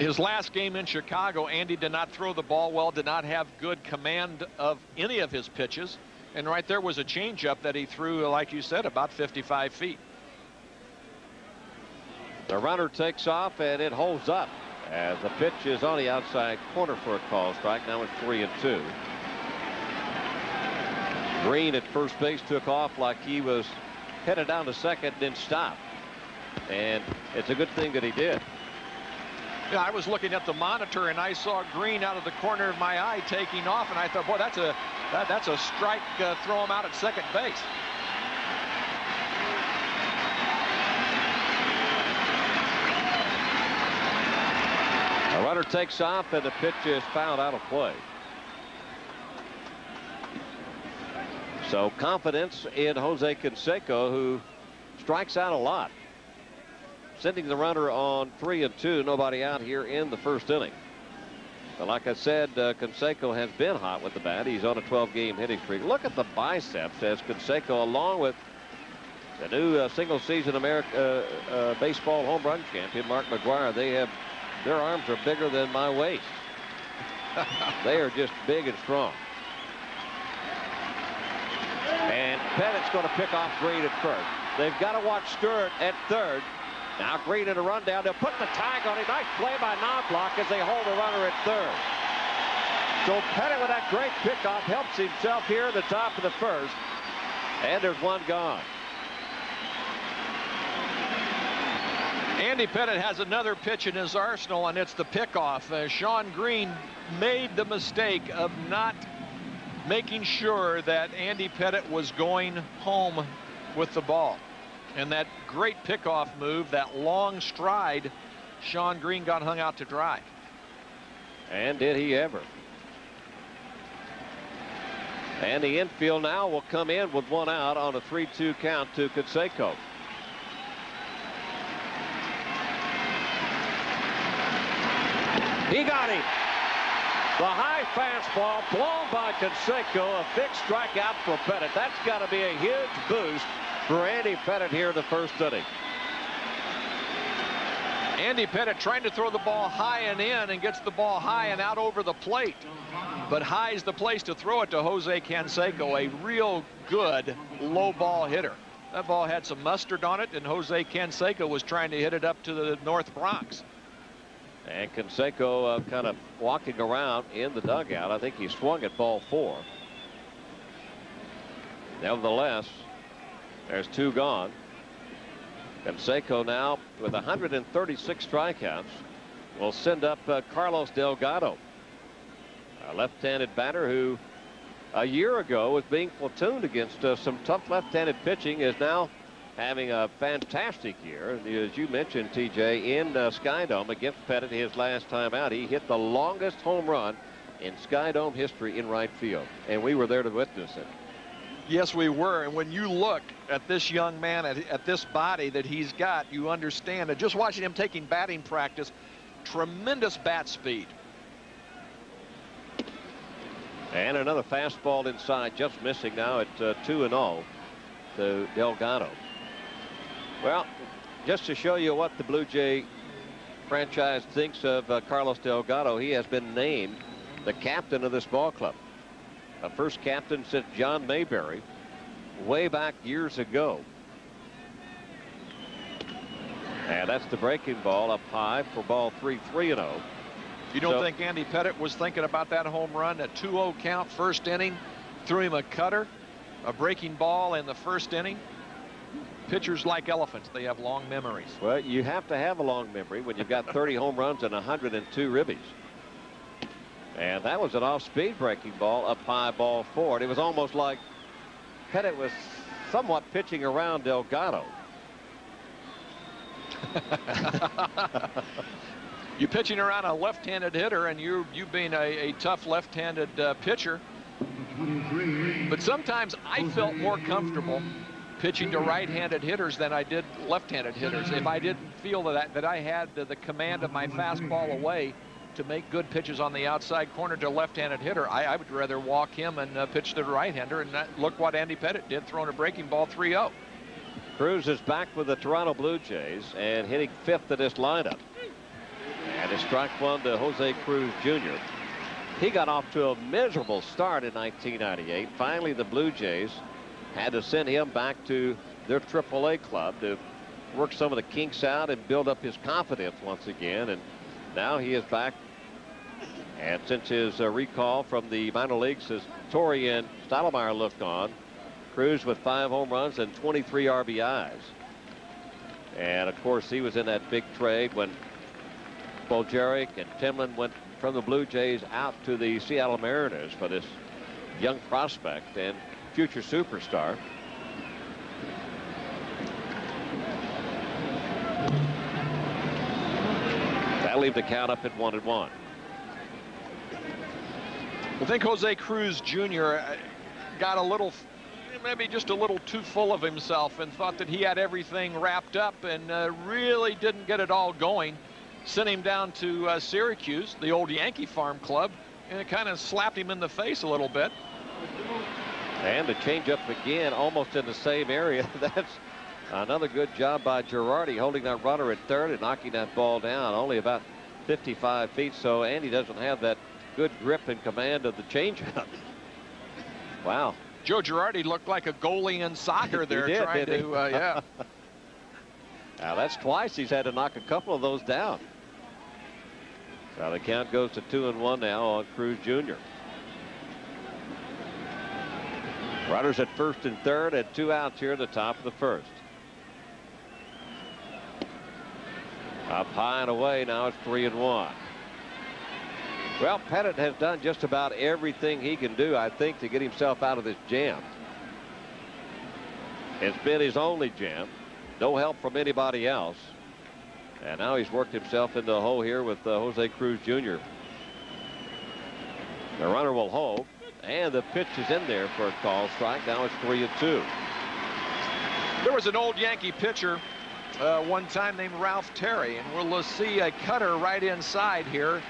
His last game in Chicago, Andy did not throw the ball well, did not have good command of any of his pitches. And right there was a changeup that he threw, like you said, about 55 feet. The runner takes off and it holds up as the pitch is on the outside corner for a call strike. Now it's three and two. Green at first base took off like he was headed down to second, then stopped. And it's a good thing that he did. Yeah, I was looking at the monitor and I saw Green out of the corner of my eye taking off, and I thought, boy, that's a that, that's a strike. Uh, throw him out at second base. A runner takes off, and the pitch is fouled out of play. So confidence in Jose Canseco, who strikes out a lot. Sending the runner on three and two, nobody out here in the first inning. But like I said, uh, Canseco has been hot with the bat. He's on a 12-game hitting streak. Look at the biceps as Canseco, along with the new uh, single-season America uh, uh, baseball home run champion Mark McGwire. They have their arms are bigger than my waist. they are just big and strong. And Pettitte's going to pick off Green at first. They've got to watch Stewart at third. Now Green in a rundown. They'll put the tag on him. Nice play by Knoblauch as they hold the runner at third. So Pettitte with that great pickoff helps himself here at the top of the first. And there's one gone. Andy Pettitte has another pitch in his arsenal, and it's the pickoff. Uh, Shawn Green made the mistake of not making sure that Andy Pettitte was going home with the ball. And that great pickoff move, that long stride, Shawn Green got hung out to dry. And did he ever. And the infield now will come in with one out on a 3-2 count to Canseco. He got him. The high fastball blown by Canseco. A big strikeout for Pettitte. That's got to be a huge boost for Andy Pettitte here in the first inning. Andy Pettitte trying to throw the ball high and in and gets the ball high and out over the plate. But high is the place to throw it to Jose Canseco, a real good low ball hitter. That ball had some mustard on it, and Jose Canseco was trying to hit it up to the North Bronx. And Canseco uh, kind of walking around in the dugout. I think he swung at ball four. Nevertheless, there's two gone. Canseco now with 136 strikeouts will send up uh, Carlos Delgado, a left-handed batter who a year ago was being platooned against uh, some tough left-handed pitching is now having a fantastic year. As you mentioned, TJ, in uh, Skydome against Pettitte his last time out, he hit the longest home run in Skydome history in right field. And we were there to witness it. Yes, we were. And when you look at this young man, at, at this body that he's got, you understand that just watching him taking batting practice, tremendous bat speed. And another fastball inside, just missing now at uh, 2 and 0 to Delgado. Well, just to show you what the Blue Jay franchise thinks of uh, Carlos Delgado, he has been named the captain of this ball club. The first captain since John Mayberry way back years ago. And that's the breaking ball up high for ball 3 3 and 0. You don't so, think Andy Pettitte was thinking about that home run, a 2 0 count, first inning, threw him a cutter, a breaking ball in the first inning? pitchers like elephants. They have long memories. Well, you have to have a long memory when you've got 30 home runs and 102 ribbies. And that was an off-speed breaking ball, up high ball forward. It was almost like Pettitte was somewhat pitching around Delgado. You're pitching around a left-handed hitter, and you you being a, a tough left-handed uh, pitcher. But sometimes I felt more comfortable pitching to right-handed hitters than I did left-handed hitters. If I didn't feel that that I had the, the command of my fastball away to make good pitches on the outside corner to left-handed hitter, I, I, would rather walk him and uh, pitch to the right-hander. And that, look what Andy Pettitte did, throwing a breaking ball 3-0. Cruz is back with the Toronto Blue Jays and hitting fifth in this lineup. And it's strike one to Jose Cruz Jr. He got off to a miserable start in 1998. Finally, the Blue Jays had to send him back to their AAA club to work some of the kinks out and build up his confidence once again. And now he is back. And since his uh, recall from the minor leagues, as Torre and Stottlemyre looked on, Cruz with five home runs and 23 RBIs. And of course, he was in that big trade when Spoljaric and Timlin went from the Blue Jays out to the Seattle Mariners for this young prospect and future superstar. That'll leave the count up at one and one. I think Jose Cruz Jr. Uh, got a little, maybe just a little too full of himself and thought that he had everything wrapped up and uh, really didn't get it all going. Sent him down to uh, Syracuse, the old Yankee farm club, and it kind of slapped him in the face a little bit. And the changeup again, almost in the same area. That's another good job by Girardi holding that runner at third and knocking that ball down only about 55 feet. So Andy doesn't have that good grip and command of the changeup. wow. Joe Girardi looked like a goalie in soccer there did, trying to, uh, yeah. now that's twice he's had to knock a couple of those down. So the count goes to two and one now on Cruz Jr. Runners at first and third and two outs here at the top of the first. Up high and away now it's three and one. Well, Pettitte has done just about everything he can do, I think, to get himself out of this jam. It's been his only jam. No help from anybody else. And now he's worked himself into a hole here with uh, Jose Cruz Jr. The runner will hold. And the pitch is in there for a call strike. Now it's three and two. There was an old Yankee pitcher uh, one time named Ralph Terry, and we'll see a cutter right inside here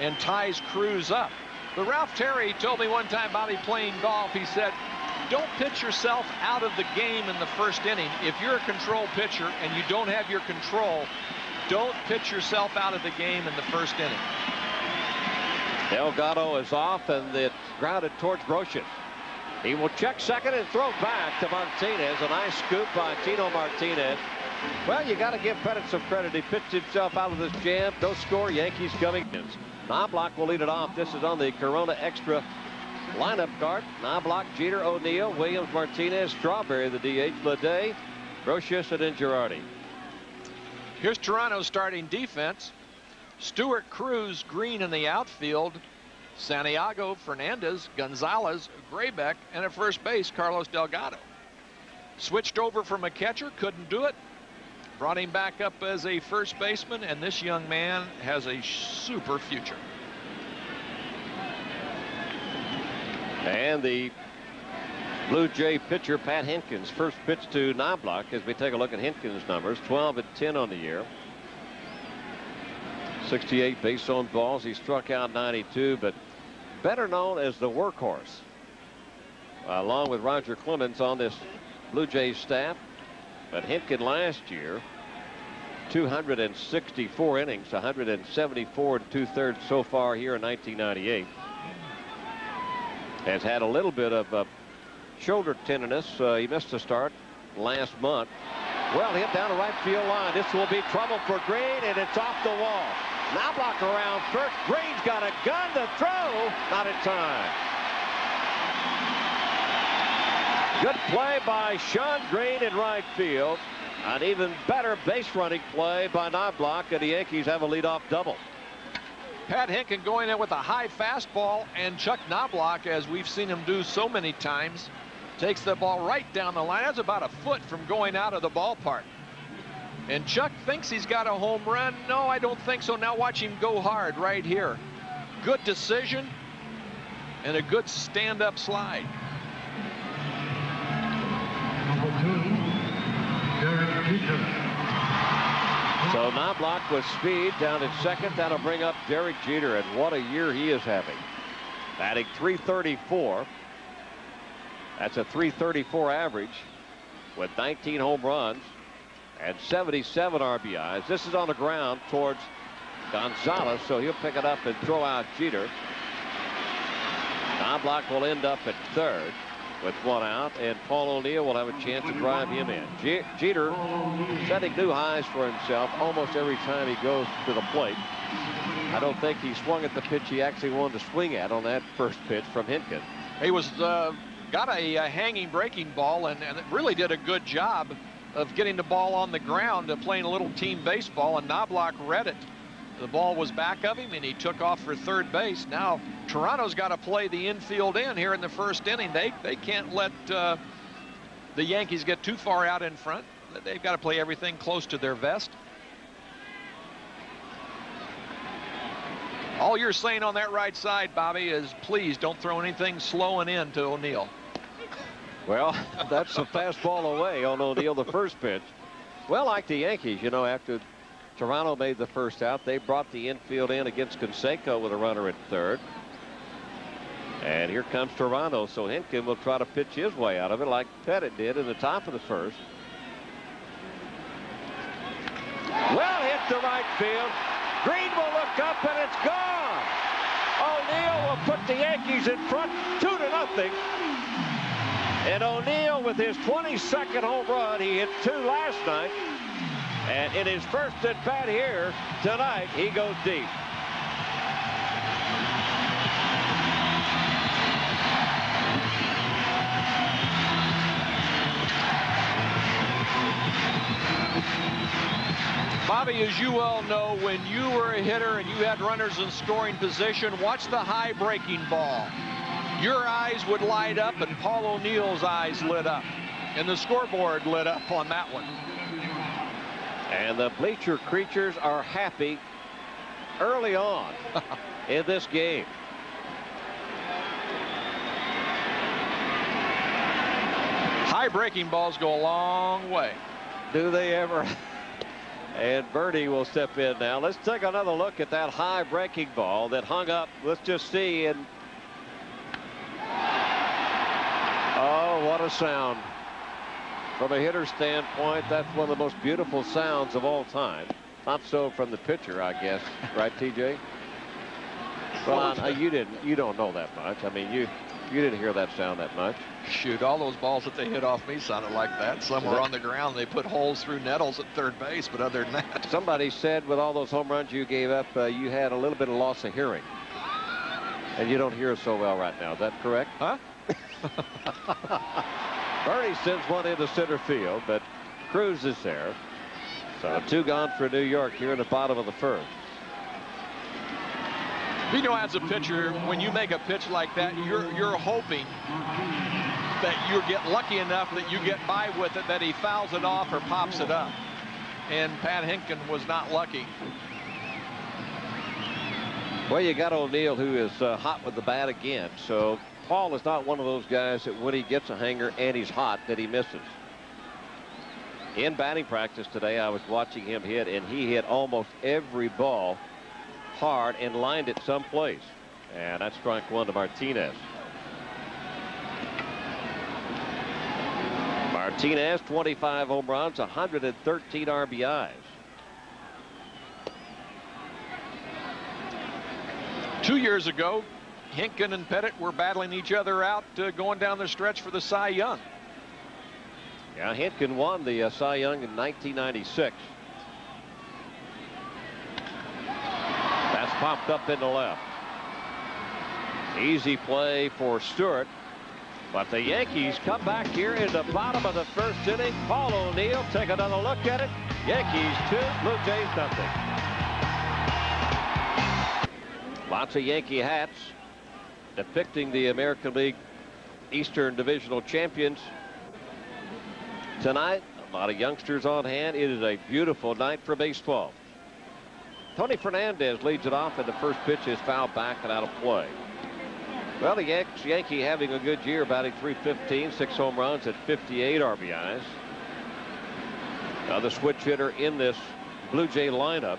and ties Cruz up. But Ralph Terry told me one time Bobby playing golf, he said, don't pitch yourself out of the game in the first inning. If you're a control pitcher and you don't have your control, don't pitch yourself out of the game in the first inning. Delgado is off and it's grounded towards Brosius. He will check second and throw back to Martinez. A nice scoop by Tino Martinez. Well, you got to give Pettitte some credit. He pitched himself out of this jam. No score. Yankees coming. Knoblauch will lead it off. This is on the Corona Extra lineup card. Knoblauch, Jeter, O'Neill, Williams, Martinez, Strawberry, the DH, Ledee, Brosius, and Girardi. Here's Toronto's starting defense. Stewart Cruz Green in the outfield. Santiago Fernandez, Gonzalez, Grebeck, and at first base, Carlos Delgado. Switched over from a catcher, couldn't do it. Brought him back up as a first baseman, and this young man has a super future. And the Blue Jay pitcher, Pat Hentgen, first pitch to Knoblauch as we take a look at Hentgen's numbers, 12 and 10 on the year. 68 base on balls. He struck out 92, but better known as the workhorse. along with Roger Clemens on this Blue Jays staff. But Hentgen last year, 264 innings, 174 and two thirds so far here in 1998. Has had a little bit of uh, shoulder tenderness. Uh, he missed a start last month. Well, hit down the right field line. This will be trouble for Green, and it's off the wall. Knoblauch around first. Green's got a gun to throw. Not in time. Good play by Shawn Green in right field. An even better base running play by Knoblauch, and the Yankees have a leadoff double. Pat Hentgen going in with a high fastball, and Chuck Knoblauch, as we've seen him do so many times, takes the ball right down the line. That's about a foot from going out of the ballpark. And Chuck thinks he's got a home run. No, I don't think so. Now watch him go hard right here. Good decision and a good stand-up slide. So Knoblauch with speed down at second. That'll bring up Derek Jeter, and what a year he is having. Batting 334. That's a 334 average with 19 home runs and 77 RBIs. This is on the ground towards Gonzalez, so he'll pick it up and throw out Jeter. Knoblauch will end up at third with one out, and Paul O'Neill will have a chance to drive him in. Jeter setting new highs for himself almost every time he goes to the plate. I don't think he swung at the pitch he actually wanted to swing at on that first pitch from Hentgen. He was uh, got a, a, hanging breaking ball and, and really did a good job of getting the ball on the ground, uh, playing a little team baseball, and Knoblauch read it. The ball was back of him, and he took off for third base. Now, Toronto's got to play the infield in here in the first inning. They, they can't let uh, the Yankees get too far out in front. They've got to play everything close to their vest. All you're saying on that right side, Bobby, is please don't throw anything slowing in to O'Neill. Well, that's a fastball away on O'Neill, the first pitch. Well, like the Yankees, you know, after Toronto made the first out. They brought the infield in against Canseco with a runner at third. And here comes Toronto, so Hentgen will try to pitch his way out of it like Pettitte did in the top of the first. Well hit to right field. Green will look up and it's gone. O'Neill will put the Yankees in front two to nothing. And O'Neill with his 22nd home run, he hit two last night. And in his first at bat here tonight, he goes deep. Bobby, as you well know, when you were a hitter and you had runners in scoring position, watch the high breaking ball. Your eyes would light up and Paul O'Neill's eyes lit up. And the scoreboard lit up on that one. And the bleacher creatures are happy early on in this game. High breaking balls go a long way. Do they ever? And Bernie will step in now. Let's take another look at that high breaking ball that hung up. Let's just see. And oh, what a sound. From a hitter standpoint, that's one of the most beautiful sounds of all time. Not so from the pitcher, I guess. Right, TJ? Well, uh, you didn't. You don't know that much. I mean, you you didn't hear that sound that much. Shoot, all those balls that they hit off me sounded like that. Some were on the ground. They put holes through Nettles at third base, but other than that. Somebody said with all those home runs you gave up, uh, you had a little bit of loss of hearing. And you don't hear so well right now. Is that correct? Huh? Bernie sends one into center field, but Cruz is there. So two gone for New York here in the bottom of the first. You know, as a pitcher, when you make a pitch like that, you're you're hoping that you get lucky enough that you get by with it, that he fouls it off or pops it up. And Pat Hentgen was not lucky. Well, you got O'Neill, who is uh, hot with the bat again. So Paul is not one of those guys that when he gets a hanger and he's hot that he misses. In batting practice today, I was watching him hit, and he hit almost every ball hard and lined it someplace. And that's strike one to Martinez. Martinez, 25 home runs, 113 RBIs. Two years ago, Hentgen and Pettitte were battling each other out uh, going down the stretch for the Cy Young. Yeah, Hentgen won the uh, Cy Young in 1996. That's popped up in the left. Easy play for Stewart. But the Yankees come back here in the bottom of the first inning. Paul O'Neill take another look at it. Yankees two, Blue Jays nothing. Lots of Yankee hats depicting the American League Eastern Divisional Champions. Tonight, a lot of youngsters on hand. It is a beautiful night for baseball. Tony Fernandez leads it off, and the first pitch is fouled back and out of play. Well, the Yanks, Yankee having a good year, batting 315, six home runs at 58 RBIs. Now the switch hitter in this Blue Jay lineup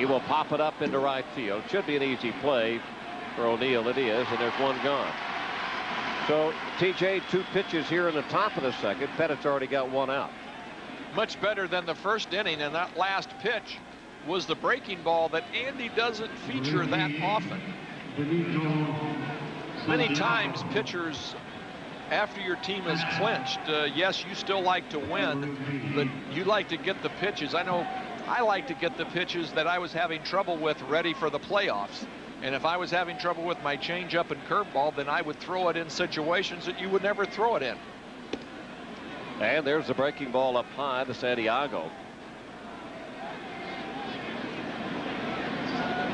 He will pop it up into right field. Should be an easy play for O'Neill. It is, and there's one gone. So TJ, two pitches here in the top of the second. Pettitte's already got one out. Much better than the first inning, and that last pitch was the breaking ball that Andy doesn't feature that often. Many times pitchers after your team is clinched, uh, yes, you still like to win, but you like to get the pitches. I know I like to get the pitches that I was having trouble with ready for the playoffs. And if I was having trouble with my changeup and curveball, then I would throw it in situations that you would never throw it in. And there's the breaking ball up high to Santiago.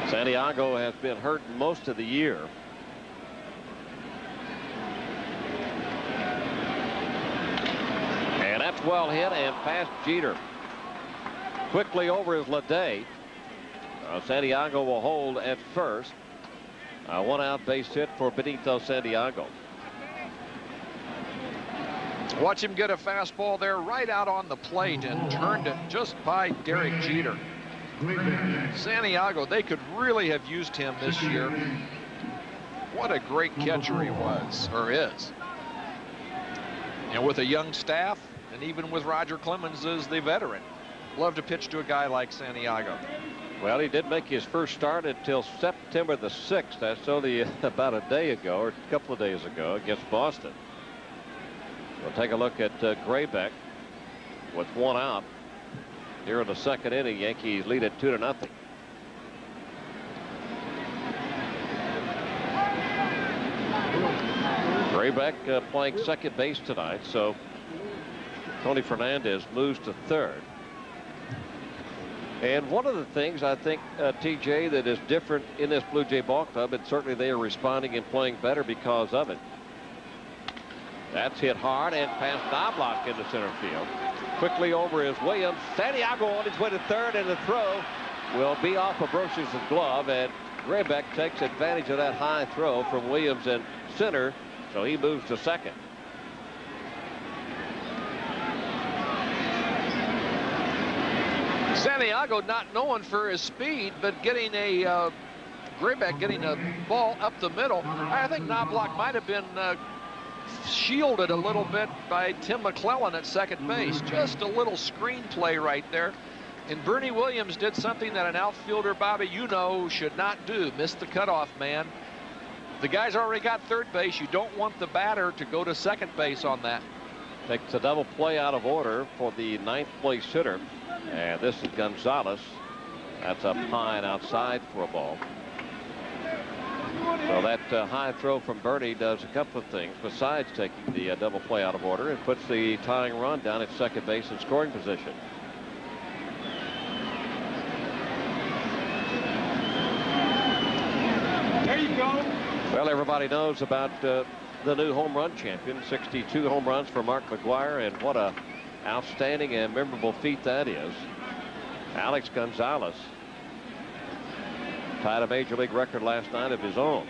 Santiago has been hurt most of the year. And that's well hit and past Jeter. Quickly over is Ledee. Uh, Santiago will hold at first. A one out base hit for Benito Santiago. Watch him get a fastball there right out on the plate and turned it just by Derek Jeter. Santiago, they could really have used him this year. What a great catcher he was, or is. And with a young staff, and even with Roger Clemens as the veteran, love to pitch to a guy like Santiago. Well, he did make his first start until September the 6th. That's only about a day ago, or a couple of days ago, against Boston. We'll take a look at uh, Grebeck with one out. Here in the second inning, Yankees lead it two to nothing. Grebeck uh, playing second base tonight, so Tony Fernandez moves to third. And one of the things I think, uh, TJ, that is different in this Blue Jay ball club, and certainly they are responding and playing better because of it. That's hit hard and past Knoblauch into center field. Quickly over is Williams. Santiago on his way to third, and the throw will be off of Brosius' glove, and Grebeck takes advantage of that high throw from Williams in center, so he moves to second. Santiago not known for his speed, but getting a uh, Grebeck getting a ball up the middle. I think Knoblauch might have been uh, shielded a little bit by Tim McClelland at second base. Just a little screenplay right there. And Bernie Williams did something that an outfielder, Bobby, you know, should not do. Missed the cutoff man. The guy's already got third base. You don't want the batter to go to second base on that. Takes a double play out of order for the ninth place hitter. And this is Gonzalez. That's up high and outside for a ball. So that uh, high throw from Bernie does a couple of things besides taking the uh, double play out of order. It puts the tying run down at second base in scoring position. There you go. Well, everybody knows about uh, the new home run champion. 62 home runs for Mark McGwire, and what a outstanding and memorable feat that is. Alex Gonzalez tied a major league record last night of his own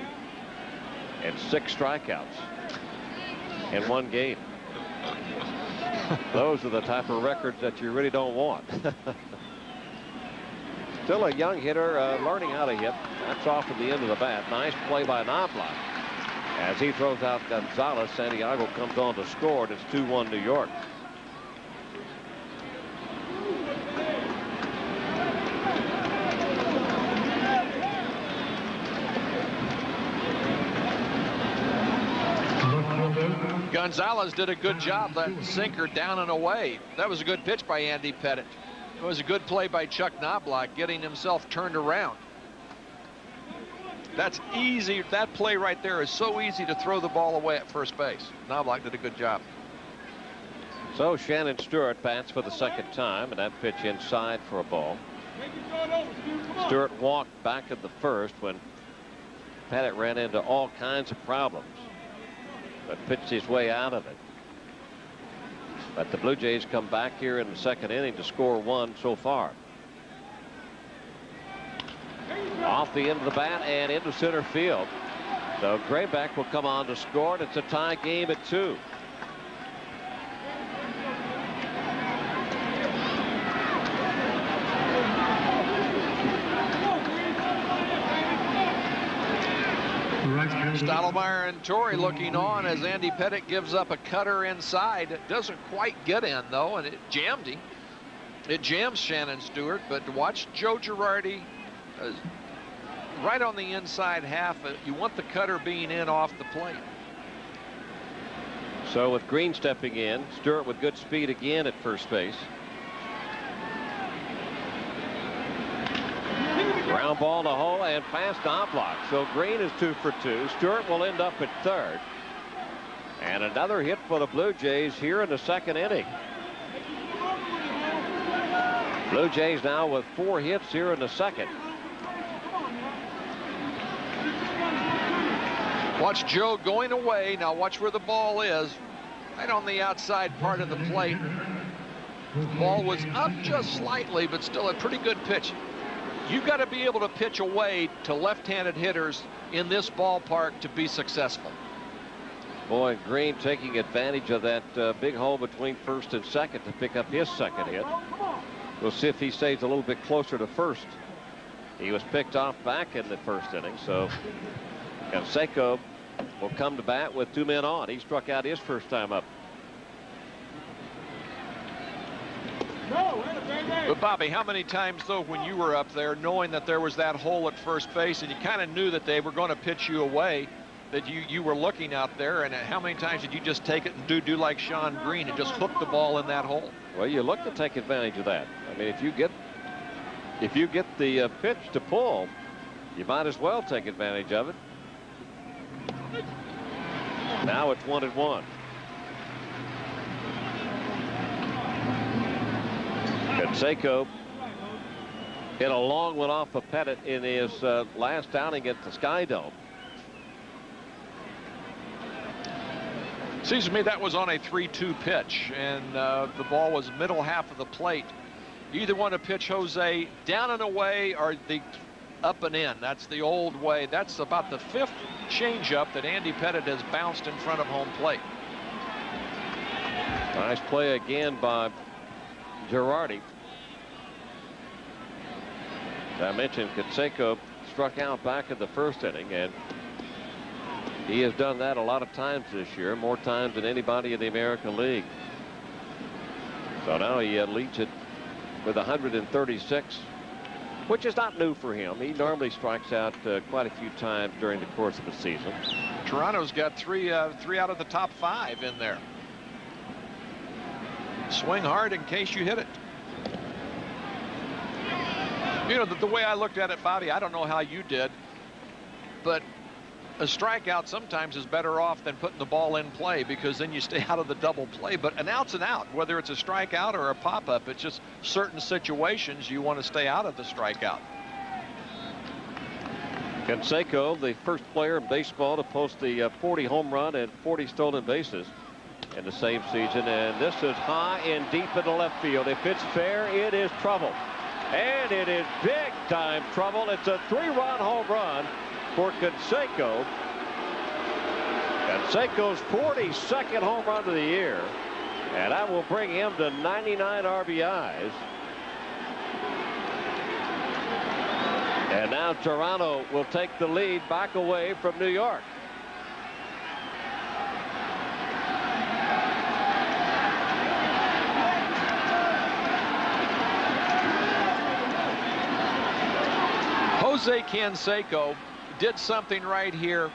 and six strikeouts in one game. Those are the type of records that you really don't want. Still a young hitter uh, learning how to hit. That's off at the end of the bat. Nice play by Knoblauch. As he throws out Gonzalez, Santiago comes on to score, and it's 2-1 New York. Gonzalez did a good job. That sinker down and away. That was a good pitch by Andy Pettitte. It was a good play by Chuck Knoblauch getting himself turned around. That's easy. That play right there is so easy to throw the ball away at first base. Knoblauch did a good job. So Shannon Stewart bats for the second time, and that pitch inside for a ball. Stewart walked back at the first when Pettitte ran into all kinds of problems but pitched his way out of it. But the Blue Jays come back here in the second inning to score one so far. Off the end of the bat and into center field. So Grebeck will come on to score, and it's a tie game at two. Stottlemyre and Torre looking on as Andy Pettitte gives up a cutter inside. It doesn't quite get in, though, and it jammed him. It jams Shannon Stewart, but watch Joe Girardi uh, right on the inside half. Uh, you want the cutter being in off the plate. So with Green stepping in, Stewart with good speed again at first base. Ground ball to hole and fast block. So Green is two for two. Stewart will end up at third. And another hit for the Blue Jays here in the second inning. Blue Jays now with four hits here in the second. Watch Joe going away. Now watch where the ball is. Right on the outside part of the plate. Ball was up just slightly, but still a pretty good pitch. You've got to be able to pitch away to left-handed hitters in this ballpark to be successful. Boy, Green taking advantage of that uh, big hole between first and second to pick up his second hit. We'll see if he stays a little bit closer to first. He was picked off back in the first inning, so Canseco will come to bat with two men on. He struck out his first time up. But Bobby, how many times though when you were up there knowing that there was that hole at first base and you kind of knew that they were going to pitch you away that you you were looking out there and how many times did you just take it and do do like Shawn Green and just hook the ball in that hole? Well, you look to take advantage of that. I mean, if you get if you get the uh, pitch to pull, you might as well take advantage of it. Now it's one and one. Canseco hit a long one off of Pettitte in his uh, last outing at the Sky Dome. Seems to me that was on a 3-2 pitch, and uh, the ball was middle half of the plate. either want to pitch Jose down and away or the up and in. That's the old way. That's about the fifth changeup that Andy Pettitte has bounced in front of home plate. Nice play again by Girardi. As I mentioned Canseco struck out back in the first inning, and he has done that a lot of times this year, more times than anybody in the American League. So now he uh, leads it with 136, which is not new for him. He normally strikes out uh, quite a few times during the course of the season. Toronto's got three, uh, three out of the top five in there. Swing hard in case you hit it. You know, the, the way I looked at it, Bobby, I don't know how you did, but a strikeout sometimes is better off than putting the ball in play because then you stay out of the double play. But an out's an out, whether it's a strikeout or a pop-up, it's just certain situations you want to stay out of the strikeout. Canseco, the first player in baseball to post the uh, 40 home run and 40 stolen bases in the same season. And this is high and deep in the left field. If it's fair, it is trouble. And it is big time trouble. It's a three-run home run for Canseco. Canseco's 42nd home run of the year. And that will bring him to 99 RBIs. And now Toronto will take the lead back away from New York. Jose Canseco did something right here.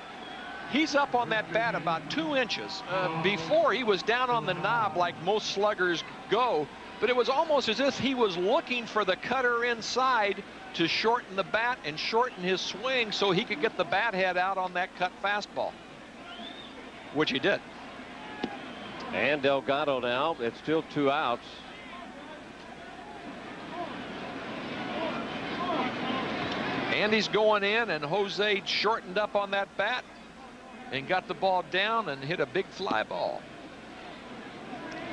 He's up on that bat about two inches. Uh, before, he was down on the knob like most sluggers go, but it was almost as if he was looking for the cutter inside to shorten the bat and shorten his swing so he could get the bat head out on that cut fastball, which he did. And Delgado now, it's still two outs. Andy's going in, and Jose shortened up on that bat and got the ball down and hit a big fly ball.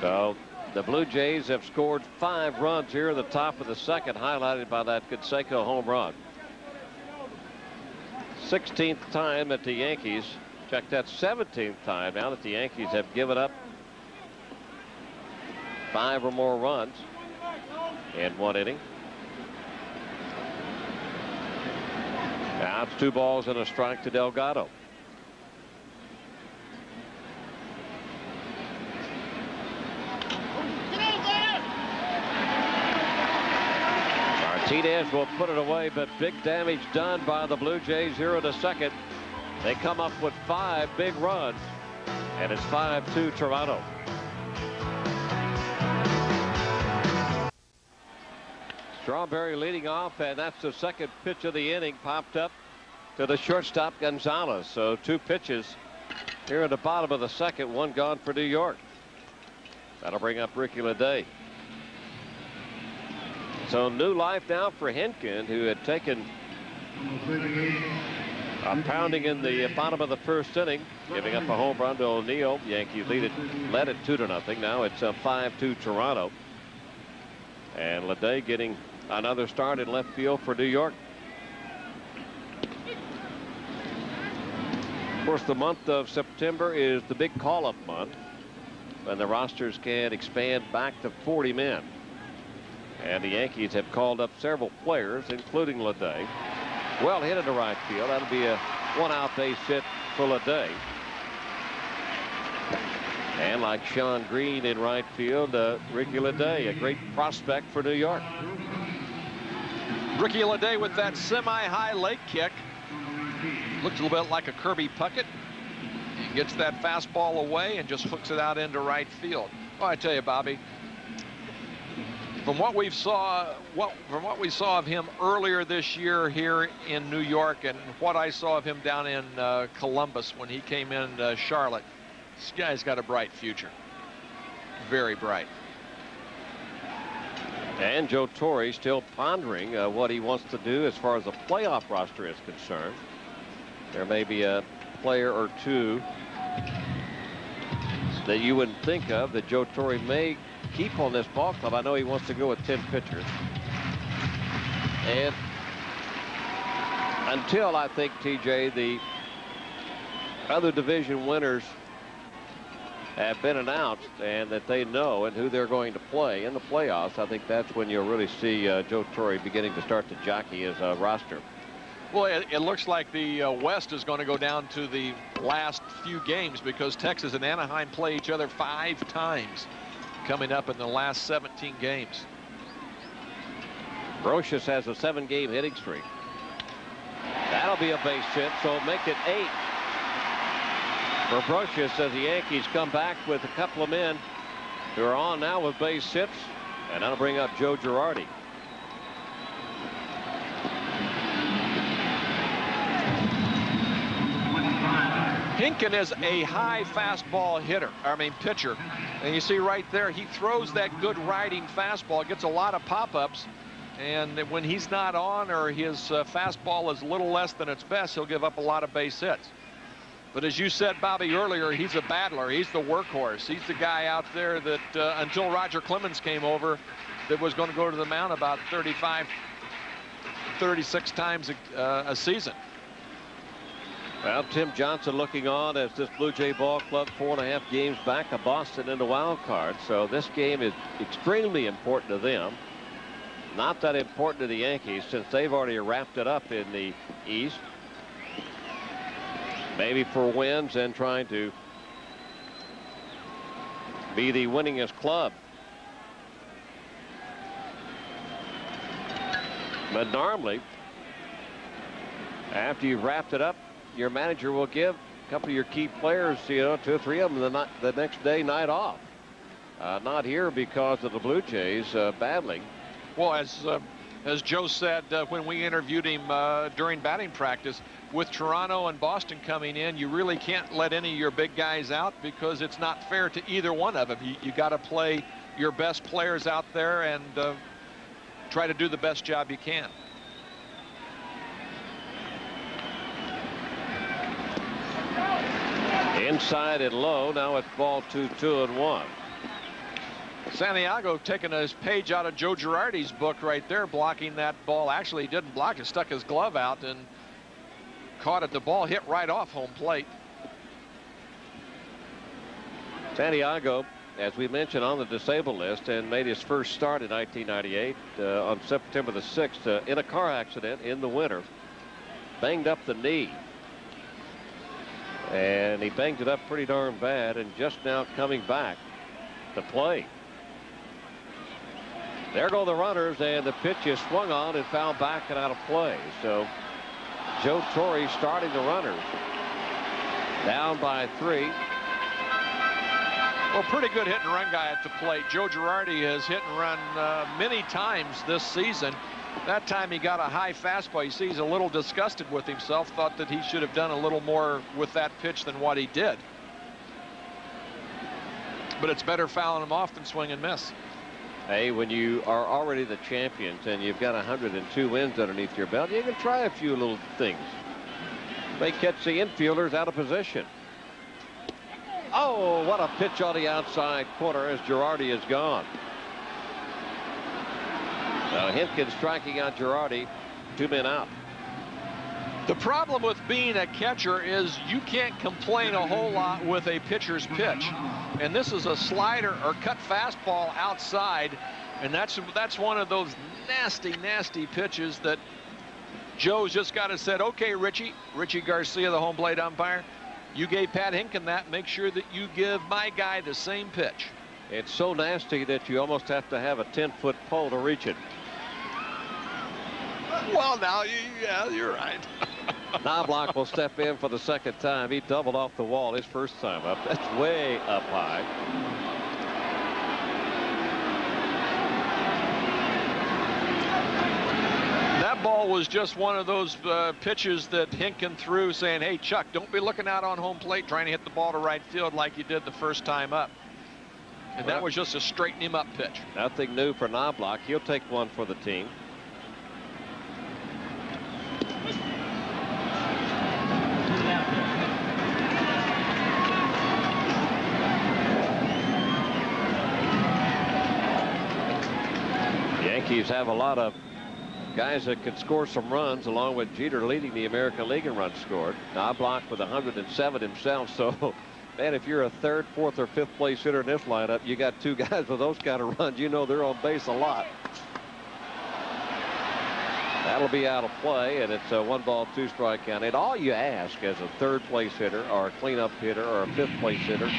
So the Blue Jays have scored five runs here at the top of the second, highlighted by that Canseco home run. 16th time that the Yankees, check that 17th time now that the Yankees have given up five or more runs in one inning. Now it's two balls and a strike to Delgado. Martinez will put it away, but big damage done by the Blue Jays here in the second. They come up with five big runs, and it's 5-2 Toronto. Strawberry leading off, and that's the second pitch of the inning popped up to the shortstop Gonzalez. So two pitches here at the bottom of the second, one gone for New York. That'll bring up Ricky Ledee. So new life now for Hentgen, who had taken a pounding in the bottom of the first inning, giving up a home run to O'Neill. Yankees lead it, led it two to nothing. Now it's a 5-2 Toronto. And Ledee getting Another start in left field for New York. Of course, the month of September is the big call-up month when the rosters can expand back to 40 men. And the Yankees have called up several players, including Ledee. Well hit into right field. That'll be a one-out base hit for Ledee. And like Shawn Green in right field, uh, Ricky Ledee, a great prospect for New York. Ricky Ledee with that semi-high leg kick. Looks a little bit like a Kirby Puckett. He gets that fastball away and just hooks it out into right field. Oh, I tell you, Bobby, from what we saw, what from what we saw of him earlier this year here in New York, and what I saw of him down in uh, Columbus when he came in uh, Charlotte, this guy's got a bright future. Very bright. And Joe Torre still pondering uh, what he wants to do as far as the playoff roster is concerned. There may be a player or two that you wouldn't think of that Joe Torre may keep on this ball club. I know he wants to go with 10 pitchers. And until I think, TJ, the other division winners have been announced and that they know and who they're going to play in the playoffs, I think that's when you'll really see uh, Joe Torre beginning to start to jockey his uh, roster. Well, it, it, looks like the uh, West is going to go down to the last few games because Texas and Anaheim play each other five times coming up in the last 17 games. Brosius has a seven-game hitting streak. That'll be a base hit, so make it eight for Brosius as the Yankees come back with a couple of men who are on now with base hits. And that'll bring up Joe Girardi. Hentgen is a high fastball hitter, I mean pitcher. And you see right there, he throws that good riding fastball, gets a lot of pop-ups. And when he's not on or his uh, fastball is a little less than its best, he'll give up a lot of base hits. But as you said, Bobby, earlier, he's a battler. He's the workhorse. He's the guy out there that, uh, until Roger Clemens came over, that was going to go to the mound about 35, 36 times a, uh, a season. Well, Tim Johnson looking on as this Blue Jay ball club four and a half games back of Boston in the wild card. So this game is extremely important to them. Not that important to the Yankees since they've already wrapped it up in the East maybe for wins and trying to be the winningest club. But normally, after you've wrapped it up, your manager will give a couple of your key players, you know, two or three of them the, not, the next day night off. Uh, not here because of the Blue Jays uh, battling. Well, as uh, as Joe said uh, when we interviewed him uh, during batting practice, with Toronto and Boston coming in, you really can't let any of your big guys out because it's not fair to either one of them. You, you got to play your best players out there and uh, try to do the best job you can. Inside and low. Now it's ball two, two, and one. Santiago taking his page out of Joe Girardi's book right there, blocking that ball. Actually, he didn't block it, stuck his glove out and caught it. The ball hit right off home plate. Santiago, as we mentioned, on the disabled list and made his first start in 1998 uh, on September the 6th uh, in a car accident in the winter. Banged up the knee. And he banged it up pretty darn bad and just now coming back to play. There go the runners, and the pitch is swung on and fouled back and out of play. So Joe Torre starting the runners. Down by three. Well, pretty good hit and run guy at the plate. Joe Girardi has hit and run uh, many times this season. That time he got a high fastball. You see he's a little disgusted with himself. Thought that he should have done a little more with that pitch than what he did. But it's better fouling him off than swing and miss. Hey, when you are already the champions and you've got 102 wins underneath your belt, you can try a few little things. May catch the infielders out of position. Oh, what a pitch on the outside corner as Girardi is gone. Now Hentgen striking out Girardi. Two men out. The problem with being a catcher is you can't complain a whole lot with a pitcher's pitch. And this is a slider or cut fastball outside. And that's that's one of those nasty, nasty pitches that Joe's just got to said, okay, Richie, Richie Garcia, the home plate umpire, you gave Pat Hentgen that. Make sure that you give my guy the same pitch. It's so nasty that you almost have to have a 10-foot pole to reach it. Well, now, yeah, you're right. Knoblauch will step in for the second time. He doubled off the wall his first time up. That's way up high. That ball was just one of those uh, pitches that Hentgen threw saying, hey, Chuck, don't be looking out on home plate trying to hit the ball to right field like you did the first time up. And well, that was just a straighten him up pitch. Nothing new for Knoblauch. He'll take one for the team. Yankees have a lot of guys that can score some runs along with Jeter leading the American League in runs scored. Knoblauch with 107 himself. So, man, if you're a third, fourth, or fifth place hitter in this lineup, you got two guys with those kind of runs. You know they're on base a lot. That'll be out of play, and it's a one ball, two strike count. And all you ask as a third place hitter or a cleanup hitter or a fifth place hitter,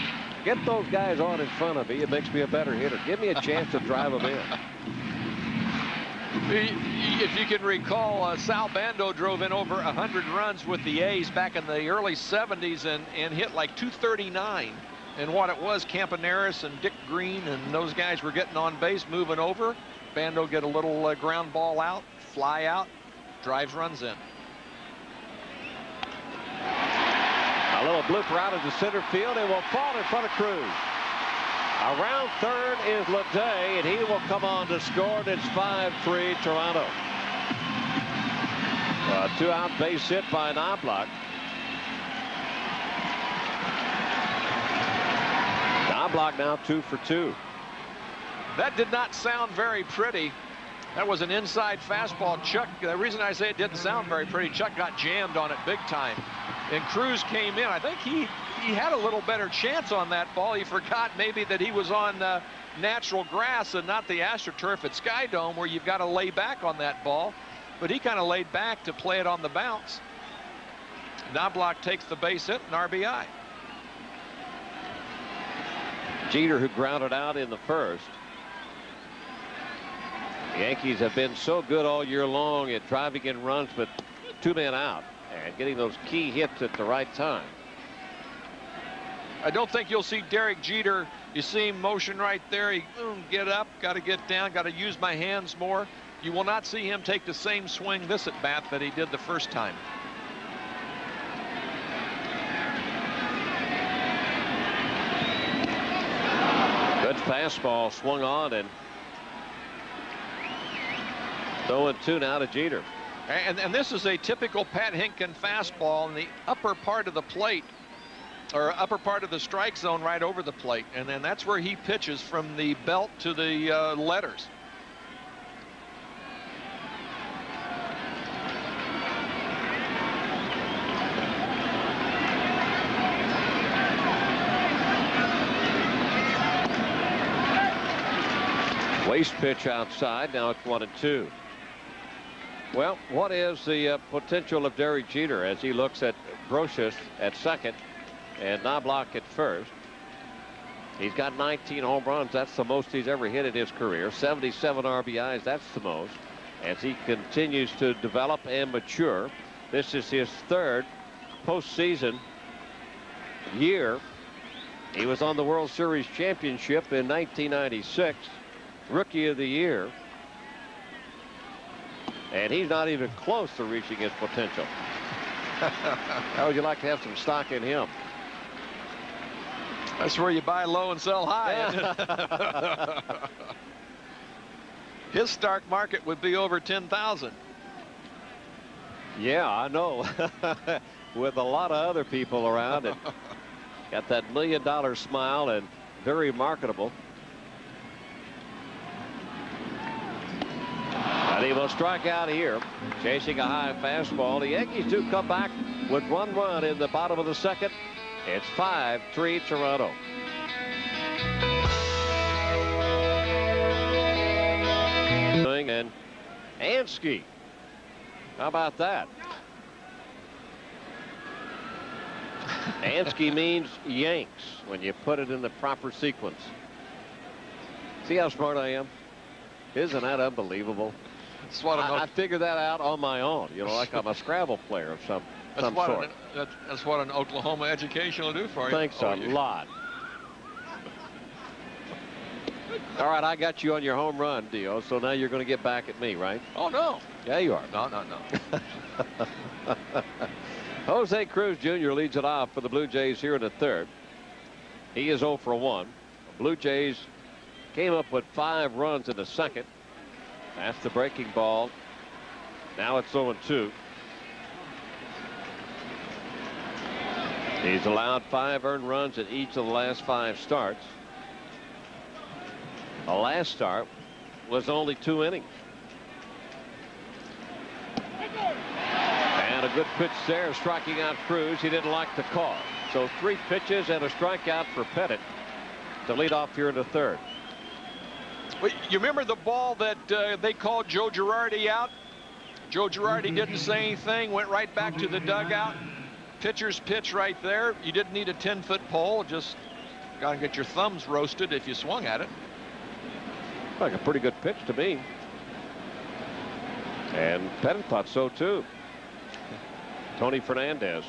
get those guys on in front of me. It makes me a better hitter. Give me a chance to drive them in. If you can recall, uh, Sal Bando drove in over 100 runs with the A's back in the early 70s and, and hit like 239. And what it was, Campaneris and Dick Green and those guys were getting on base, moving over. Bando get a little uh, ground ball out, fly out, drives runs in. A little blooper out into center field. It will fall in front of Cruz. Around third is Ledee, and he will come on to score. It's 5-3 Toronto. Two-out base hit by Knoblauch. Knoblauch now two for two. That did not sound very pretty. That was an inside fastball. Chuck, the reason I say it didn't sound very pretty, Chuck got jammed on it big time. And Cruz came in. I think he he had a little better chance on that ball. He forgot maybe that he was on uh, natural grass and not the AstroTurf at Skydome where you've got to lay back on that ball. But he kind of laid back to play it on the bounce. Knoblauch takes the base hit and RBI. Jeter who grounded out in the first. The Yankees have been so good all year long at driving in runs with two men out and getting those key hits at the right time. I don't think you'll see Derek Jeter. You see him motion right there. He boom, get up, got to get down, got to use my hands more. You will not see him take the same swing this at bat that he did the first time. Good fastball swung on and throwing two now to Jeter. And, and this is a typical Pat Hentgen fastball in the upper part of the plate or upper part of the strike zone right over the plate. And then that's where he pitches from the belt to the uh, letters. Waste pitch outside. Now it's one and two. Well, what is the uh, potential of Derek Jeter as he looks at Brosius at second and Knoblauch at first. He's got 19 home runs. That's the most he's ever hit in his career. 77 RBIs. That's the most. As he continues to develop and mature, this is his third postseason year. He was on the World Series championship in 1996, Rookie of the Year. And he's not even close to reaching his potential. How would you like to have some stock in him? That's where you buy low and sell high. His stock market would be over 10,000. Yeah, I know. With a lot of other people around and got that million dollar smile and very marketable. And he will strike out here, chasing a high fastball. The Yankees do come back with one run in the bottom of the second. It's 5-3 Toronto. And Ansky. How about that? Ansky means Yanks when you put it in the proper sequence. See how smart I am? Isn't that unbelievable? That's what I, I figured that out on my own. You know, like I'm a Scrabble player of some that's some what sort. An, that's, that's, what an Oklahoma education will do for you. Thanks oh, a you. lot. All right, I got you on your home run, Dio. So now you're going to get back at me, right? Oh no. Yeah, you are. No, no, no. Jose Cruz Jr. leads it off for the Blue Jays here in the third. He is 0 for 1. The Blue Jays came up with five runs in the second. That's the breaking ball. Now it's 0 2. He's allowed five earned runs in each of the last five starts. The last start was only two innings. And a good pitch there, striking out Cruz. He didn't like the call. So three pitches and a strikeout for Pettitte to lead off here in the third. You remember the ball that uh, they called Joe Girardi out? Joe Girardi didn't say anything, went right back to the dugout pitcher's pitch right there. You didn't need a 10-foot pole. Just got to get your thumbs roasted if you swung at it. Like a pretty good pitch to me. And Pettitte thought so too. Tony Fernandez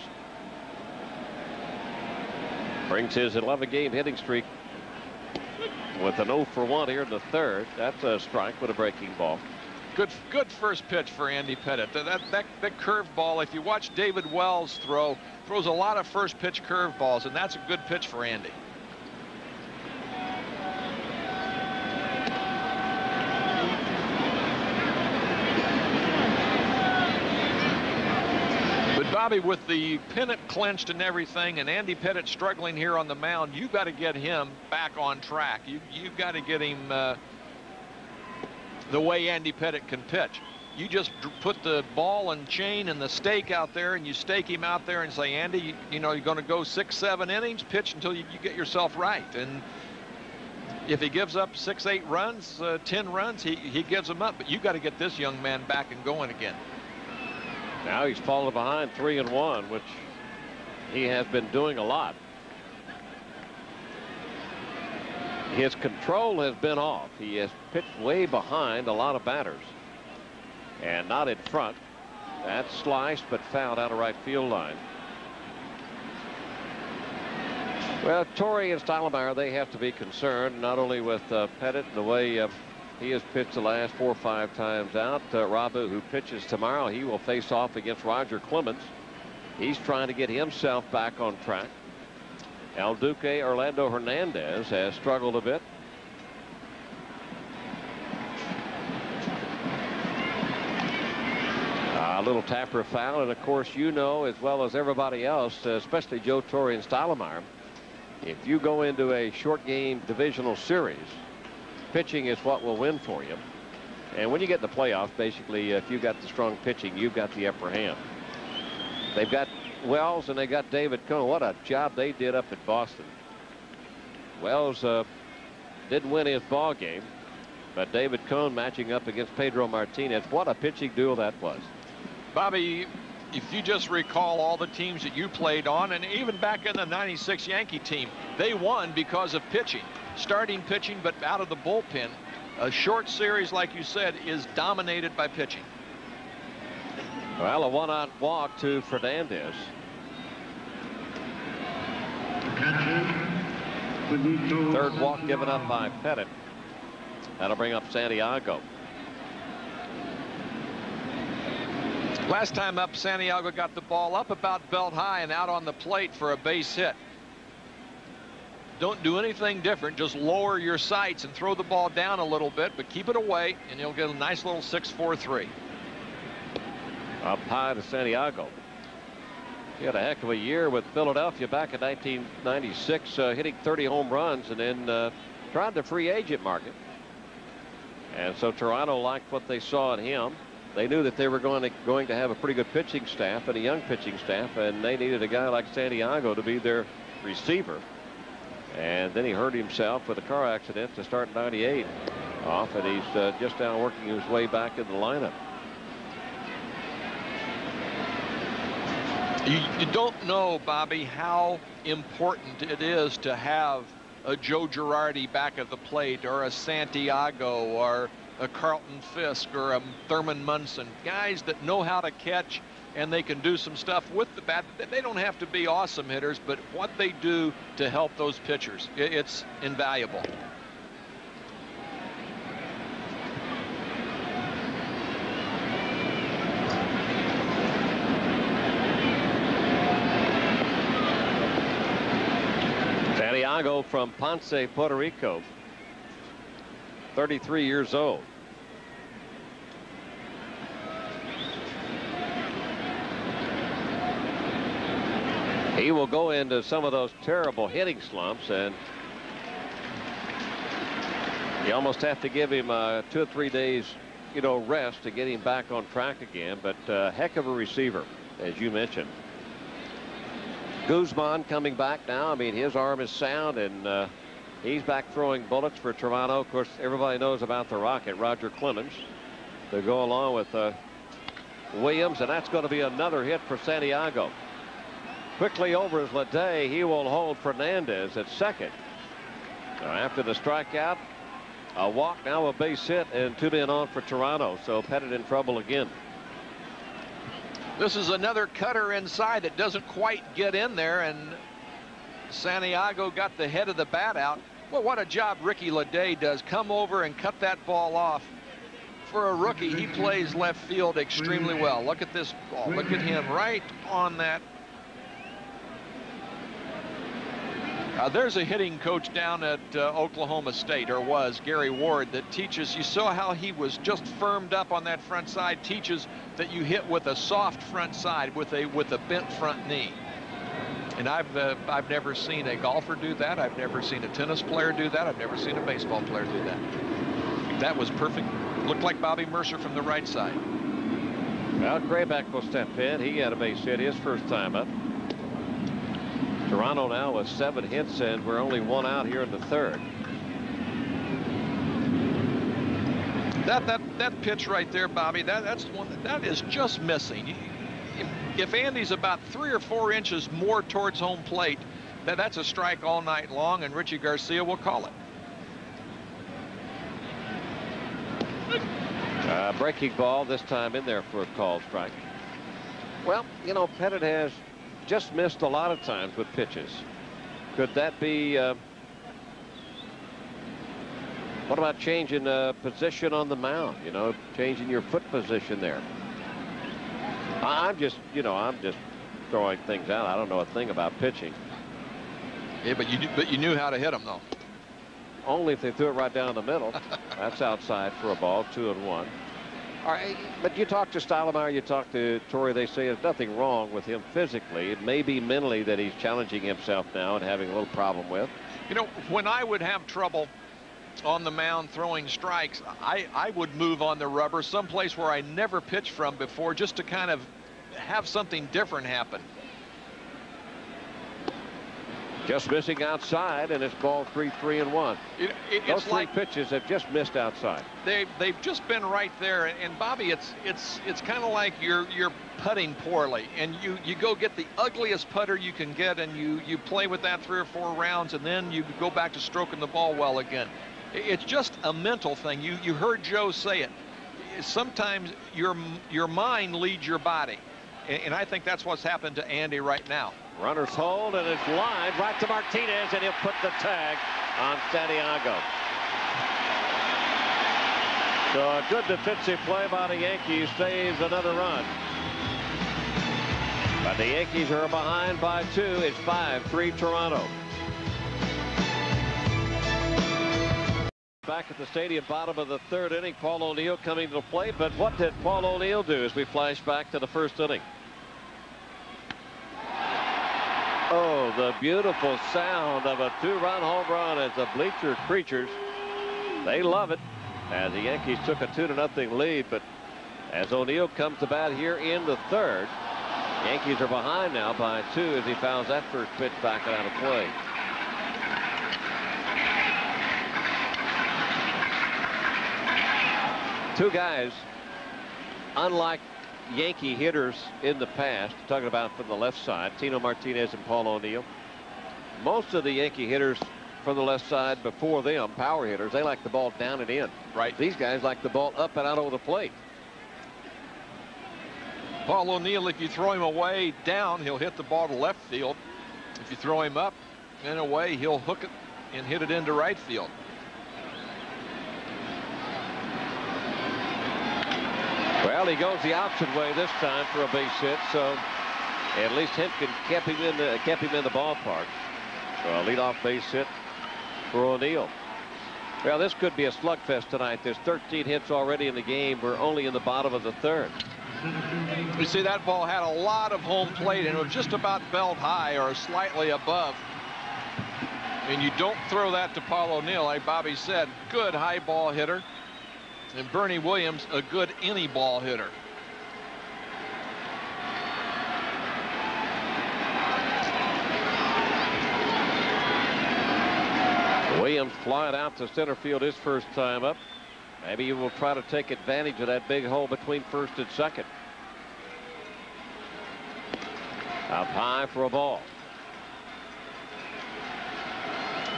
brings his 11 game hitting streak with an 0 for 1 here in the third. That's a strike with a breaking ball. Good, good first pitch for Andy Pettitte. That that that, that curveball. If you watch David Wells throw, throws a lot of first pitch curveballs, and that's a good pitch for Andy. But Bobby, with the pennant clinched and everything, and Andy Pettitte struggling here on the mound, you got to get him back on track. You you got to get him. Uh, the way Andy Pettitte can pitch. You just put the ball and chain and the stake out there and you stake him out there and say, Andy, you, you know, you're going to go six, seven innings, pitch until you, you, get yourself right. And if he gives up six, eight runs, uh, 10 runs, he, he gives them up. But you got to get this young man back and going again. Now he's fallen behind three and one, which he has been doing a lot. His control has been off. He has pitched way behind a lot of batters. And not in front. That's sliced but fouled out of right field line. Well, Torre and Stottlemyre, they have to be concerned not only with uh, Pettitte and the way uh, he has pitched the last four or five times out. Uh, Irabu, who pitches tomorrow, he will face off against Roger Clemens. He's trying to get himself back on track. El Duque Orlando Hernandez has struggled a bit. A little tapper foul, and of course, you know as well as everybody else, especially Joe Torre and Stottlemyre, if you go into a short game divisional series, pitching is what will win for you. And when you get in the playoffs, basically, if you've got the strong pitching, you've got the upper hand. They've got Wells and they got David Cone. What a job they did up at Boston. Wells uh, didn't win his ball game, but David Cone matching up against Pedro Martinez. What a pitching duel that was. Bobby, if you just recall all the teams that you played on, and even back in the 96 Yankee team, they won because of pitching. Starting pitching, but out of the bullpen. A short series, like you said, is dominated by pitching. Well, a one-out walk to Fernandez. Third walk given up by Pettitte. That'll bring up Santiago. Last time up, Santiago got the ball up about belt high and out on the plate for a base hit. Don't do anything different. Just lower your sights and throw the ball down a little bit, but keep it away, and you'll get a nice little 6-4-3. Up high to Santiago. He had a heck of a year with Philadelphia back in 1996, uh, hitting 30 home runs and then uh, tried the free agent market. And so Toronto liked what they saw in him. They knew that they were going to going to have a pretty good pitching staff and a young pitching staff, and they needed a guy like Santiago to be their receiver. And then he hurt himself with a car accident to start 98 off, and he's uh, just now working his way back in the lineup. You, you, don't know, Bobby, how important it is to have a Joe Girardi back at the plate or a Santiago or a Carlton Fisk or a Thurman Munson. Guys that know how to catch and they can do some stuff with the bat. They don't have to be awesome hitters, but what they do to help those pitchers, it's invaluable. Santiago from Ponce, Puerto Rico. 33 years old. He will go into some of those terrible hitting slumps and you almost have to give him uh, two or three days you know rest to get him back on track again but uh, heck of a receiver as you mentioned Guzman coming back now. I mean, his arm is sound, and uh, he's back throwing bullets for Toronto. Of course, everybody knows about the Rocket, Roger Clemens, to go along with uh, Williams, and that's going to be another hit for Santiago. Quickly over is Ledee. He will hold Fernandez at second. Now, after the strikeout, a walk, now a base hit, and two men on for Toronto. So Pettitte in trouble again. This is another cutter inside that doesn't quite get in there, and Santiago got the head of the bat out. Well, what a job Ricky Ledee does. Come over and cut that ball off. For a rookie, he plays left field extremely well. Look at this ball. Look at him right on that Uh, there's a hitting coach down at uh, Oklahoma State, or was, Gary Ward, that teaches, you saw how he was just firmed up on that front side, teaches that you hit with a soft front side with a with a bent front knee. And I've uh, I've never seen a golfer do that. I've never seen a tennis player do that. I've never seen a baseball player do that. That was perfect. Looked like Bobby Murcer from the right side. Well, Grebeck will step in. He had a base hit his first time up. Toronto now with seven hits and we're only one out here in the third. That that that pitch right there, Bobby, that that's one that, that is just missing. If, if Andy's about three or four inches more towards home plate, that that's a strike all night long, and Richie Garcia will call it. Uh, breaking ball this time in there for a call strike. Well, you know, Pettitte has just missed a lot of times with pitches. Could that be uh, what about changing uh, position on the mound? You know, changing your foot position there. I'm just, you know, I'm just throwing things out. I don't know a thing about pitching. Yeah, but you but you knew how to hit them though. Only if they threw it right down the middle. That's outside for a ball, two and one. But you talk to Stottlemyre, you talk to Torre, they say there's nothing wrong with him physically. It may be mentally that he's challenging himself now and having a little problem with. You know, when I would have trouble on the mound throwing strikes, I, I would move on the rubber someplace where I never pitched from before just to kind of have something different happen. Just missing outside, and it's ball three, three, and one. It, it, Those three like pitches have just missed outside. They they've just been right there, and Bobby, it's it's it's kind of like you're you're putting poorly, and you you go get the ugliest putter you can get, and you you play with that three or four rounds, and then you go back to stroking the ball well again. It's just a mental thing. You you heard Joe say it. Sometimes your your mind leads your body, and, and I think that's what's happened to Andy right now. Runners hold, and it's lined right to Martinez, and he'll put the tag on Santiago. So a good defensive play by the Yankees saves another run. But the Yankees are behind by two. It's 5-3 Toronto. Back at the stadium, bottom of the third inning, Paul O'Neill coming to the plate. But what did Paul O'Neill do as we flash back to the first inning? Oh, the beautiful sound of a two-run home run as the bleacher creatures, they love it. As the Yankees took a two to nothing lead, but as O'Neill comes to bat here in the third, Yankees are behind now by two as he fouls that first pitch back out of play. Two guys, unlike Yankee hitters in the past, talking about from the left side, Tino Martinez and Paul O'Neill. Most of the Yankee hitters from the left side before them, power hitters, they like the ball down and in. Right. These guys like the ball up and out over the plate. Paul O'Neill, if you throw him away down, he'll hit the ball to left field. If you throw him up and away, he'll hook it and hit it into right field. Well, he goes the opposite way this time for a base hit, so at least Hentgen kept him in the kept him in the ballpark. So a leadoff base hit for O'Neill. Well, this could be a slugfest tonight. There's 13 hits already in the game. We're only in the bottom of the third. You see, that ball had a lot of home plate, and it was just about belt high or slightly above. And you don't throw that to Paul O'Neill, like Bobby said. Good high ball hitter. And Bernie Williams, a good any ball hitter. Williams flying out to center field his first time up. Maybe he will try to take advantage of that big hole between first and second. Up high for a ball.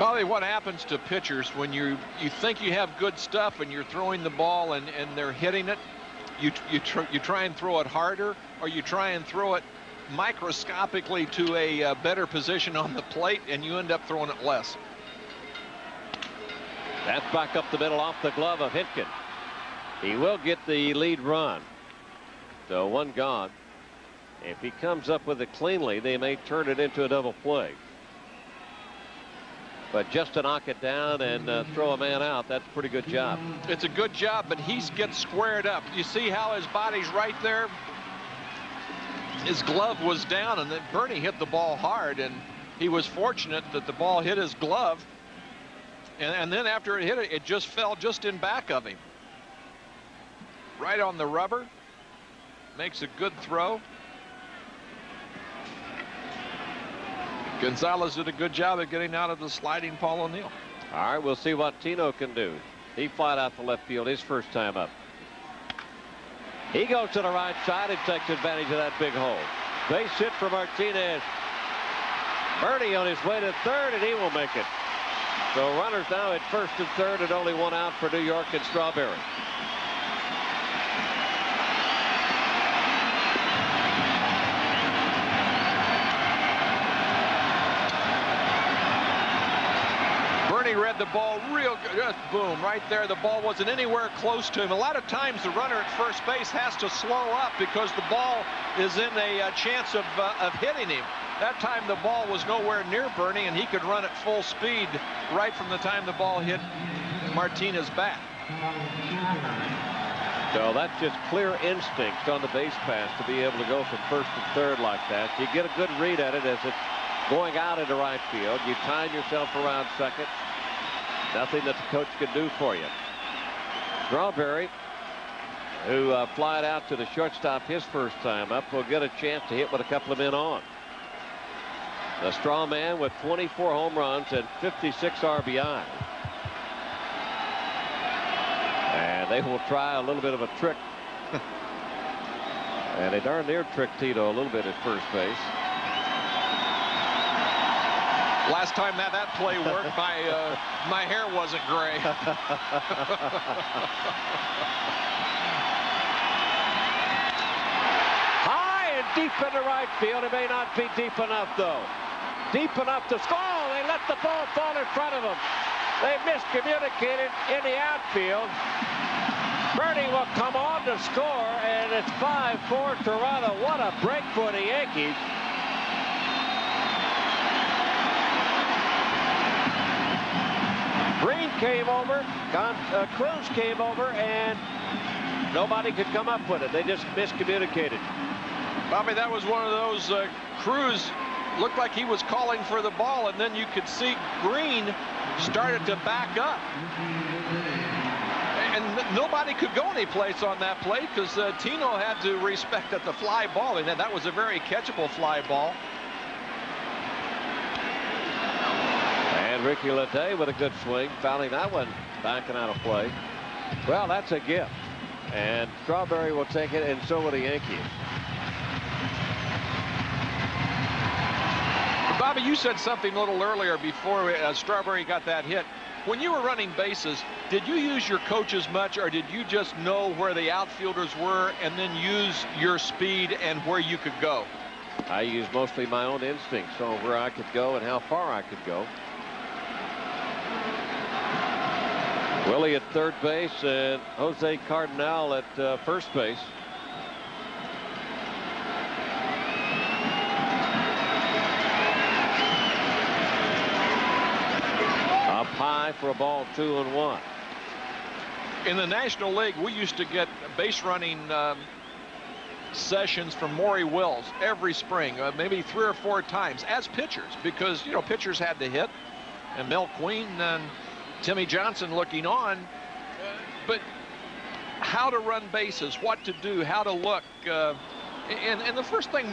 Bobby, what happens to pitchers when you you think you have good stuff and you're throwing the ball and and they're hitting it? You you tr you try and throw it harder, or you try and throw it microscopically to a uh, better position on the plate, and you end up throwing it less. That's back up the middle off the glove of Hentgen. He will get the lead run. So one gone. If he comes up with it cleanly, they may turn it into a double play. But just to knock it down and uh, throw a man out, that's a pretty good job. It's a good job, but he gets squared up. You see how his body's right there? His glove was down, and then Bernie hit the ball hard, and he was fortunate that the ball hit his glove. And, and then after it hit it, it just fell just in back of him. Right on the rubber. Makes a good throw. Gonzalez did a good job of getting out of the sliding Paul O'Neill. All right, we'll see what Tino can do. He flied out to left field his first time up. He goes to the right side and takes advantage of that big hole. Base hit for Martinez. Bernie on his way to third, and he will make it. So runners now at first and third, and only one out for New York and Strawberry. Bernie the ball real good. Just boom, right there. The ball wasn't anywhere close to him. A lot of times the runner at first base has to slow up because the ball is in a, a chance of, uh, of hitting him. That time the ball was nowhere near Bernie, and he could run at full speed right from the time the ball hit Martinez bat. So that's just clear instinct on the base pass to be able to go from first to third like that. You get a good read at it as it's going out into right field. You time yourself around second. Nothing that the coach can do for you. Strawberry, who uh, flied out to the shortstop his first time up, will get a chance to hit with a couple of men on. The straw man with 24 home runs and 56 RBI. And they will try a little bit of a trick. and they darn near tricked Tino a little bit at first base. Last time that that play worked, my uh, my hair wasn't gray. High and deep into right field. It may not be deep enough though. Deep enough to score. They let the ball fall in front of them. They miscommunicated in the outfield. Bernie will come on to score, and it's 5-4 Toronto. What a break for the Yankees. Green came over, uh, Cruz came over, and nobody could come up with it. They just miscommunicated. Bobby, that was one of those uh, Cruz looked like he was calling for the ball, and then you could see Green started to back up. And nobody could go any place on that play because uh, Tino had to respect that the fly ball, and that was a very catchable fly ball. Ricky Ledee with a good swing, fouling that one, backing out of play. Well, that's a gift. And Strawberry will take it, and so will the Yankees. Bobby, you said something a little earlier before uh, Strawberry got that hit. When you were running bases, did you use your coaches much, or did you just know where the outfielders were and then use your speed and where you could go? I used mostly my own instincts on where I could go and how far I could go. Willie at third base and Jose Cardenal at uh, first base. Up high for a ball two and one. In the National League, we used to get base running um, sessions from Maury Wills every spring, uh, maybe three or four times as pitchers, because, you know, pitchers had to hit. And Mel Queen and Timmy Johnson looking on. But how to run bases, what to do, how to look. Uh, and, and the first thing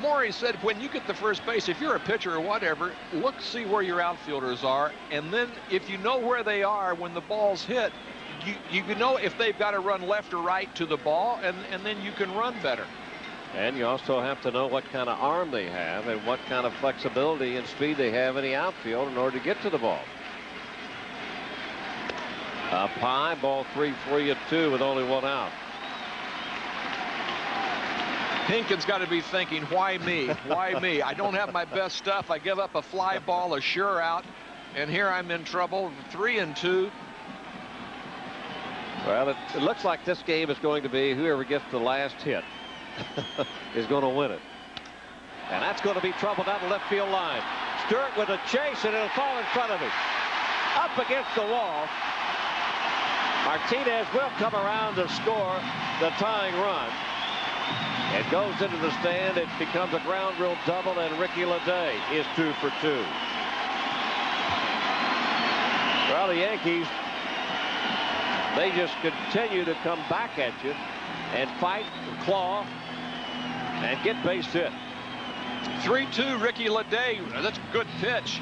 Maury said, when you get the first base, if you're a pitcher or whatever, look, see where your outfielders are. And then if you know where they are when the ball's hit, you, you can know if they've got to run left or right to the ball, and, and then you can run better. And you also have to know what kind of arm they have and what kind of flexibility and speed they have in the outfield in order to get to the ball. Up high, ball three, three, and two with only one out. Hentgen's got to be thinking, why me? Why me? I don't have my best stuff. I give up a fly ball, a sure out, and here I'm in trouble. Three and two. Well, it, it looks like this game is going to be whoever gets the last hit is going to win it. And that's going to be trouble down the left field line. Stewart with a chase, and it'll fall in front of him. Up against the wall. Martinez will come around to score the tying run. It goes into the stand. It becomes a ground rule double, and Ricky Ledee is two for two. Well, the Yankees, they just continue to come back at you and fight and claw and get base hit. 3-2 Ricky Ledee. That's a good pitch.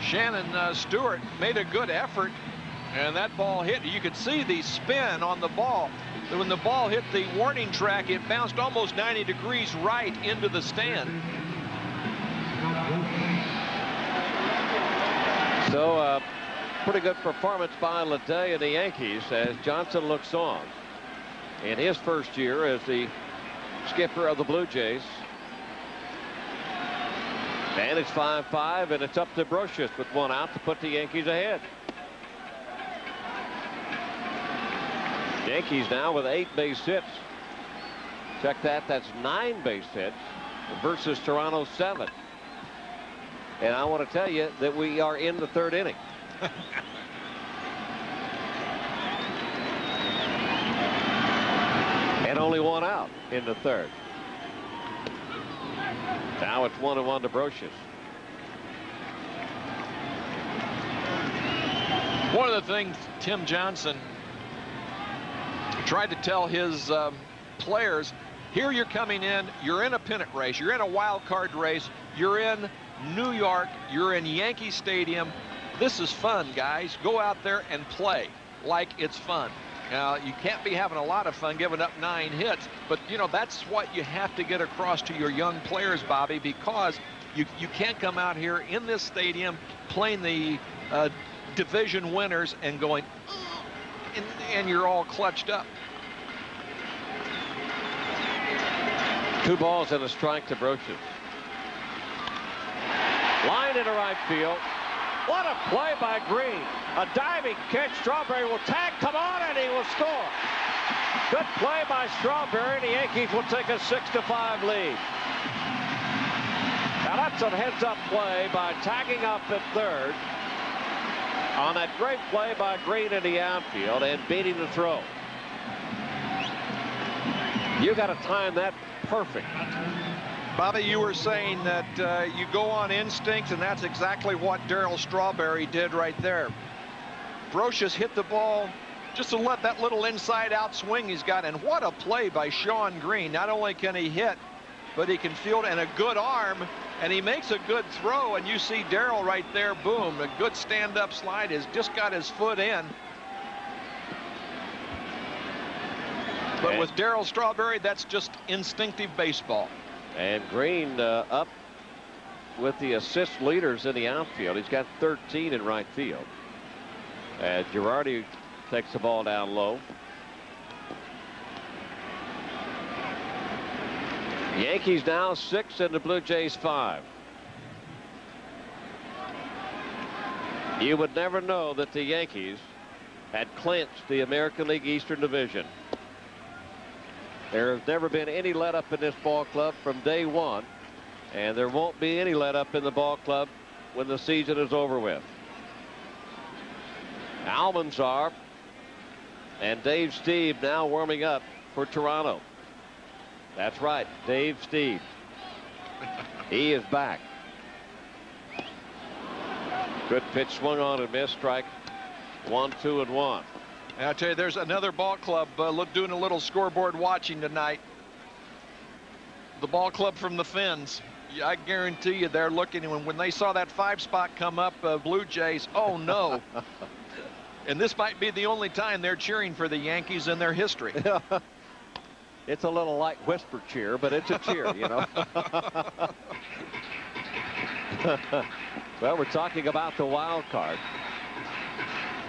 Shannon uh, Stewart made a good effort and that ball hit. You could see the spin on the ball. When the ball hit the warning track, it bounced almost 90 degrees right into the stand. So, uh, pretty good performance by Ledee and the Yankees as Johnson looks on in his first year as the skipper of the Blue Jays. And it's 5-5, and it's up to Brosius with one out to put the Yankees ahead. Yankees now with eight base hits. Check that. That's nine base hits versus Toronto seven. And I want to tell you that we are in the third inning. and only one out in the third. Now it's one and one to Brosius. One of the things Tim Johnson tried to tell his um, players, here you're coming in, you're in a pennant race, you're in a wild card race, you're in New York. You're in Yankee Stadium. This is fun, guys. Go out there and play like it's fun. Now, you can't be having a lot of fun giving up nine hits, but, you know, that's what you have to get across to your young players, Bobby, because you, you can't come out here in this stadium playing the uh, division winners and going, and, and you're all clutched up. Two balls and a strike to Brosius. Line into right field. What a play by Green. A diving catch. Strawberry will tag. Come on, and he will score. Good play by Strawberry, and the Yankees will take a 6-5 lead. Now that's a heads-up play by tagging up at third on that great play by Green in the outfield and beating the throw. You got to time that perfect. Bobby, you were saying that uh, you go on instinct, and that's exactly what Darryl Strawberry did right there. Brosius hit the ball just to let that little inside-out swing he's got, and what a play by Shawn Green. Not only can he hit, but he can field and a good arm, and he makes a good throw, and you see Darryl right there, boom, a good stand-up slide has just got his foot in. But with Darryl Strawberry, that's just instinctive baseball. And Green uh, up with the assist leaders in the outfield. He's got 13 in right field. As Girardi takes the ball down low. Yankees now six and the Blue Jays five. You would never know that the Yankees had clinched the American League Eastern Division. There has never been any let up in this ball club from day one, and there won't be any let up in the ball club when the season is over with. Almanzar and Dave Stieb now warming up for Toronto. That's right, Dave Stieb. He is back. Good pitch swung on and missed strike. One, two, and one. And I tell you, there's another ball club uh, look, doing a little scoreboard watching tonight. The ball club from the Fens. I guarantee you they're looking when when they saw that five spot come up uh, Blue Jays oh no and this might be the only time they're cheering for the Yankees in their history it's a little like whisper cheer but it's a cheer you know well we're talking about the wild card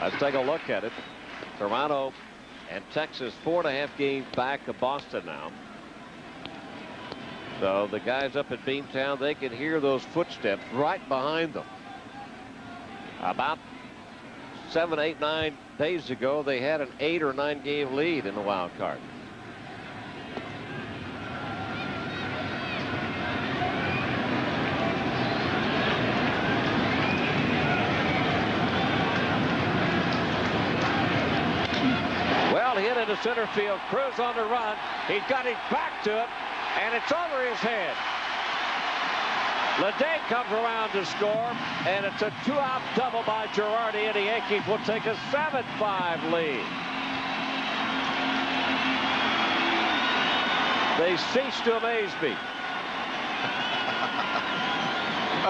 let's take a look at it Toronto and Texas four and a half games back of Boston now. So the guys up at Beantown, they can hear those footsteps right behind them. About seven, eight, nine days ago, they had an eight or nine game lead in the wild card. into center field. Cruz on the run. He's got his back to it, and it's over his head. Ledee comes around to score, and it's a two-out double by Girardi, and the Yankees will take a 7-5 lead. They cease to amaze me.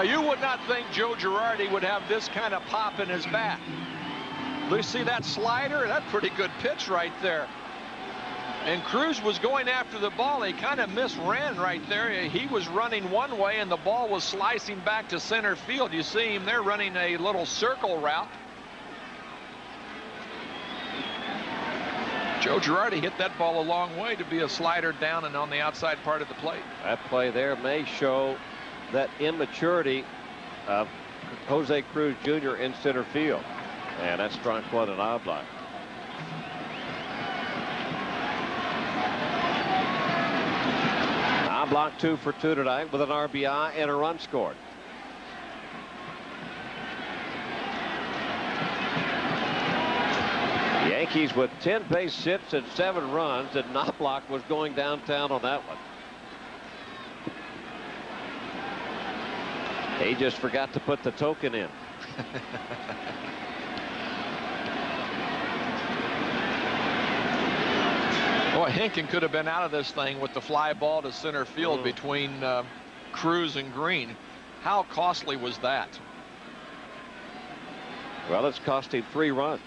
you would not think Joe Girardi would have this kind of pop in his bat. Look, see that slider? That's pretty good pitch right there. And Cruz was going after the ball. He kind of misran right there. He was running one way, and the ball was slicing back to center field. You see him there running a little circle route. Joe Girardi hit that ball a long way to be a slider down and on the outside part of the plate. That play there may show that immaturity of Jose Cruz Jr. in center field. And that's strike one and Knoblauch. Knoblauch two for two tonight with an RBI and a run scored. Yankees with 10 base hits and seven runs and Knoblauch was going downtown on that one. He just forgot to put the token in. Boy, Hentgen could have been out of this thing with the fly ball to center field mm. between uh, Cruz and Green. How costly was that? Well, it's costing three runs.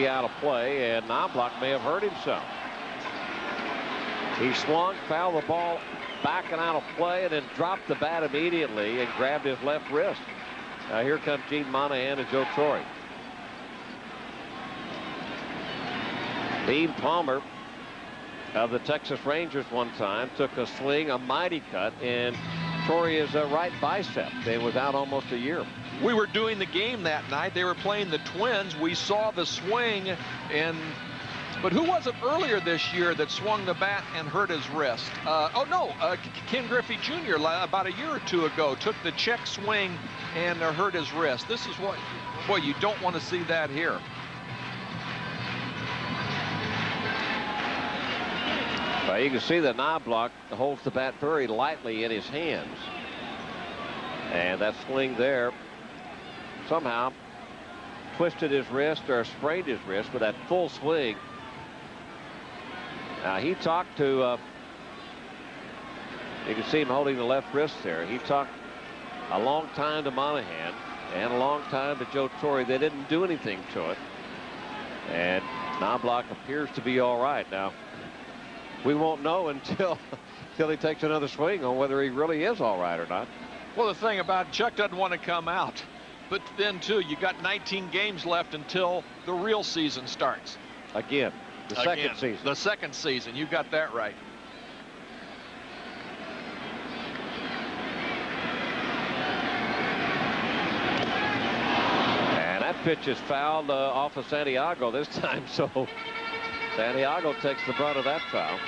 be out of and may have hurt himself. He swung, fouled the ball back and out of play, and then dropped the bat immediately and grabbed his left wrist. Now here comes Gene Monahan and Joe Torre. Dean Palmer of the Texas Rangers one time took a swing, a mighty cut, and Torre's uh, right bicep and was out almost a year we were doing the game that night. They were playing the Twins. We saw the swing, and but who was it earlier this year that swung the bat and hurt his wrist? Uh, oh, no, uh, Ken Griffey Jr. about a year or two ago took the check swing and uh, hurt his wrist. This is what, boy, you don't want to see that here. Well, you can see that Knoblauch holds the bat very lightly in his hands. And that swing there somehow twisted his wrist or sprained his wrist with that full swing. Now he talked to, uh, you can see him holding the left wrist there. He talked a long time to Monahan and a long time to Joe Torre. They didn't do anything to it. And Knoblauch appears to be all right. Now, we won't know until, until he takes another swing on whether he really is all right or not. Well, the thing about Chuck doesn't want to come out. But then, too, you've got 19 games left until the real season starts. Again, the Again, second season. The second season. You got that right. And that pitch is fouled uh, off of Santiago this time, so Santiago takes the brunt of that foul.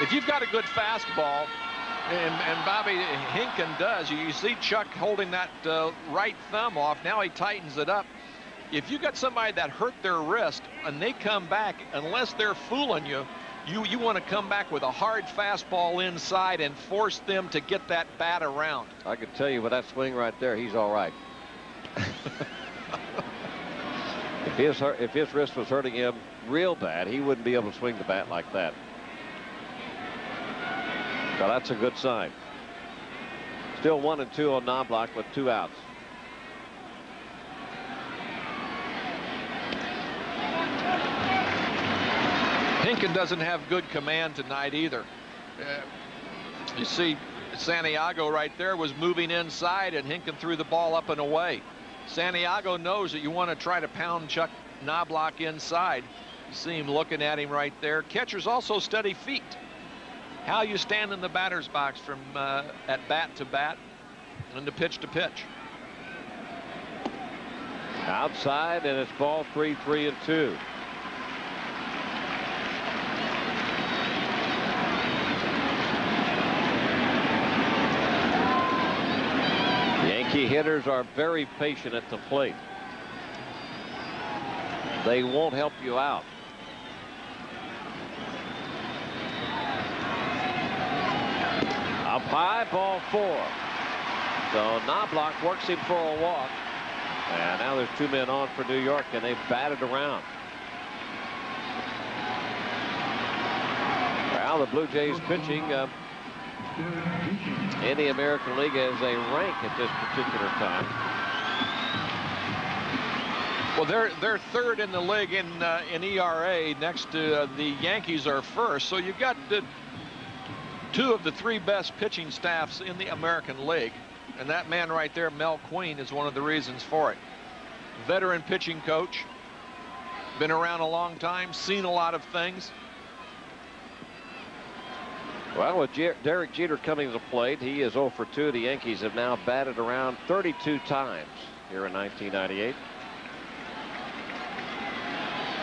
If you've got a good fastball, and, and Bobby Hentgen does. You, see Chuck holding that uh, right thumb off. Now he tightens it up. If you got somebody that hurt their wrist and they come back, unless they're fooling you, you, you want to come back with a hard fastball inside and force them to get that bat around. I can tell you with that swing right there, he's all right. if, his, if his wrist was hurting him real bad, he wouldn't be able to swing the bat like that. So that's a good sign. Still one and two on Knoblauch with two outs. Hentgen doesn't have good command tonight either. Uh, you see Santiago right there was moving inside and Hentgen threw the ball up and away. Santiago knows that you want to try to pound Chuck Knoblauch inside. You see him looking at him right there. Catchers also study feet how you stand in the batter's box from uh, at bat to bat and to pitch to pitch. Outside, and it's ball three, three, and two. Yankee hitters are very patient at the plate. They won't help you out. Up high, ball four. So Knoblauch works him for a walk. And now there's two men on for New York, and they've batted around. Well, the Blue Jays pitching uh, in the American League as a rank at this particular time. Well, they're they're third in the league in uh, in ERA. Next to uh, the Yankees are first. So you've got the two of the three best pitching staffs in the American League. And that man right there, Mel Queen, is one of the reasons for it. Veteran pitching coach, been around a long time, seen a lot of things. Well, with Jer Derek Jeter coming to the plate, he is 0 for 2. The Yankees have now batted around 32 times here in 1998.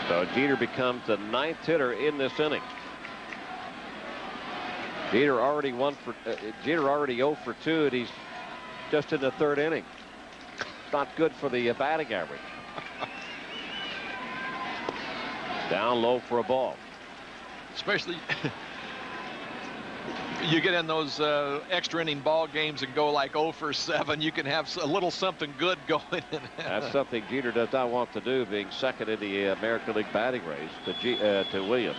So Jeter becomes the ninth hitter in this inning. Jeter already one for uh, Jeter already 0 for 2 and he's just in the third inning. Not good for the batting average. Down low for a ball. Especially you get in those uh, extra inning ball games and go like 0 for 7, you can have a little something good going. In. That's something Jeter does not want to do, being second in the American League batting race to, G, uh, to Williams.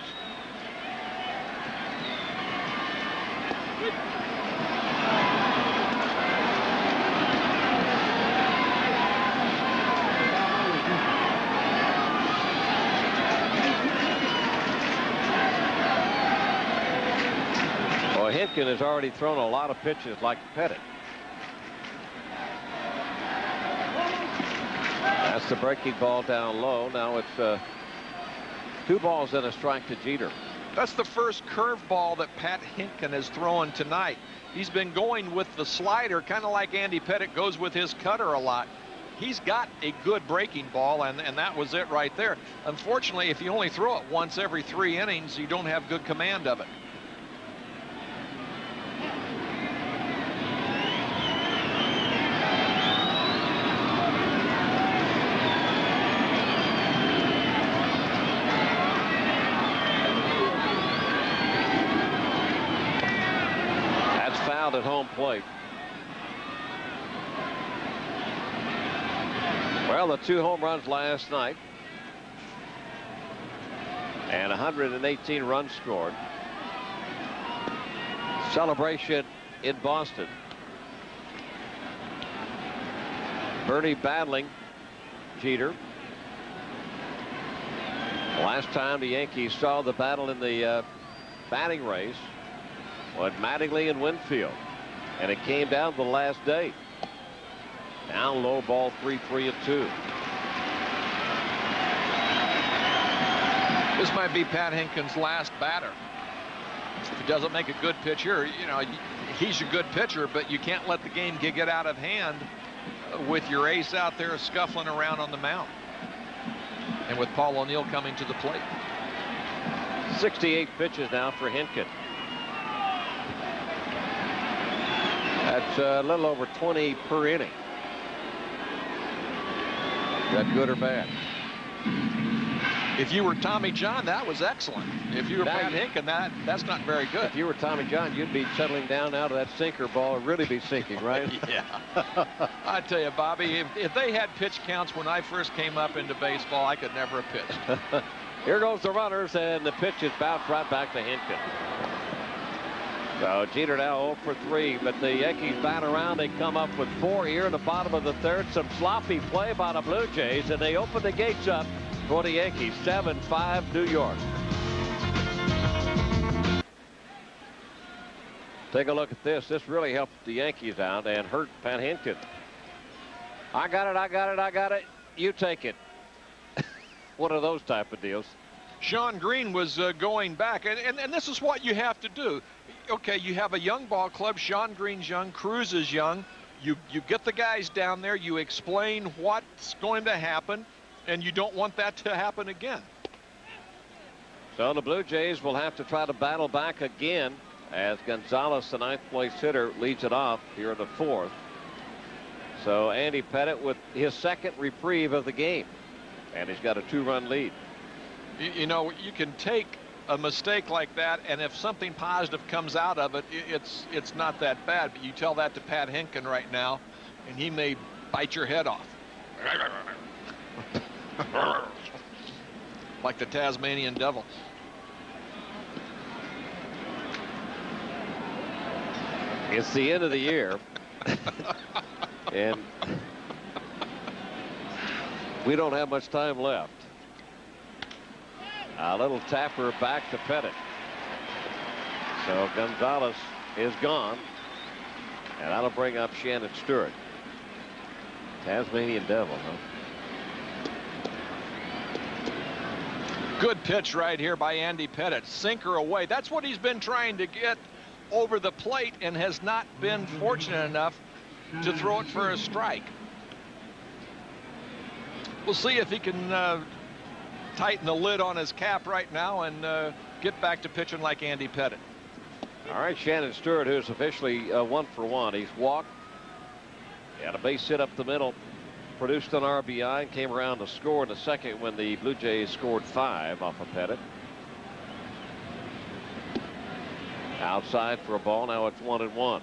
Hentgen has already thrown a lot of pitches like Pettitte. That's the breaking ball down low. Now it's uh, two balls and a strike to Jeter. That's the first curveball that Pat Hentgen has thrown tonight. He's been going with the slider, kind of like Andy Pettitte goes with his cutter a lot. He's got a good breaking ball, and, and that was it right there. Unfortunately, if you only throw it once every three innings, you don't have good command of it. at home plate. Well, the two home runs last night and 118 runs scored. Celebration in Boston. Bernie battling Jeter. Last time the Yankees saw the battle in the uh, batting race was Mattingly and Winfield. And it came down to the last day. Down low ball three, three, and two. This might be Pat Hentgen's last batter. If he doesn't make a good pitcher, you know, he's a good pitcher, but you can't let the game get out of hand with your ace out there scuffling around on the mound. And with Paul O'Neill coming to the plate. 68 pitches now for Hentgen. That's a little over 20 per inning. Is that good or bad? If you were Tommy John, that was excellent. If you were now Pat Hentgen, that that's not very good. If you were Tommy John, you'd be settling down out of that sinker ball and really be sinking, right? yeah. I tell you, Bobby, if, if they had pitch counts when I first came up into baseball, I could never have pitched. Here goes the runners, and the pitch is bounced right back to Hentgen. So Jeter now 0 for 3, but the Yankees bat around. They come up with four here in the bottom of the third. Some sloppy play by the Blue Jays, and they open the gates up for the Yankees. 7-5 New York. Take a look at this. This really helped the Yankees out and hurt Pat Hentgen. I got it, I got it, I got it. You take it. One of those type of deals. Shawn Green was uh, going back, and, and, and this is what you have to do okay, you have a young ball club. Shawn Green's young. Cruz is young. You, you get the guys down there. You explain what's going to happen, and you don't want that to happen again. So the Blue Jays will have to try to battle back again as Gonzalez, the ninth place hitter, leads it off here in the fourth. So Andy Pettitte with his second reprieve of the game. And he's got a two-run lead. You, you know, you can take a mistake like that, and if something positive comes out of it, it's it's not that bad. But you tell that to Pat Hentgen right now, and he may bite your head off. like the Tasmanian devil. It's the end of the year. and we don't have much time left. A little tapper back to Pettitte. So Gonzalez is gone. And that'll bring up Shannon Stewart. Tasmanian Devil, huh? Good pitch right here by Andy Pettitte. Sinker away. That's what he's been trying to get over the plate and has not been fortunate enough to throw it for a strike. We'll see if he can uh, tighten the lid on his cap right now and uh, get back to pitching like Andy Pettitte. All right, Shannon Stewart, who's officially uh, one for one. He's walked, had a base hit up the middle, produced an RBI and came around to score in the second when the Blue Jays scored five off of Pettitte. Outside for a ball. Now it's one and one.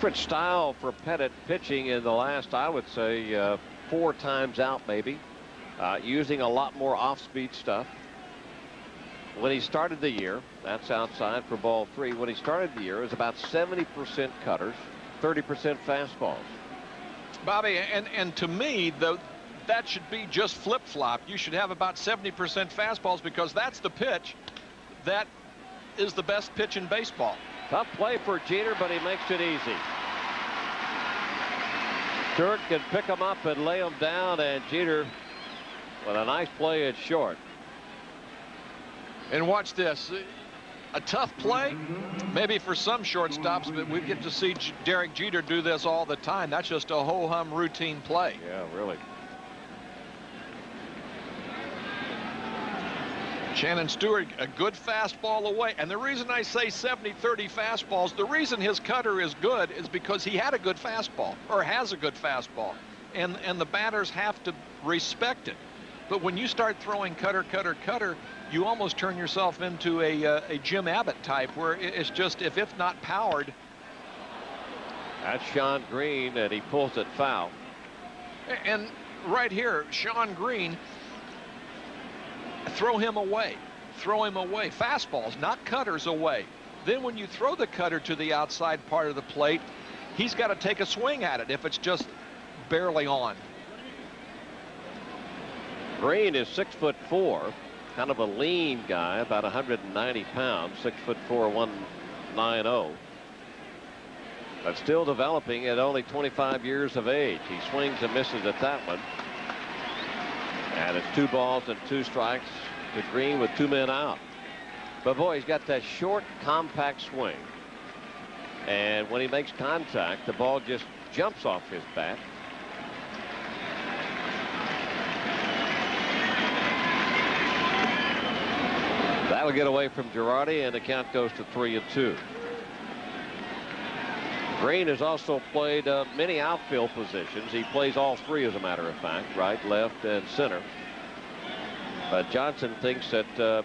Different style for Pettitte pitching in the last, I would say, uh, four times out maybe, uh, using a lot more off-speed stuff. When he started the year, that's outside for ball three. When he started the year, it was about 70% cutters, 30% fastballs. Bobby, and, and to me, the, that should be just flip-flop. You should have about 70% fastballs because that's the pitch that is the best pitch in baseball. Tough play for Jeter, but he makes it easy. Stewart can pick him up and lay him down, and Jeter with a nice play at short. And watch this. A tough play, maybe for some shortstops, but we get to see Derek Jeter do this all the time. That's just a ho-hum routine play. Yeah, really. Shannon Stewart, a good fastball away. And the reason I say 70-30 fastballs, the reason his cutter is good is because he had a good fastball or has a good fastball. And, and the batters have to respect it. But when you start throwing cutter, cutter, cutter, you almost turn yourself into a, uh, a Jim Abbott type where it's just if it's not powered. That's Shawn Green, and he pulls it foul. And right here, Shawn Green throw him away. Throw him away. Fastballs, not cutters away. Then when you throw the cutter to the outside part of the plate, he's got to take a swing at it if it's just barely on. Green is six foot four, kind of a lean guy, about 190 pounds, six foot four, 190. But still developing at only 25 years of age. He swings and misses at that one. And it's two balls and two strikes to Green with two men out. But boy, he's got that short, compact swing. And when he makes contact, the ball just jumps off his bat. That'll get away from Girardi, and the count goes to three and two. Green has also played uh, many outfield positions. He plays all three, as a matter of fact, right, left, and center. But Johnson thinks that uh,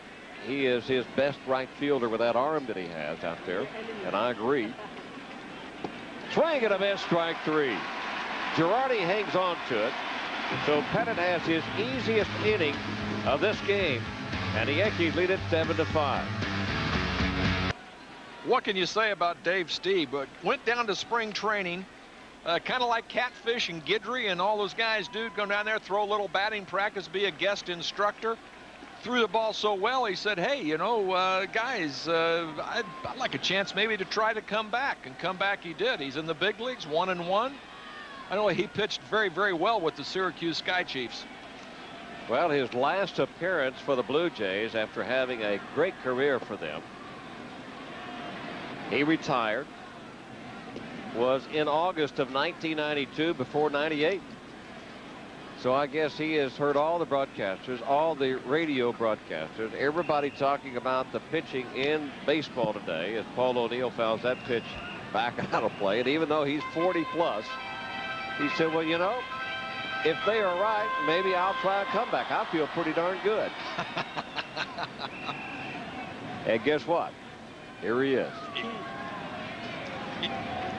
he is his best right fielder with that arm that he has out there, and I agree. Swing and a miss, strike three. Girardi hangs on to it. So Pettitte has his easiest inning of this game, and the Yankees lead it 7 to 5 what can you say about Dave Stieb? But went down to spring training, uh, kind of like Catfish and Guidry and all those guys do. Go down there, throw a little batting practice, be a guest instructor. Threw the ball so well, he said, hey, you know, uh, guys, uh, I'd, I'd, like a chance maybe to try to come back. And come back he did. He's in the big leagues, one and one. I know he pitched very, very well with the Syracuse Sky Chiefs. Well, his last appearance for the Blue Jays after having a great career for them he retired. Was in August of 1992 before 98. So I guess he has heard all the broadcasters, all the radio broadcasters, everybody talking about the pitching in baseball today as Paul O'Neill fouls that pitch back out of play. And even though he's 40 plus, he said, well, you know, if they are right, maybe I'll try a comeback. I feel pretty darn good. and guess what? Here he is.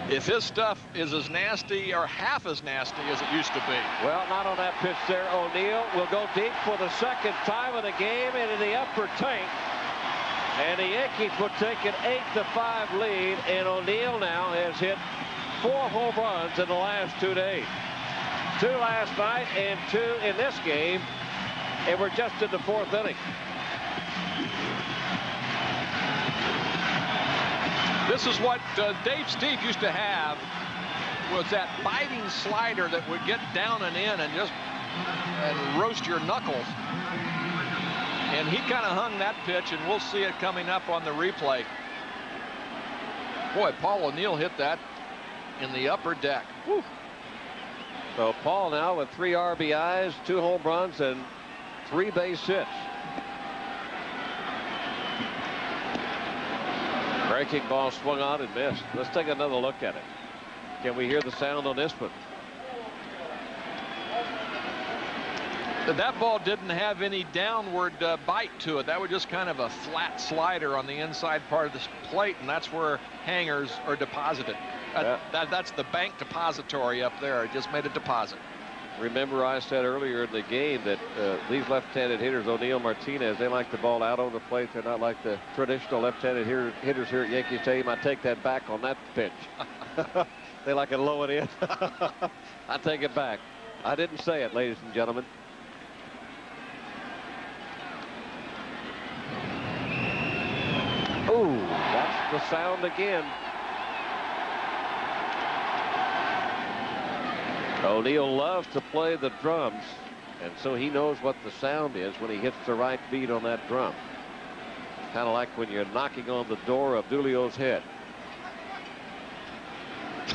If his stuff is as nasty or half as nasty as it used to be. Well, not on that pitch there. O'Neill will go deep for the second time of the game into the upper tank. And the Yankees will take an 8 to 5 lead. And O'Neill now has hit four home runs in the last two days. Two last night and two in this game. And we're just in the fourth inning. This is what uh, Dave Stieb used to have was that biting slider that would get down and in and just and roast your knuckles. And he kind of hung that pitch, and we'll see it coming up on the replay. Boy, Paul O'Neill hit that in the upper deck. Woo. So Paul now with three RBIs, two home runs, and three base hits. Breaking ball swung on and missed. Let's take another look at it. Can we hear the sound on this one? That ball didn't have any downward uh, bite to it. That was just kind of a flat slider on the inside part of the plate, and that's where hangers are deposited. That, yeah. that, that's the bank depository up there. It just made a deposit. Remember I said earlier in the game that uh, these left-handed hitters, O'Neill Martinez, they like the ball out on the plate. They're not like the traditional left-handed hitters here at Yankee Stadium. I take that back on that pitch. they like it low and in. I take it back. I didn't say it, ladies and gentlemen. Ooh, that's the sound again. O'Neill loves to play the drums, and so he knows what the sound is when he hits the right beat on that drum. Kind of like when you're knocking on the door of Dulio's head.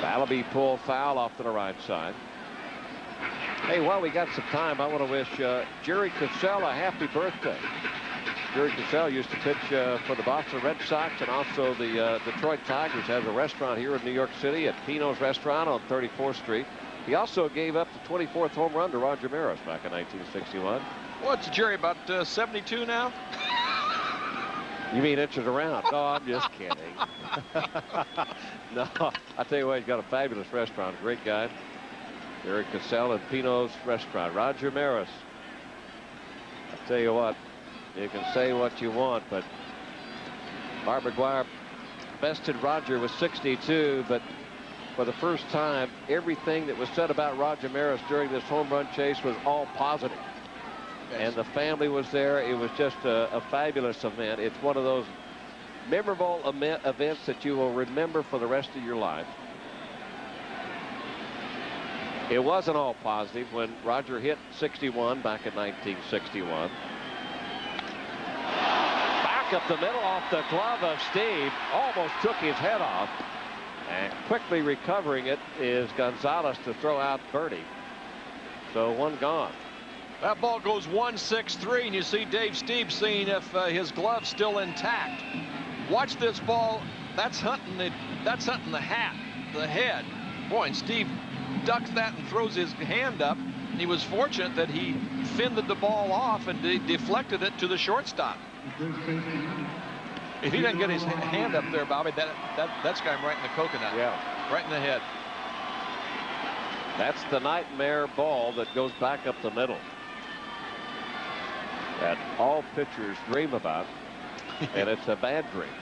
Balabi pull foul off to the right side. Hey, while we got some time, I want to wish uh, Jerry a happy birthday. Jerry Casale used to pitch uh, for the Boston Red Sox and also the uh, Detroit Tigers. Has a restaurant here in New York City at Pino's Restaurant on 34th Street. He also gave up the 24th home run to Roger Maris back in 1961. What's Jerry about uh, 72 now? You mean inches around? No, I'm just kidding. no, I tell you what, he's got a fabulous restaurant. Great guy. Jerry Casale at Pino's Restaurant. Roger Maris. I tell you what, you can say what you want, but Mark McGwire bested Roger with 62, but for the first time, everything that was said about Roger Maris during this home run chase was all positive. Yes. And the family was there. It was just a, a fabulous event. It's one of those memorable events that you will remember for the rest of your life. It wasn't all positive when Roger hit 61 back in 1961. Up the middle off the glove of Stieb. Almost took his head off. And quickly recovering it is Gonzalez to throw out Berti. So one gone. That ball goes 1-6-3, and you see Dave Stieb seeing if uh, his glove's still intact. Watch this ball. That's hunting the that's hunting the hat, the head. Boy, and Stieb ducks that and throws his hand up. He was fortunate that he fended the ball off and de deflected it to the shortstop. If he doesn't get his hand up there, Bobby, that, that, that's got him right in the coconut. Yeah. Right in the head. That's the nightmare ball that goes back up the middle. That all pitchers dream about, and it's a bad dream.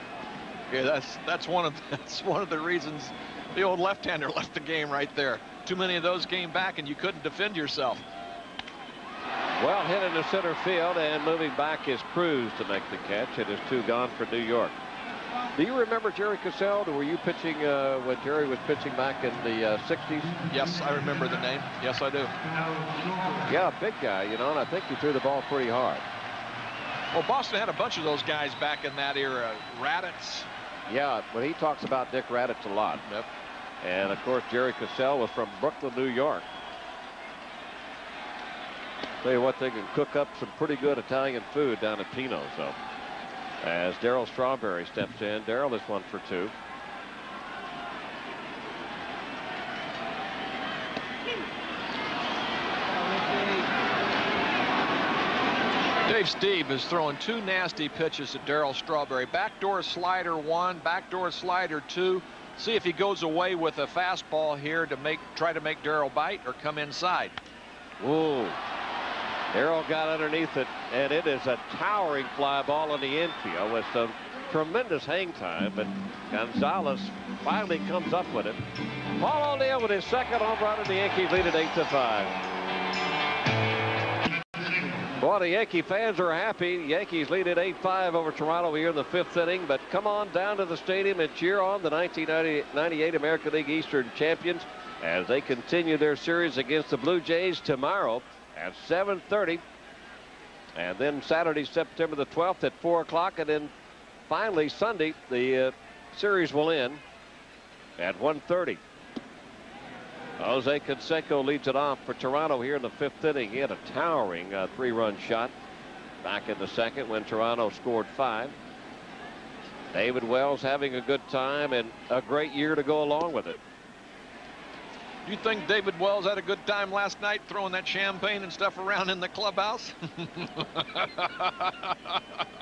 Yeah, that's that's one of that's one of the reasons the old left-hander left the game right there. Too many of those came back and you couldn't defend yourself. Well hit into center field and moving back is Cruz to make the catch. It is two gone for New York. Do you remember Jerry Casale? Were you pitching uh, when Jerry was pitching back in the uh, 60s? Yes, I remember the name. Yes, I do. Yeah, big guy, you know, and I think he threw the ball pretty hard. Well, Boston had a bunch of those guys back in that era. Radatz. Yeah, but he talks about Dick Radatz a lot. Yep. And of course, Jerry Casale was from Brooklyn, New York. Tell you what, they can cook up some pretty good Italian food down at Pino. So, as Darryl Strawberry steps in, Darryl is one for two. Dave Stieb is throwing two nasty pitches to Darryl Strawberry. Backdoor slider one, backdoor slider two. See if he goes away with a fastball here to make try to make Darryl bite or come inside. Ooh. Darryl got underneath it, and it is a towering fly ball in the infield with some tremendous hang time, but Gonzalez finally comes up with it. Paul O'Neill with his second home run, and the Yankees lead at 8 to 5. Boy, the Yankee fans are happy. Yankees lead at 8-5 over Toronto here in the fifth inning. But come on down to the stadium and cheer on the 1998 American League Eastern champions as they continue their series against the Blue Jays tomorrow at 7.30. And then Saturday, September the 12th at 4 o'clock. And then finally Sunday, the uh, series will end at 130. Jose Canseco leads it off for Toronto here in the fifth inning. He had a towering uh, three-run shot back in the second when Toronto scored five. David Wells having a good time and a great year to go along with it. You think David Wells had a good time last night throwing that champagne and stuff around in the clubhouse?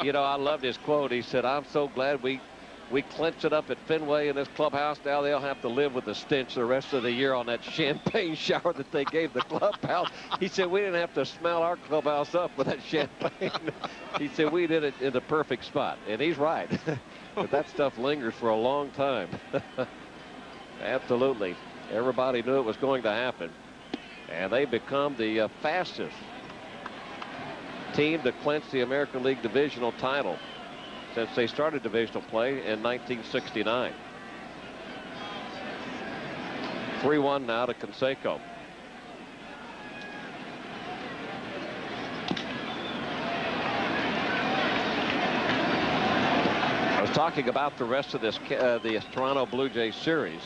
you know, I loved his quote. He said, I'm so glad we we clinched it up at Fenway in this clubhouse. Now they'll have to live with the stench the rest of the year on that champagne shower that they gave the clubhouse. He said we didn't have to smell our clubhouse up with that champagne. he said we did it in the perfect spot. And he's right. but that stuff lingers for a long time. Absolutely. Everybody knew it was going to happen. And they become the uh, fastest team to clinch the American League divisional title since they started divisional play in 1969. 3-1 now to Canseco. I was talking about the rest of this uh, the Toronto Blue Jays series.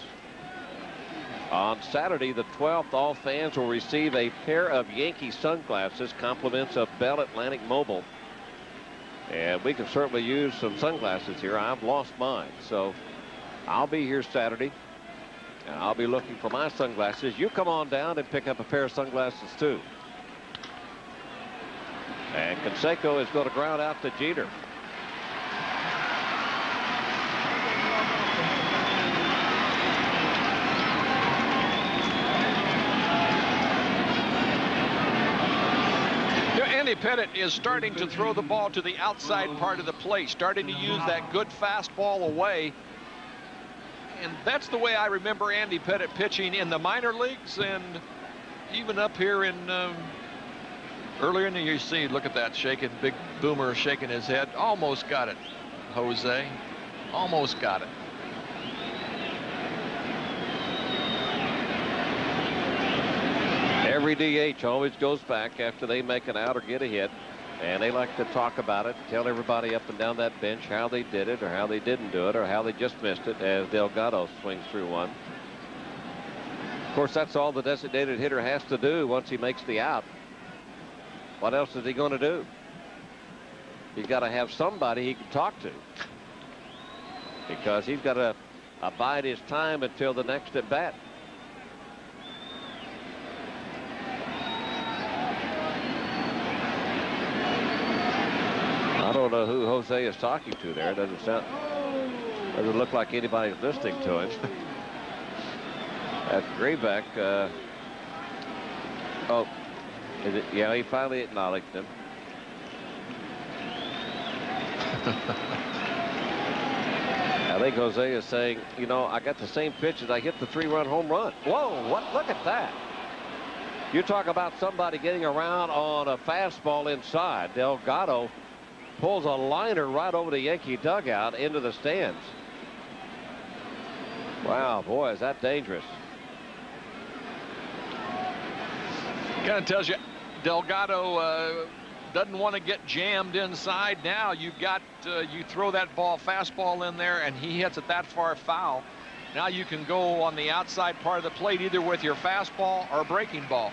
On Saturday, the 12th, all fans will receive a pair of Yankee sunglasses, compliments of Bell Atlantic Mobile. And we can certainly use some sunglasses here. I've lost mine, so I'll be here Saturday. And I'll be looking for my sunglasses. You come on down and pick up a pair of sunglasses, too. And Canseco is going to ground out to Jeter. Andy Pettitte is starting to throw the ball to the outside part of the plate, starting to use that good fastball away. And that's the way I remember Andy Pettitte pitching in the minor leagues and even up here in um, earlier in the year. See, look at that shaking, big boomer shaking his head. Almost got it, Jose. Almost got it. Every DH always goes back after they make an out or get a hit. And they like to talk about it, tell everybody up and down that bench how they did it or how they didn't do it or how they just missed it as Delgado swings through one. Of course, that's all the designated hitter has to do once he makes the out. What else is he going to do? He's got to have somebody he can talk to because he's got to abide his time until the next at bat. I don't know who Jose is talking to there. It doesn't sound doesn't look like anybody's listening to him. At Grebeck. Uh, oh, is it, yeah, he finally acknowledged him. I think Jose is saying, you know, I got the same pitch as I hit the three-run home run. Whoa, what? Look at that. You talk about somebody getting around on a fastball inside. Delgado pulls a liner right over the Yankee dugout into the stands. Wow, boy, is that dangerous. Kind of tells you Delgado uh, doesn't want to get jammed inside now. you've got uh, you throw that ball fastball in there and he hits it that far foul. Now you can go on the outside part of the plate either with your fastball or breaking ball.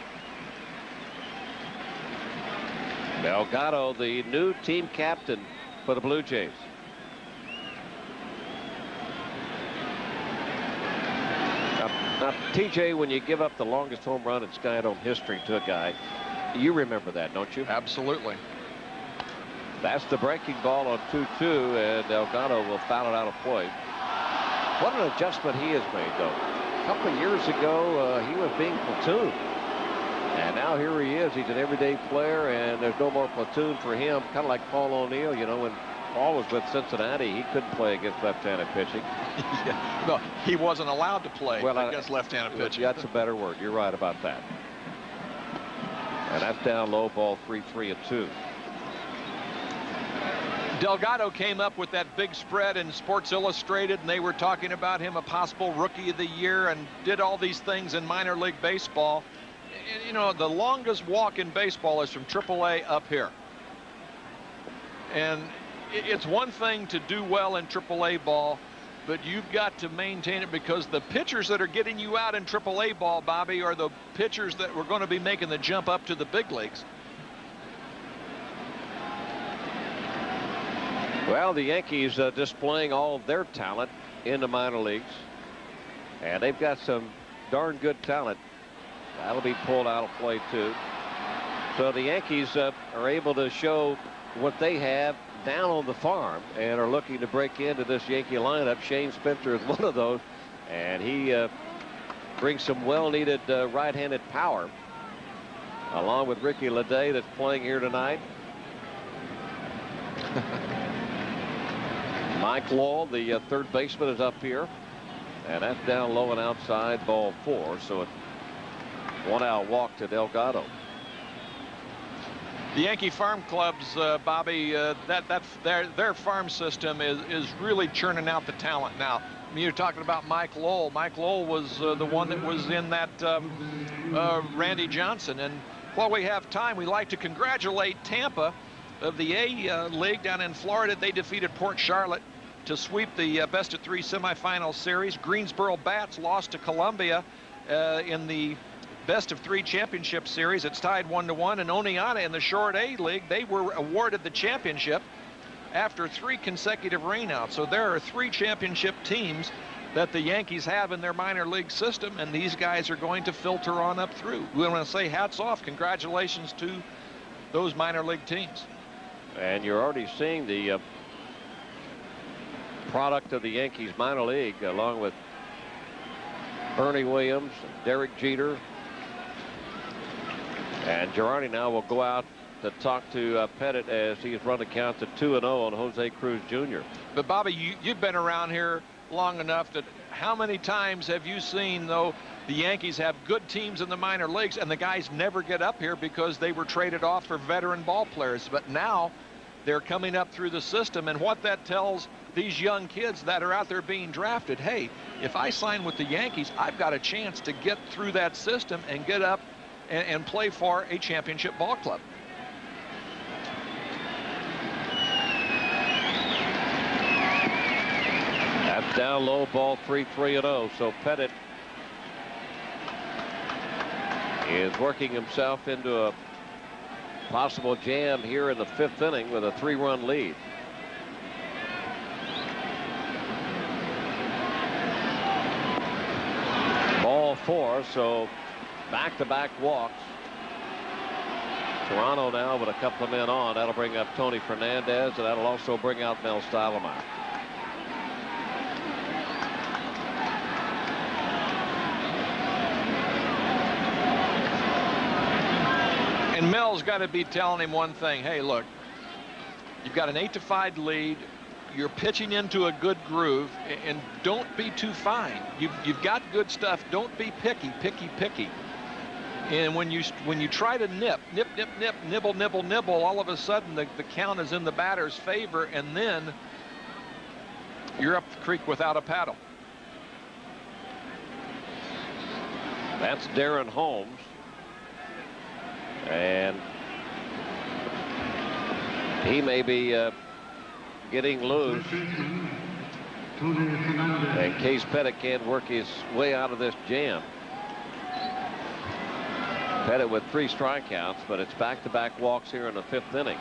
Delgado, the new team captain for the Blue Jays. Now, TJ, when you give up the longest home run in Skydome history to a guy, you remember that, don't you? Absolutely. That's the breaking ball on 2-2, and Delgado will foul it out of play. What an adjustment he has made, though. A couple of years ago, uh, he was being platooned. And now here he is. He's an everyday player, and there's no more platoon for him. Kind of like Paul O'Neill, you know, when Paul was with Cincinnati, he couldn't play against left-handed pitching. yeah. No, he wasn't allowed to play well, against left-handed pitching. That's a better word. You're right about that. And that's down low ball three, three, and two. Delgado came up with that big spread in Sports Illustrated, and they were talking about him a possible rookie of the year and did all these things in minor league baseball you know, the longest walk in baseball is from AAA up here. And it's one thing to do well in AAA ball, but you've got to maintain it because the pitchers that are getting you out in AAA ball, Bobby, are the pitchers that were going to be making the jump up to the big leagues. Well, the Yankees uh, displaying all their talent in the minor leagues. And they've got some darn good talent. That'll be pulled out of play, too. So the Yankees uh, are able to show what they have down on the farm and are looking to break into this Yankee lineup. Shane Spencer is one of those, and he uh, brings some well-needed uh, right-handed power along with Ricky Ledee that's playing here tonight. Mike Lowell, the uh, third baseman, is up here. And that's down low and outside ball four. So it one out walk to Delgado. The Yankee farm clubs, uh, Bobby, uh, that that's their their farm system is is really churning out the talent now. I mean, you're talking about Mike Lowell. Mike Lowell was uh, the one that was in that um, uh, Randy Johnson. And while we have time, we like to congratulate Tampa of the A uh, League down in Florida. They defeated Port Charlotte to sweep the uh, best of three semifinal series. Greensboro Bats lost to Columbia in the best of three championship series. It's tied one to one. And Oneonta in the short A League, they were awarded the championship after three consecutive rainouts. So there are three championship teams that the Yankees have in their minor league system, and these guys are going to filter on up through. We want to say hats off, congratulations to those minor league teams. And you're already seeing the uh, product of the Yankees minor league, along with Bernie Williams, Derek Jeter, and Girardi now will go out to talk to uh, Pettitte as he's run the count to 2 and 0 on Jose Cruz Jr. But Bobby, you, you've been around here long enough that how many times have you seen though the Yankees have good teams in the minor leagues and the guys never get up here because they were traded off for veteran ball players. But now they're coming up through the system and what that tells these young kids that are out there being drafted, hey, if I sign with the Yankees, I've got a chance to get through that system and get up and, and play for a championship ball club. That's down low ball 3 3 and 0. So Pettitte is working himself into a possible jam here in the fifth inning with a three run lead. Ball four, so back-to-back walks. Toronto now with a couple of men on. That'll bring up Tony Fernandez, and that'll also bring out Mel Stottlemyre. And Mel's got to be telling him one thing. Hey, look, you've got an 8 to 5 lead. You're pitching into a good groove, and don't be too fine. You've, you've got good stuff. Don't be picky, picky, picky. And when you when you try to nip, nip, nip, nip, nibble, nibble, nibble, all of a sudden the, the count is in the batter's favor, and then you're up the creek without a paddle. That's Darren Holmes. And he may be uh, getting loose. And Case Pettitte can't work his way out of this jam. Pettitte with three strikeouts, but it's back-to-back -back walks here in the fifth inning.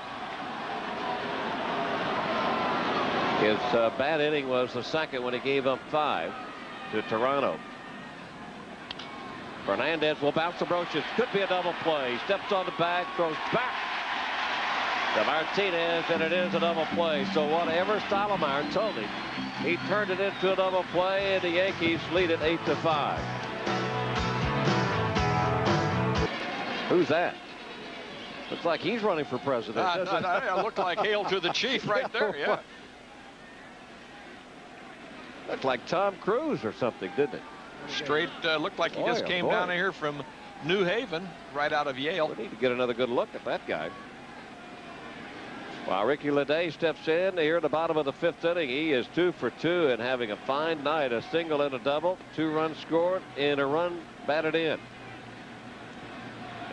His uh, bad inning was the second when he gave up five to Toronto. Fernandez will bounce approaches. Could be a double play. He steps on the bag, throws back to Martinez, and it is a double play. So whatever Stottlemyre told him, he turned it into a double play, and the Yankees lead it 8 to 5. Who's that? Looks like he's running for president. Uh, no, no, it looked like hail to the chief right there. Yeah. Looked like Tom Cruise or something, didn't it? Straight uh, looked like he boy, just oh, came down here from New Haven, right out of Yale. We need to get another good look at that guy. While Ricky Ledee steps in here at the bottom of the fifth inning, he is two for two and having a fine night. A single and a double, two runs scored, and a run batted in.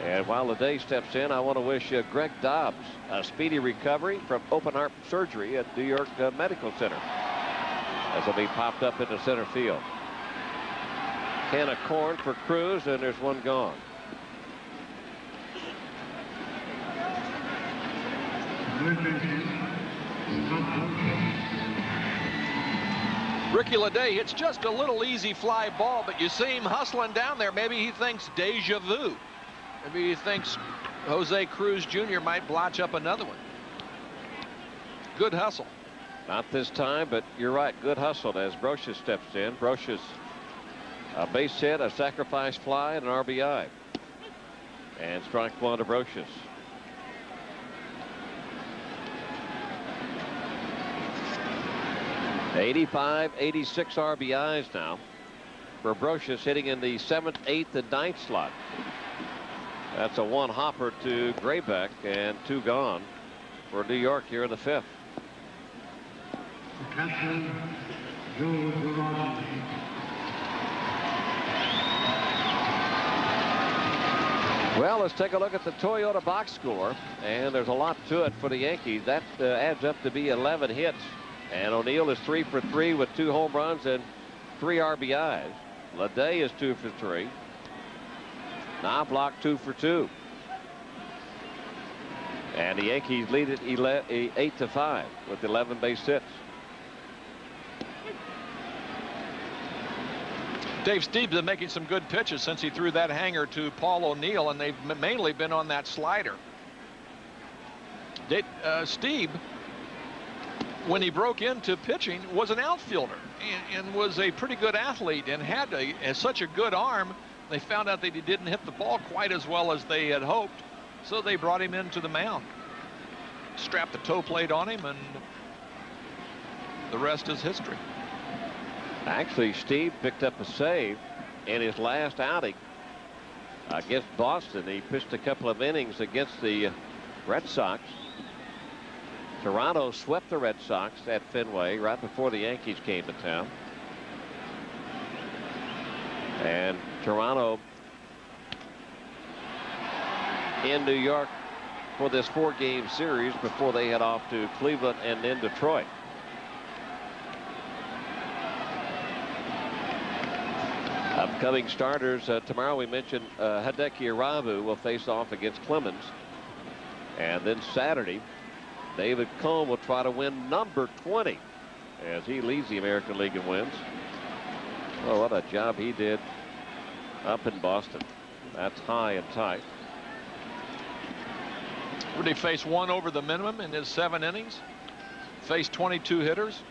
And while Ledee steps in, I want to wish uh, Greg Dobbs a speedy recovery from open heart surgery at New York uh, Medical Center. as it'll be popped up into center field. Can of corn for Cruz, and there's one gone. Ricky Ledee hits just a little easy fly ball, but you see him hustling down there. Maybe he thinks deja vu. Maybe he thinks Jose Cruz Jr. might blotch up another one. Good hustle. Not this time, but you're right. Good hustle as Brosius steps in. Brosius a base hit, a sacrifice fly, and an RBI. And strike one to Brosius. 85, 86 RBIs now for Brosius hitting in the seventh, eighth, and ninth slot. That's a one hopper to Grebeck and two gone for New York here in the fifth. Well, let's take a look at the Toyota box score, and there's a lot to it for the Yankees. That uh, adds up to be 11 hits and O'Neill is three for three with two home runs and three RBIs. Ledee is two for three. Knoblauch two for two. And the Yankees lead it 8 to 5 with 11 base hits. Dave Stieb's been making some good pitches since he threw that hanger to Paul O'Neill, and they've mainly been on that slider. Dave, uh, Stieb when he broke into pitching, was an outfielder and, and was a pretty good athlete and had a, such a good arm. They found out that he didn't hit the ball quite as well as they had hoped, so they brought him into the mound. Strapped the toe plate on him, and the rest is history. Actually, Stieb picked up a save in his last outing against Boston. He pitched a couple of innings against the Red Sox Toronto swept the Red Sox at Fenway right before the Yankees came to town. And Toronto in New York for this four-game series before they head off to Cleveland and then Detroit. Upcoming starters uh, tomorrow we mentioned uh, Hideki Irabu will face off against Clemens. And then Saturday David Cone will try to win number 20 as he leads the American League and wins. Oh, what a job he did up in Boston. That's high and tight. Would he face one over the minimum in his seven innings? Faced 22 hitters.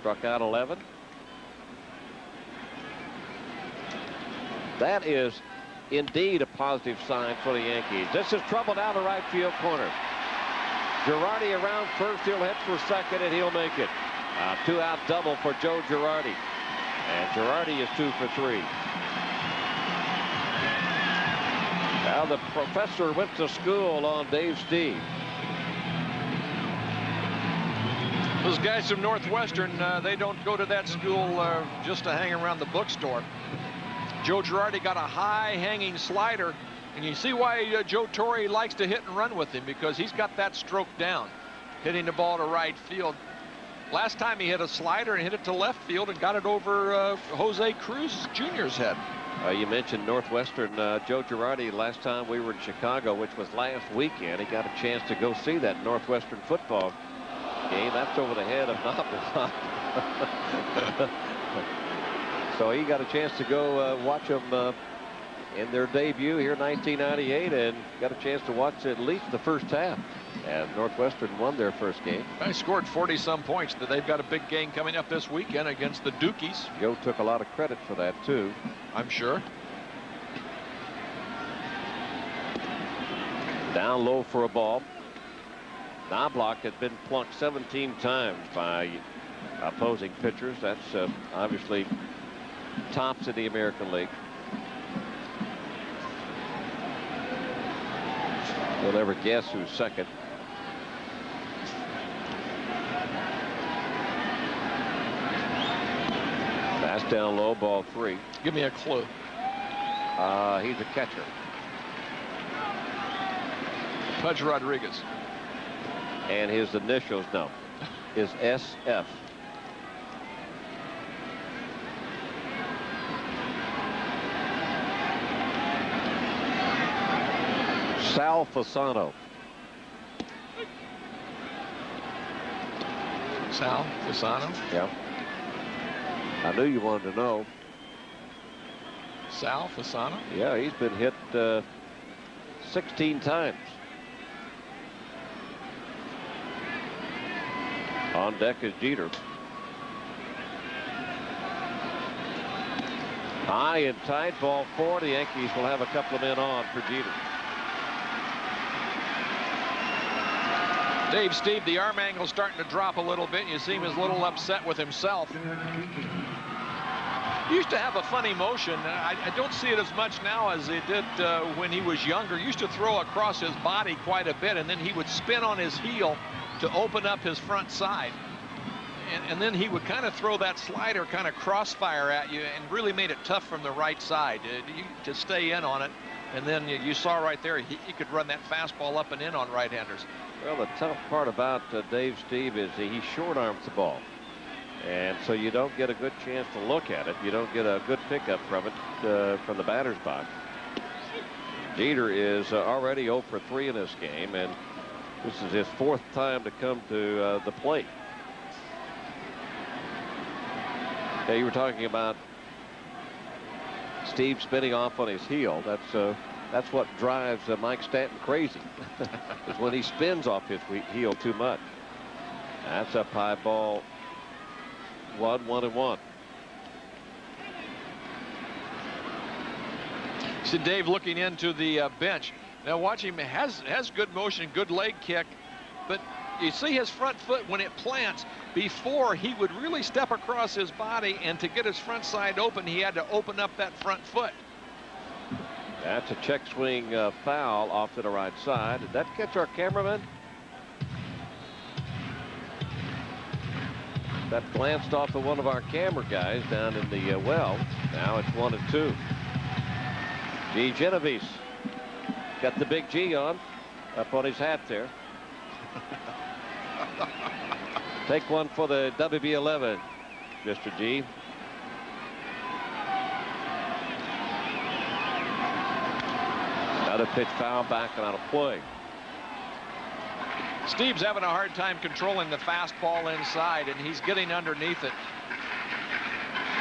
Struck out 11. That is indeed a positive sign for the Yankees. This is trouble down the right field corner. Girardi around first. He'll hit for second, and he'll make it. A two-out double for Joe Girardi. And Girardi is two for three. Now the professor went to school on Dave Stieb. Those guys from Northwestern, uh, they don't go to that school uh, just to hang around the bookstore. Joe Girardi got a high hanging slider and you see why uh, Joe Torre likes to hit and run with him because he's got that stroke down, hitting the ball to right field. Last time he hit a slider and hit it to left field and got it over uh, Jose Cruz Jr.'s head. Uh, you mentioned Northwestern. Uh, Joe Girardi, last time we were in Chicago, which was last weekend, he got a chance to go see that Northwestern football game. That's over the head of Knoblauch. so he got a chance to go uh, watch them uh, in their debut here in 1998 and got a chance to watch at least the first half. And Northwestern won their first game. I scored 40 some points. That they've got a big game coming up this weekend against the Dukies. Joe took a lot of credit for that too. I'm sure. Down low for a ball. Knoblauch had been plunked 17 times by opposing pitchers. That's uh, obviously tops in the American League. You'll never guess who's second. Pass down low, ball three. Give me a clue. Uh, he's a catcher. Pudge Rodriguez. And his initials, no, is SF. Sal Fasano. Sal Fasano? Yeah. I knew you wanted to know. Sal Fasano? Yeah, he's been hit uh, 16 times. On deck is Jeter. High and tight, ball four. The Yankees will have a couple of men on for Jeter. Dave Stieb, the arm angle starting to drop a little bit. You see him is a little upset with himself. He used to have a funny motion. I, I don't see it as much now as it did uh, when he was younger. He used to throw across his body quite a bit, and then he would spin on his heel to open up his front side. And, and then he would kind of throw that slider kind of crossfire at you and really made it tough from the right side uh, to stay in on it. And then you, you saw right there, he, he, could run that fastball up and in on right-handers. Well, the tough part about uh, Dave Stieb is he short arms the ball. And so you don't get a good chance to look at it. You don't get a good pickup from it uh, from the batter's box. Jeter is uh, already 0 for 3 in this game, and this is his fourth time to come to uh, the plate. Yeah, you were talking about Stieb spinning off on his heel. That's uh, that's what drives uh, Mike Stanton crazy. is when he spins off his heel too much. That's a high ball one, one, and one. See Dave looking into the uh, bench. Now watch him has has good motion, good leg kick, but you see his front foot when it plants before he would really step across his body and to get his front side open he had to open up that front foot. That's a check swing uh, foul off to the right side. Did that catch our cameraman? That glanced off of one of our camera guys down in the uh, well. Now it's one and two. G. Genovese got the big G on up on his hat there. Take one for the WB11, Mr. G. Another pitch foul back and out of play. Stieb's having a hard time controlling the fastball inside, and he's getting underneath it.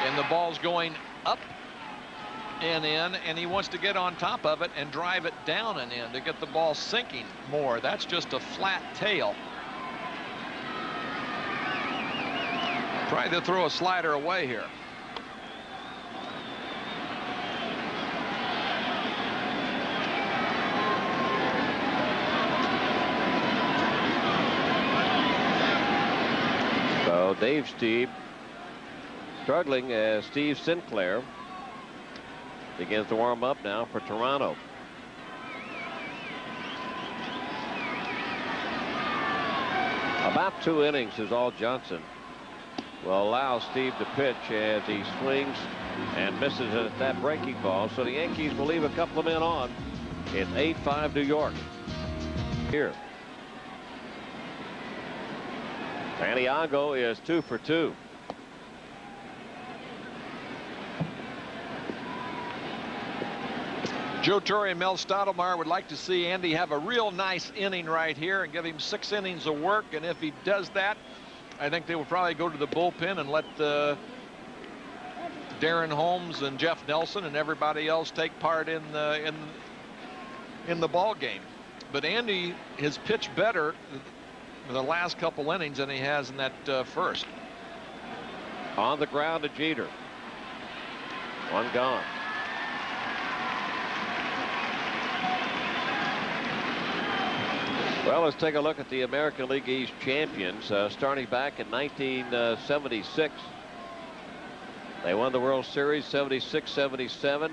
And the ball's going up and in, and he wants to get on top of it and drive it down and in to get the ball sinking more. That's just a flat tail. Trying to throw a slider away here. Dave Stieb struggling as Steve Sinclair begins to warm up now for Toronto. About two innings is all Johnson will allow Stieb to pitch as he swings and misses at that breaking ball. So the Yankees will leave a couple of men on. It's 8-5 New York. Here. Santiago is two for two. Joe Torre and Mel Stottlemyre would like to see Andy have a real nice inning right here and give him six innings of work. And if he does that, I think they will probably go to the bullpen and let uh, Darren Holmes and Jeff Nelson and everybody else take part in the in in the ball game. But Andy has pitched better the last couple innings than he has in that uh, first. On the ground to Jeter. One gone. Well, let's take a look at the American League East champions. Uh, starting back in 1976. They won the World Series 76, 77,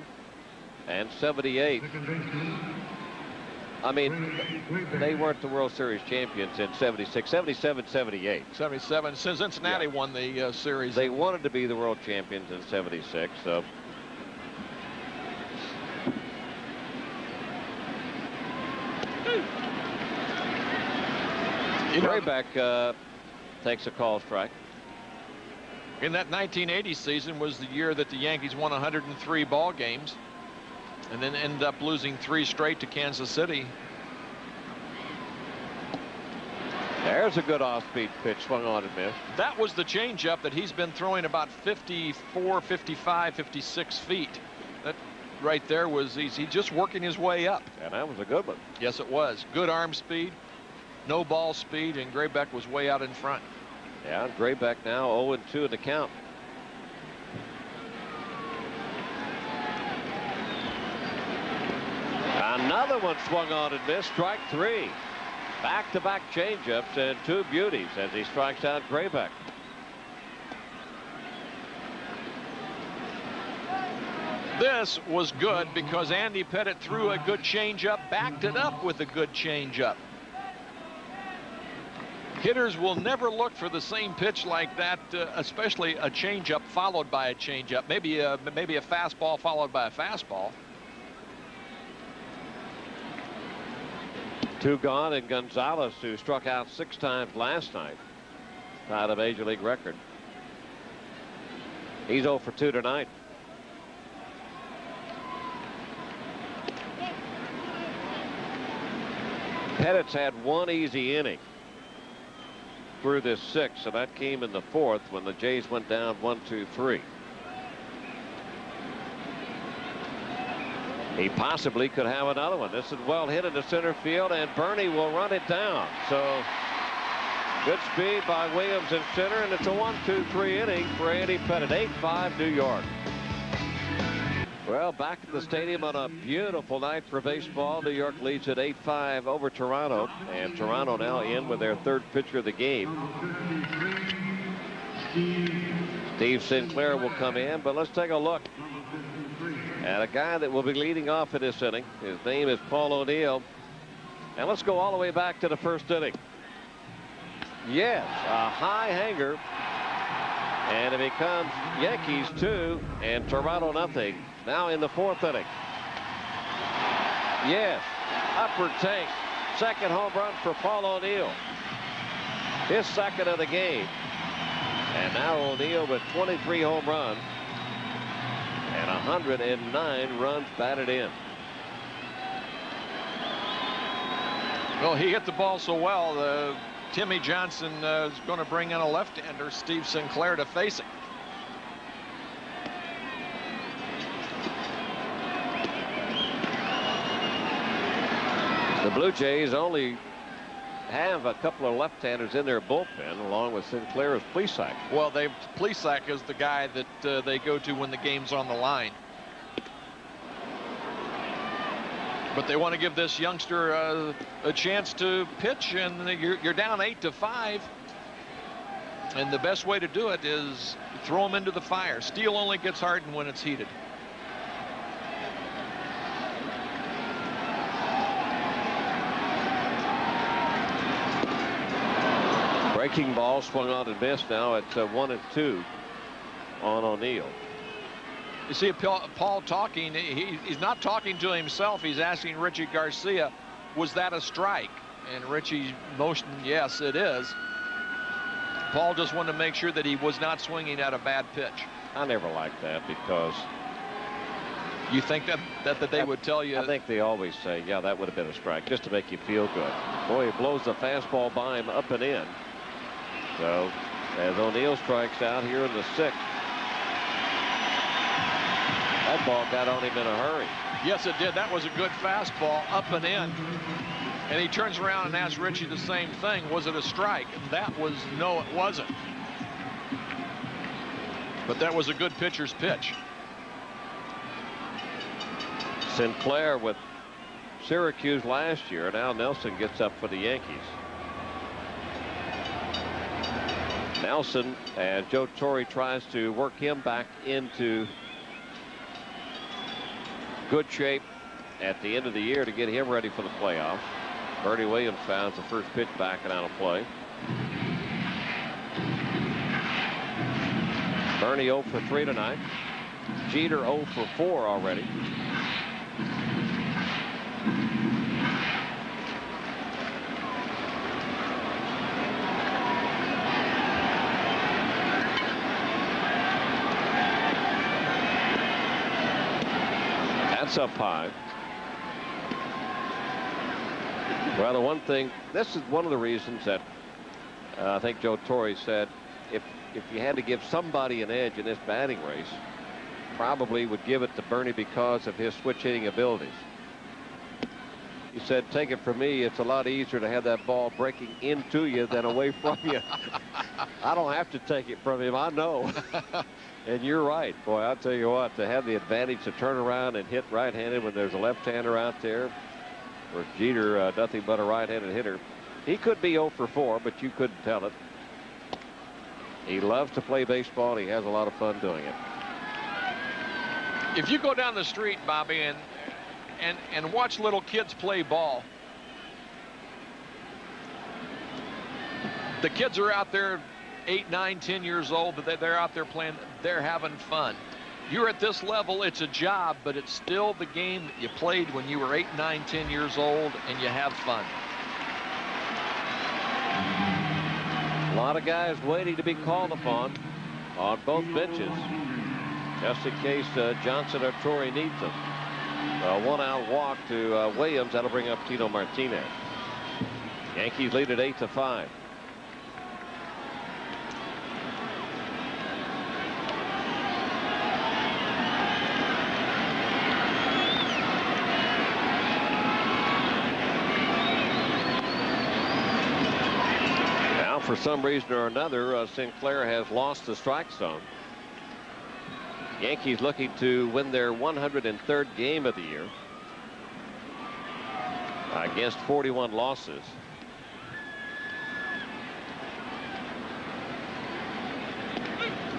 and 78. I mean, they weren't the World Series champions in 76, 77, 78. 77. Cincinnati yeah. won the uh, series. They wanted to be the world champions in 76, so. You Grebeck uh, takes a call strike. In that 1980 season was the year that the Yankees won 103 ball games and then ended up losing three straight to Kansas City. There's a good off-speed pitch swung on and missed. That was the changeup that he's been throwing about 54, 55, 56 feet. That right there was he's he just working his way up. And that was a good one. Yes, it was. Good arm speed, no ball speed, and Grebeck was way out in front. Yeah, Grebeck now 0-2 in the count. Another one swung on and missed. Strike three. Back-to-back -back changeups and two beauties as he strikes out Grebeck. This was good because Andy Pettitte threw a good changeup, backed it up with a good changeup. Hitters will never look for the same pitch like that, uh, especially a changeup followed by a changeup. Maybe a, maybe a fastball followed by a fastball. Two gone, and Gonzalez, who struck out six times last night, tied a major league record. He's 0 for 2 tonight. Pettitte's had one easy inning through this six, and that came in the fourth when the Jays went down one, two, three. He possibly could have another one. This is well hit into center field, and Bernie will run it down. So good speed by Williams in center, and it's a one, two, three inning for Andy Pettitte. 8-5 New York. Well, back at the stadium on a beautiful night for baseball. New York leads at 8-5 over Toronto, and Toronto now in with their third pitcher of the game. Steve Sinclair will come in, but let's take a look and a guy that will be leading off in this inning. His name is Paul O'Neill. And let's go all the way back to the first inning. Yes, a high hanger. And it becomes Yankees two and Toronto nothing. Now in the fourth inning. Yes, upper tank. Second home run for Paul O'Neill. His second of the game. And now O'Neill with 23 home runs and 109 runs batted in. Well, he hit the ball so well. Uh, Timmy Johnson uh, is going to bring in a left-hander, Steve Sinclair, to face it. The Blue Jays only have a couple of left-handers in their bullpen, along with Sinclair as Plesac. Well, they Plesac is the guy that uh, they go to when the game's on the line. But they want to give this youngster uh, a chance to pitch, and you're, you're down eight to five. And the best way to do it is throw him into the fire. Steel only gets hardened when it's heated. Breaking ball swung on and missed. Now at uh, one and two on O'Neill. You see Paul talking. He, he's not talking to himself. He's asking Richie Garcia, was that a strike? And Richie motioned, yes, it is. Paul just wanted to make sure that he was not swinging at a bad pitch. I never liked that because you think that, that, that they I, would tell you? I think they always say, yeah, that would have been a strike, just to make you feel good. Boy, he blows the fastball by him up and in. So as O'Neill strikes out here in the sixth. That ball got on him in a hurry. Yes, it did. That was a good fastball up and in. And he turns around and asks Richie the same thing. Was it a strike? That was no, it wasn't. But that was a good pitcher's pitch. Sinclair with Syracuse last year. Now Nelson gets up for the Yankees. Nelson and Joe Torre tries to work him back into good shape at the end of the year to get him ready for the playoffs. Bernie Williams finds the first pitch back and out of play. Bernie 0 for 3 tonight. Jeter 0 for 4 already. Up high. Well, the one thing, this is one of the reasons that Uh, I think Joe Torre said if if you had to give somebody an edge in this batting race, probably would give it to Bernie because of his switch hitting abilities. He said, take it from me, it's a lot easier to have that ball breaking into you than away from you. I don't have to take it from him, I know. and you're right. Boy, I'll tell you what, to have the advantage to turn around and hit right-handed when there's a left-hander out there, where Jeter, uh, nothing but a right-handed hitter, he could be 0 for 4, but you couldn't tell it. He loves to play baseball, and he has a lot of fun doing it. If you go down the street, Bobby, and and and watch little kids play ball. The kids are out there eight, nine, ten years old, but they're out there playing. They're having fun. You're at this level, it's a job, but it's still the game that you played when you were eight, nine, ten years old, and you have fun. A lot of guys waiting to be called upon on both benches, just in case uh, Johnson or Torre needs them. A one-out walk to uh, Williams. That'll bring up Tino Martinez. Yankees lead at 8 to 5. Now, for some reason or another, uh, Sinclair has lost the strike zone. Yankees looking to win their 103rd game of the year against 41 losses.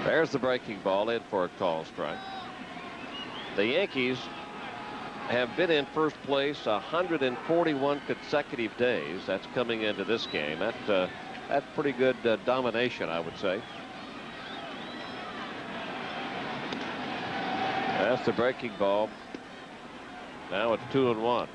There's the breaking ball in for a call strike. The Yankees have been in first place 141 consecutive days. That's coming into this game. That, uh, that's pretty good uh, domination, I would say. That's the breaking ball. Now it's two and one.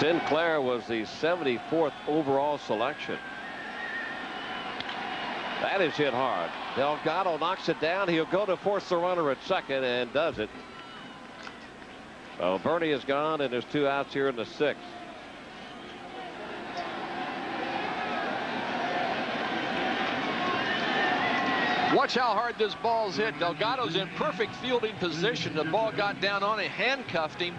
Sinclair was the 74th overall selection. That is hit hard. Delgado knocks it down. He'll go to force the runner at second and does it. So Bernie is gone and there's two outs here in the sixth. Watch how hard this ball's hit. Delgado's in perfect fielding position. The ball got down on him, handcuffed him,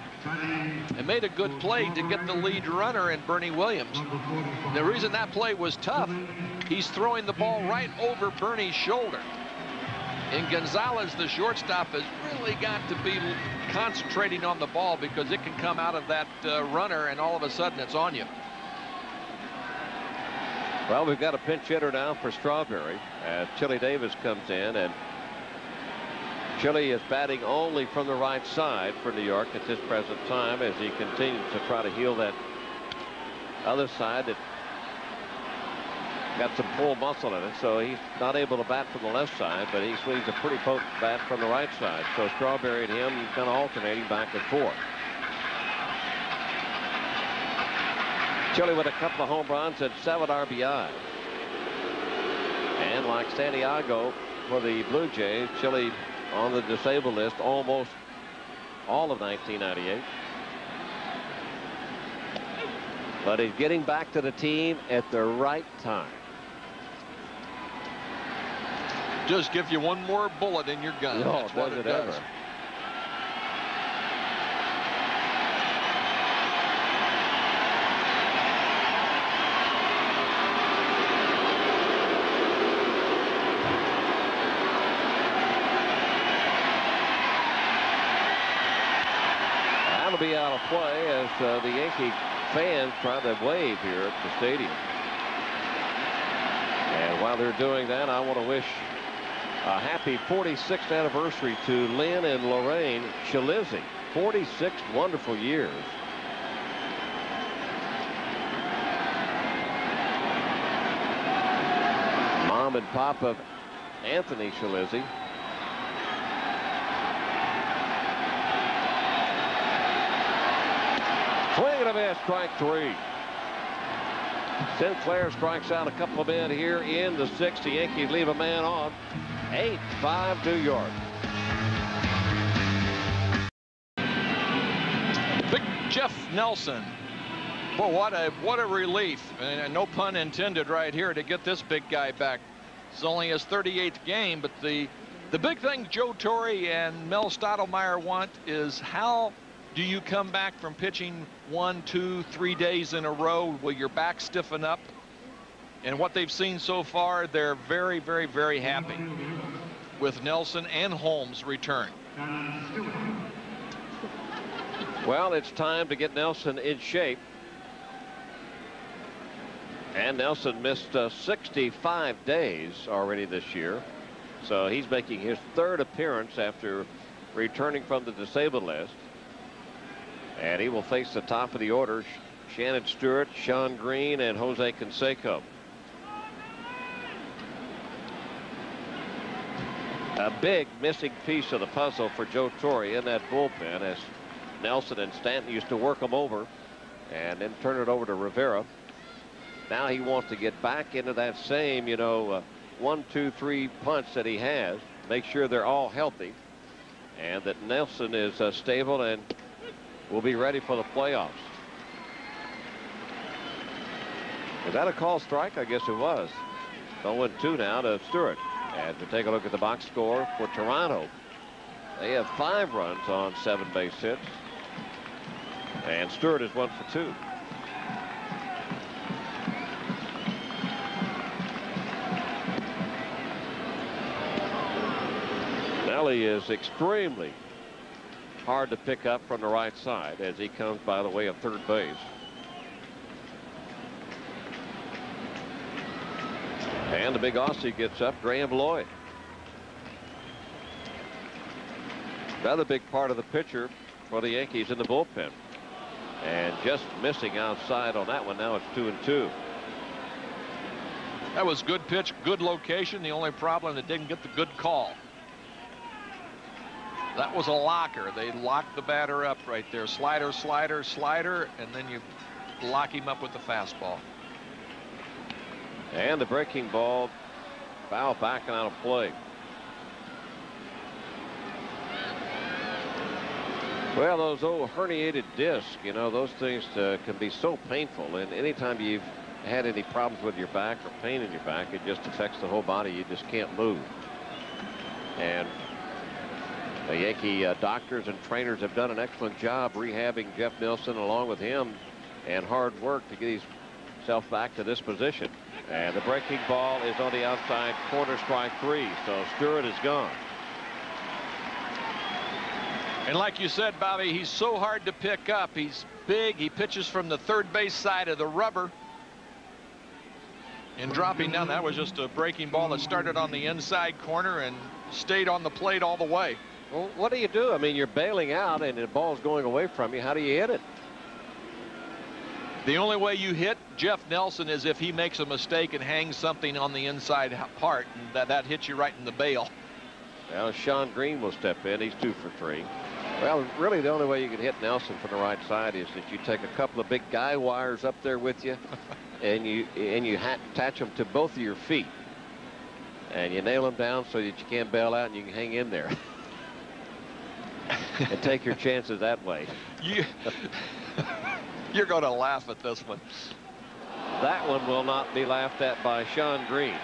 and made a good play to get the lead runner in Bernie Williams. The reason that play was tough, he's throwing the ball right over Bernie's shoulder. And Gonzalez, the shortstop, has really got to be concentrating on the ball because it can come out of that uh, runner and all of a sudden it's on you. Well, we've got a pinch hitter now for Strawberry. As Chili Davis comes in, and Chili is batting only from the right side for New York at this present time as he continues to try to heal that other side that got some pull muscle in it. So he's not able to bat from the left side, but he swings a pretty potent bat from the right side. So Strawberry and him kind of alternating back and forth. Chili with a couple of home runs and seven RBI. And like Santiago for the Blue Jays, Chili on the disabled list almost all of 1998. But he's getting back to the team at the right time. Just give you one more bullet in your gun. No, That's what it does. ever. That'll be out of play as uh, the Yankee fans try to wave here at the stadium. And while they're doing that, I want to wish a happy 46th anniversary to Lynn and Lorraine Chalizzi. 46 wonderful years. Mom and Pop of Anthony Chalizzi. Strike three. Sinclair strikes out a couple of men here in the sixth. The Yankees leave a man on. 8-5 New York. Big Jeff Nelson. Boy, what a what a relief, and no pun intended right here to get this big guy back. It's only his 38th game, but the the big thing Joe Torre and Mel Stottlemyre want is how do you come back from pitching one, two, three days in a row? Will your back stiffen up? And what they've seen so far, they're very, very, very happy with Nelson and Holmes' return. Well, it's time to get Nelson in shape. And Nelson missed uh, 65 days already this year. So he's making his third appearance after returning from the disabled list. And he will face the top of the order, Shannon Stewart, Shawn Green, and Jose Canseco. A big missing piece of the puzzle for Joe Torre in that bullpen as Nelson and Stanton used to work them over and then turn it over to Rivera. Now he wants to get back into that same, you know, uh, one, two, three punch that he has. Make sure they're all healthy and that Nelson is uh, stable and will be ready for the playoffs. Was that a call strike? I guess it was. 0-2 now to Stewart. As we take a look at the box score for Toronto, they have five runs on seven base hits. And Stewart is one for two. Nelly is extremely hard to pick up from the right side as he comes by the way of third base. And the big Aussie gets up, Graeme Lloyd. Another big part of the pitcher for the Yankees in the bullpen. And just missing outside on that one. Now it's two and two. That was good pitch, good location. The only problem that didn't get the good call. That was a locker. They locked the batter up right there. Slider, slider, slider, and then you lock him up with the fastball. And the breaking ball foul back and out of play. Well, those old herniated discs, you know, those things uh, can be so painful. And anytime you've had any problems with your back or pain in your back, it just affects the whole body. You just can't move. And the Yankee uh, doctors and trainers have done an excellent job rehabbing Jeff Nelson along with him and hard work to get himself back to this position. And the breaking ball is on the outside corner strike three. So Stewart is gone. And like you said, Bobby, he's so hard to pick up. He's big. He pitches from the third base side of the rubber. And dropping down, that was just a breaking ball that started on the inside corner and stayed on the plate all the way. Well, what do you do? I mean, you're bailing out and the ball's going away from you. How do you hit it? The only way you hit Jeff Nelson is if he makes a mistake and hangs something on the inside part, and that, that hits you right in the bail. Well, Shawn Green will step in. He's two for three. Well, really, the only way you can hit Nelson from the right side is that you take a couple of big guy wires up there with you, and you and you attach them to both of your feet, and you nail them down so that you can't bail out and you can hang in there. and take your chances that way. You, you're going to laugh at this one. That one will not be laughed at by Shawn Green.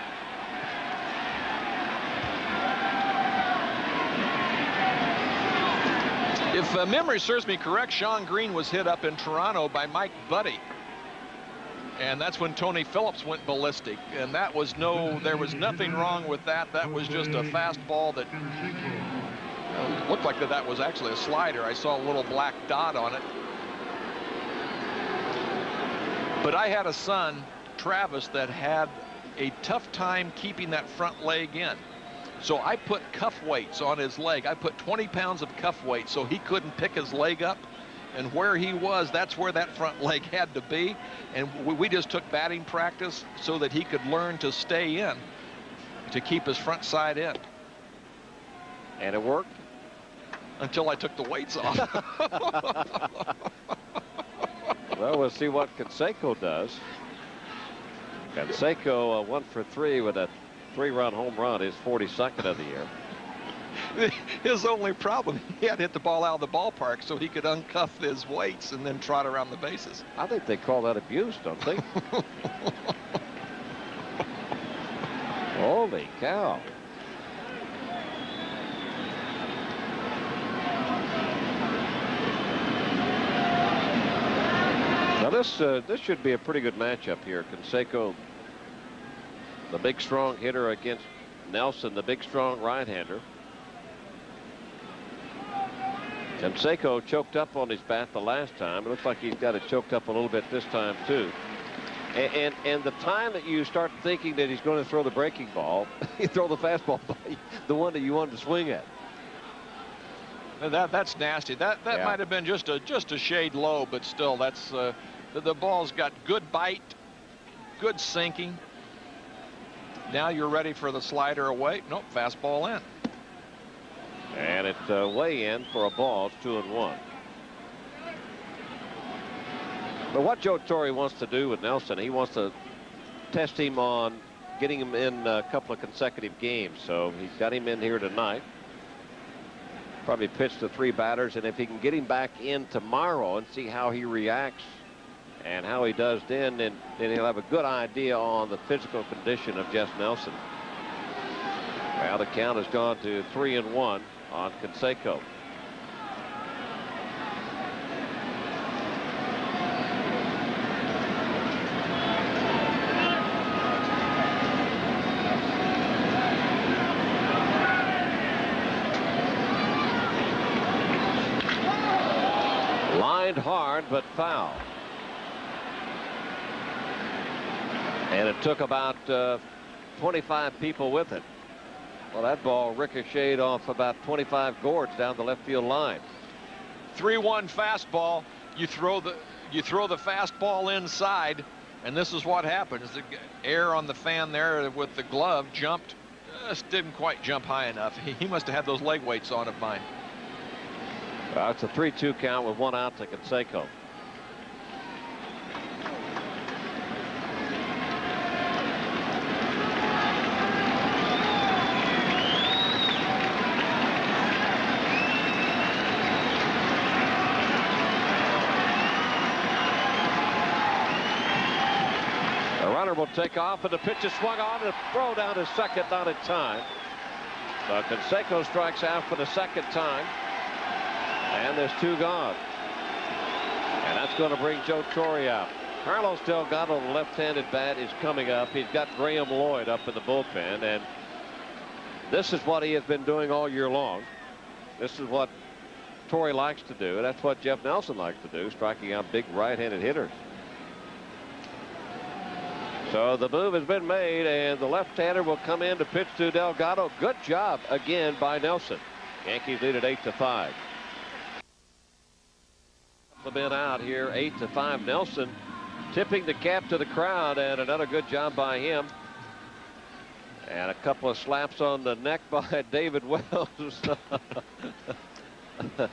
If uh, memory serves me correct, Shawn Green was hit up in Toronto by Mike Buddie. And that's when Tony Phillips went ballistic. And that was no, there was nothing wrong with that. That was just a fastball that looked like that, that was actually a slider. I saw a little black dot on it. But I had a son, Travis, that had a tough time keeping that front leg in. So I put cuff weights on his leg. I put 20 pounds of cuff weight so he couldn't pick his leg up. And where he was, that's where that front leg had to be. And we just took batting practice so that he could learn to stay in, to keep his front side in. And it worked? Until I took the weights off. well, we'll see what Canseco does. Canseco uh, one for three with a three-run home run, his 42nd of the year. his only problem, he had to hit the ball out of the ballpark so he could uncuff his weights and then trot around the bases. I think they call that abuse, don't they? Holy cow. Now this uh, this should be a pretty good matchup here. Canseco, the big strong hitter against Nelson, the big strong right-hander. Canseco choked up on his bat the last time. It looks like he's got it choked up a little bit this time too. And, and, and the time that you start thinking that he's going to throw the breaking ball, you throw the fastball, the one that you wanted to swing at. That that's nasty. That that yeah. might have been just a just a shade low, but still, that's uh, the, ball's got good bite, good sinking. Now you're ready for the slider away. Nope, fastball in. And it's uh, way in for a ball. Two and one. But what Joe Torre wants to do with Nelson, he wants to test him on getting him in a couple of consecutive games. So he's got him in here tonight. Probably pitch the three batters, and if he can get him back in tomorrow and see how he reacts and how he does then, then, then he'll have a good idea on the physical condition of Jeff Nelson. Well, the count has gone to three and one on Canseco. Lined hard, but foul. And it took about uh, 25 people with it. Well, that ball ricocheted off about 25 gourds down the left field line. 3-1 fastball. You throw the you throw the fastball inside, and this is what happens. The air on the fan there with the glove jumped, just didn't quite jump high enough. He must have had those leg weights on of mine. Uh, it's a 3-2 count with one out to Canseco. The runner will take off and the pitch is swung on and throw down to second not in time. So Canseco strikes out for the second time. And there's two gone. And that's going to bring Joe Torre out. Carlos Delgado, the left-handed bat, is coming up. He's got Graeme Lloyd up in the bullpen, and this is what he has been doing all year long. This is what Torre likes to do, that's what Jeff Nelson likes to do, striking out big right-handed hitters. So the move has been made, and the left-hander will come in to pitch to Delgado. Good job again by Nelson. Yankees lead at 8 to 5 the men out here, eight to five. Nelson tipping the cap to the crowd, and another good job by him. And a couple of slaps on the neck by David Wells.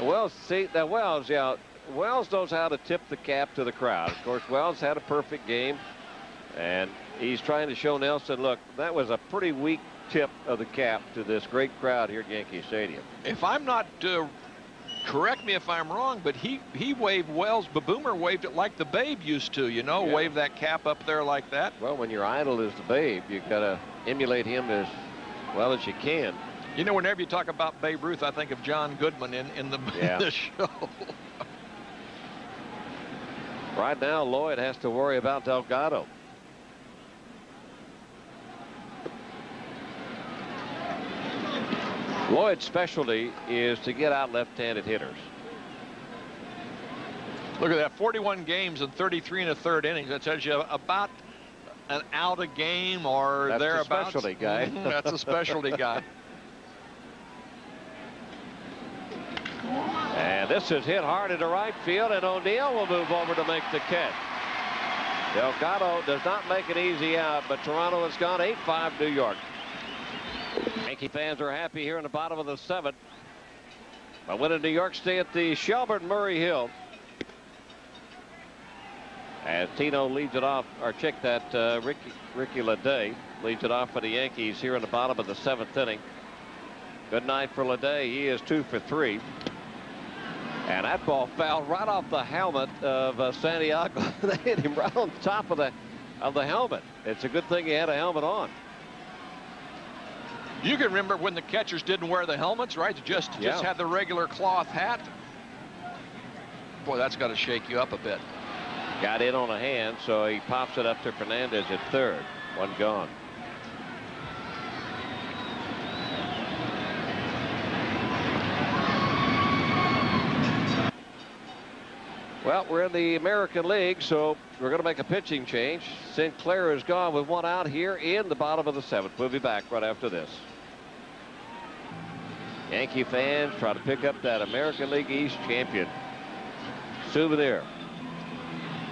Wells, see, that Wells, yeah, Wells knows how to tip the cap to the crowd. Of course, Wells had a perfect game, and he's trying to show Nelson, look, that was a pretty weak tip of the cap to this great crowd here at Yankee Stadium. If I'm not uh, correct me if I'm wrong, but he he waved Wells, but Boomer waved it like the Babe used to, you know, yeah. wave that cap up there like that. Well, when your idol is the Babe, you've got to emulate him as well as you can. You know, whenever you talk about Babe Ruth, I think of John Goodman in in the, yeah. in the show. right now, Lloyd has to worry about Delgado. Lloyd's specialty is to get out left-handed hitters. Look at that, 41 games and 33 and a third innings. That tells you about an out a game or That's thereabouts. a specialty guy. Mm-hmm, that's a specialty guy. And this is hit hard into right field, and O'Neill will move over to make the catch. Delgado does not make it easy out, but Toronto has gone 8-5 New York. Yankee fans are happy here in the bottom of the seventh. By winning New York stay at the Shelburne Murray Hill. As Tino leads it off, or check that uh, Ricky, Ricky Ledee leads it off for the Yankees here in the bottom of the seventh inning. Good night for Ledee. He is two for three. And that ball fouled right off the helmet of uh, Santiago. they hit him right on top of the of the helmet. It's a good thing he had a helmet on. You can remember when the catchers didn't wear the helmets, right? Just Yeah. just had the regular cloth hat. Boy, that's got to shake you up a bit. Got in on a hand, so he pops it up to Fernandez at third. One gone. Well, we're in the American League, so we're going to make a pitching change. Sinclair is gone with one out here in the bottom of the seventh. We'll be back right after this. Yankee fans try to pick up that American League East champion souvenir.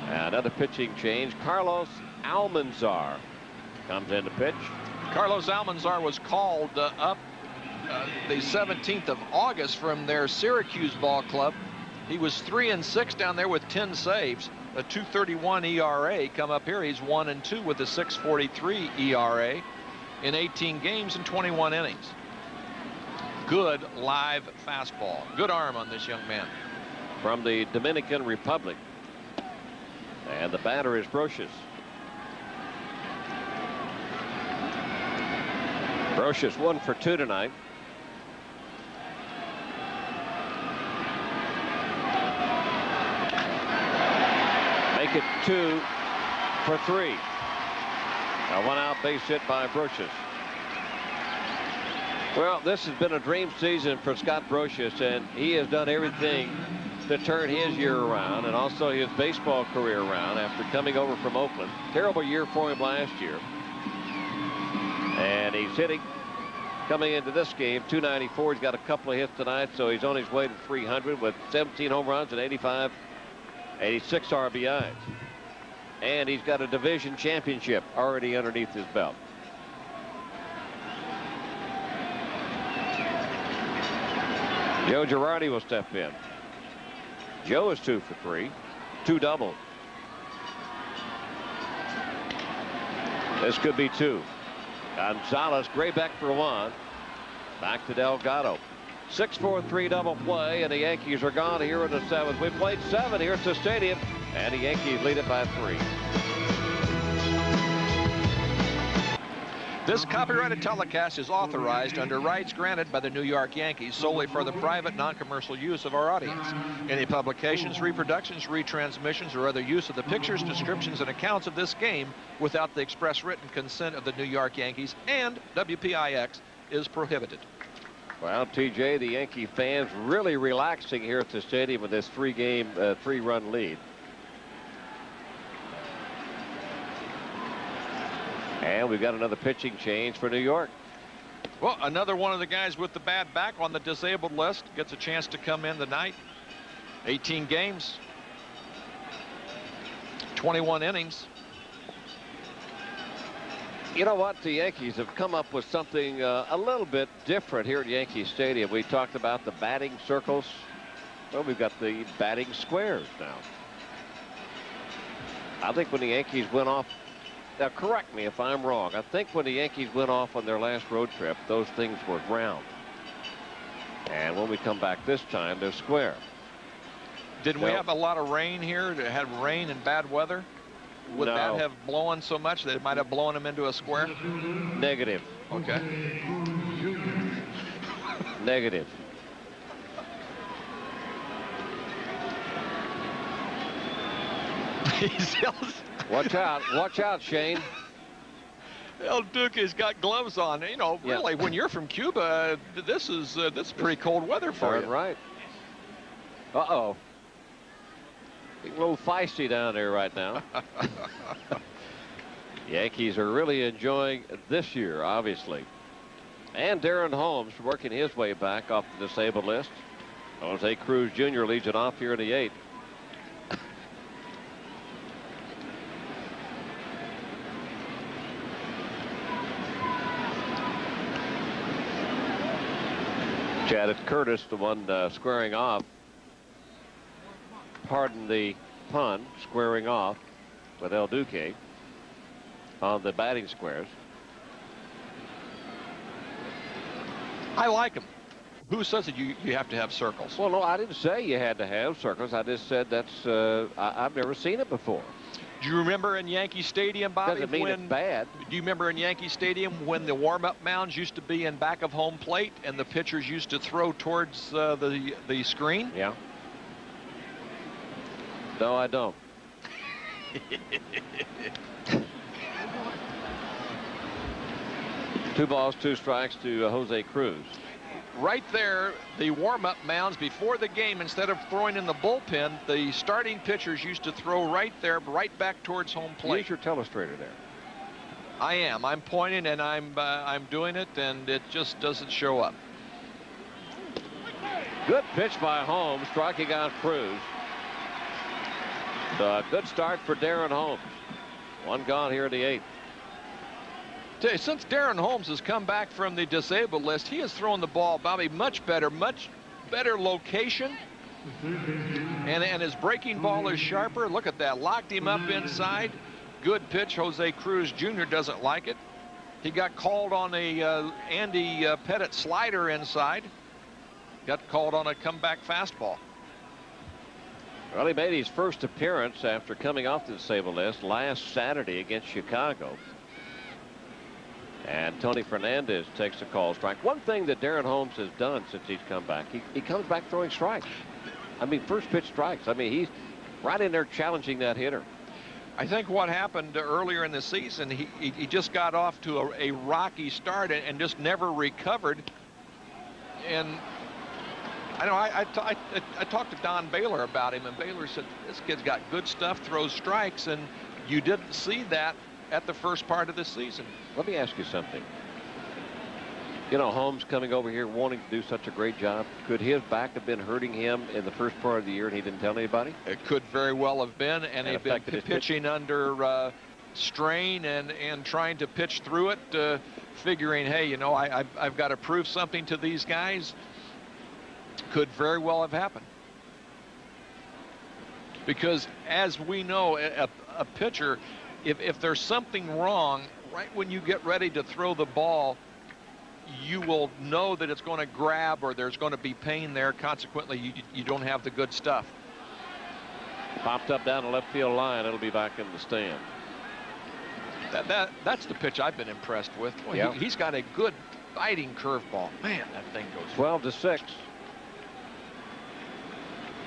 Another pitching change. Carlos Almanzar comes in to pitch. Carlos Almanzar was called uh, up uh, the 17th of August from their Syracuse ball club. He was three and six down there with 10 saves, a 231 ERA. Come up here, he's one and two with a 643 ERA in 18 games and 21 innings. Good live fastball. Good arm on this young man. from the Dominican Republic. And the batter is Brosius. Brosius one for two tonight. Make it two for three. A one out base hit by Brosius. Well, this has been a dream season for Scott Brosius, and he has done everything to turn his year around and also his baseball career around after coming over from Oakland. Terrible year for him last year. And he's hitting coming into this game 294. He's got a couple of hits tonight, so he's on his way to 300 with 17 home runs and 85, 86 RBIs. And he's got a division championship already underneath his belt. Joe Girardi will step in. Joe is two for three, two doubles. This could be two. Gonzalez, Grebeck for one. Back to Delgado. 6-4-3 double play, and the Yankees are gone here in the seventh. We played seven here at the stadium, and the Yankees lead it by three. This copyrighted telecast is authorized under rights granted by the New York Yankees solely for the private non-commercial use of our audience. Any publications, reproductions, retransmissions, or other use of the pictures, descriptions, and accounts of this game without the express written consent of the New York Yankees and WPIX is prohibited. Well, TJ, the Yankee fans really relaxing here at the stadium with this three-game, uh, three-run lead. And we've got another pitching change for New York. Well, another one of the guys with the bad back on the disabled list gets a chance to come in tonight. 18 games, 21 innings. You know what? The Yankees have come up with something uh, a little bit different here at Yankee Stadium. We talked about the batting circles. Well, we've got the batting squares now. I think when the Yankees went off, now correct me if I'm wrong, I think when the Yankees went off on their last road trip, those things were round. And when we come back this time, they're square. Didn't we have a lot of rain here? It had rain and bad weather. Would No. that have blown so much that it might have blown him into a square? Negative. Okay. Negative. Watch out. Watch out, Shane. El Duque's got gloves on. You know, Yeah. really, when you're from Cuba, this is uh, this is pretty cold weather for Darn you. right. Uh-oh. A little feisty down there right now. Yankees are really enjoying this year, obviously. And Darren Holmes working his way back off the disabled list. Jose Cruz Jr. leads it off here in the eighth. Chad, Curtis, the one uh, squaring off. Pardon the pun, squaring off. with El Duque on the batting squares. I like him. Who says that you, you have to have circles? Well, no, I didn't say you had to have circles. I just said that's, uh, I, have never seen it before. Do you remember in Yankee Stadium, Bobby? Doesn't mean when, it's bad. Do you remember in Yankee Stadium when the warm-up mounds used to be in back of home plate and the pitchers used to throw towards uh, the the screen? Yeah. No, I don't. two balls, two strikes to uh, Jose Cruz right there, the warm-up mounds before the game, instead of throwing in the bullpen, the starting pitchers used to throw right there, right back towards home plate. Use your telestrator there. I am. I'm pointing and I'm uh, I'm doing it, and it just doesn't show up. Good pitch by Holmes, striking out Cruz. Good start for Darren Holmes. One gone here in the eighth since Darren Holmes has come back from the disabled list, he has thrown the ball, Bobby, much better, much better location. And, and his breaking ball is sharper. Look at that. Locked him up inside. Good pitch. Jose Cruz Jr. doesn't like it. He got called on a uh, Andy uh, Pettitte slider inside. Got called on a comeback fastball. Well, he made his first appearance after coming off the disabled list last Saturday against Chicago. And Tony Fernandez takes a call strike. One thing that Darren Holmes has done since he's come back, he, he comes back throwing strikes. I mean, first pitch strikes. I mean, he's right in there challenging that hitter. I think what happened earlier in the season, he, he, he just got off to a, a rocky start and, and, just never recovered. And I know I, I, I talked to Don Baylor about him, and Baylor said, this kid's got good stuff, throws strikes, and you didn't see that at the first part of the season. Let me ask you something. You know, Holmes coming over here wanting to do such a great job. Could his back have been hurting him in the first part of the year and he didn't tell anybody? It could very well have been. And, and he'd been pitching pitch? under uh, strain and, and trying to pitch through it, uh, figuring, hey, you know, I, I've, I've got to prove something to these guys. Could very well have happened. Because as we know, a, a pitcher if, if there's something wrong, right when you get ready to throw the ball, you will know that it's going to grab or there's going to be pain there. Consequently, you, you don't have the good stuff. Popped up down the left field line. It'll be back in the stand. That, that That's the pitch I've been impressed with. Well, yeah. he, has got a good fighting curveball. Man, that thing goes. 12 to 6.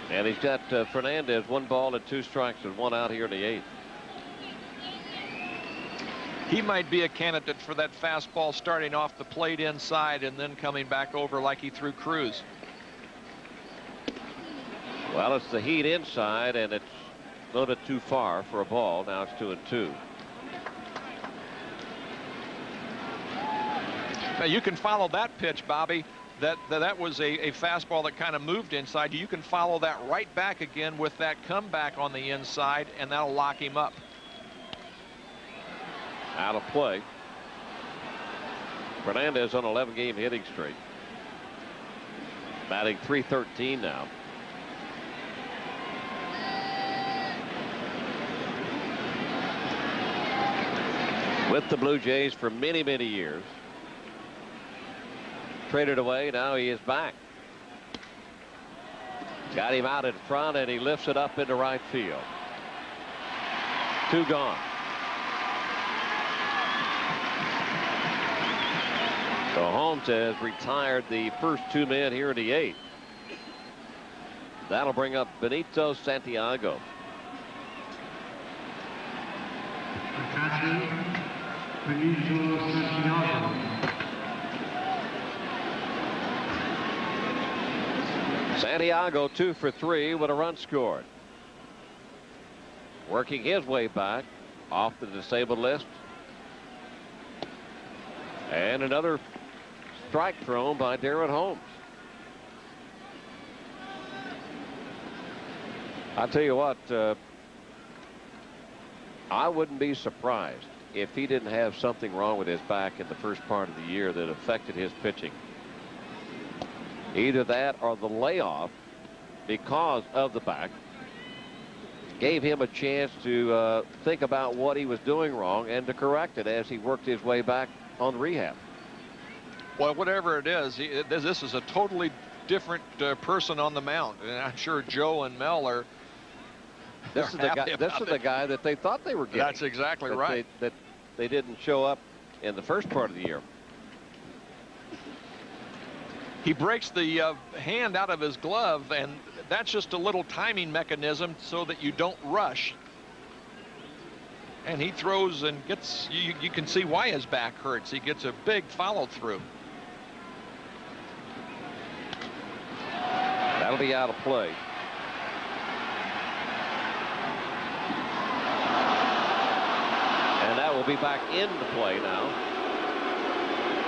And he's got uh, Fernandez one ball and two strikes and one out here in the eighth he might be a candidate for that fastball starting off the plate inside and then coming back over like he threw Cruz. Well, it's the heat inside, and it's loaded too far for a ball. Now it's two and two. Now you can follow that pitch, Bobby. That that, that was a, a fastball that kind of moved inside. You can follow that right back again with that comeback on the inside, and that'll lock him up out of play. Fernandez on 11 game hitting streak. Batting 313 now. With the Blue Jays for many, many years. Traded away, now he is back. Got him out in front and he lifts it up into right field. Two gone. So Holmes has retired the first two men here in the eighth. That'll bring up Benito Santiago. Benito Santiago. Santiago two for three with a run scored. Working his way back off the disabled list. And another strike thrown by Darren Holmes. I tell you what, uh, I wouldn't be surprised if he didn't have something wrong with his back in the first part of the year that affected his pitching. Either that or the layoff because of the back. gave him a chance to uh, think about what he was doing wrong and to correct it as he worked his way back on rehab. Well, whatever it is, he, this is a totally different uh, person on the mound, and I'm sure Joe and Mel are. This is the guy. This is the guy that they thought they were getting. That's exactly that right. They, that they didn't show up in the first part of the year. He breaks the uh, hand out of his glove, and that's just a little timing mechanism so that you don't rush. And he throws and gets, you, you can see why his back hurts. He gets a big follow through. That'll be out of play. And that will be back into play now.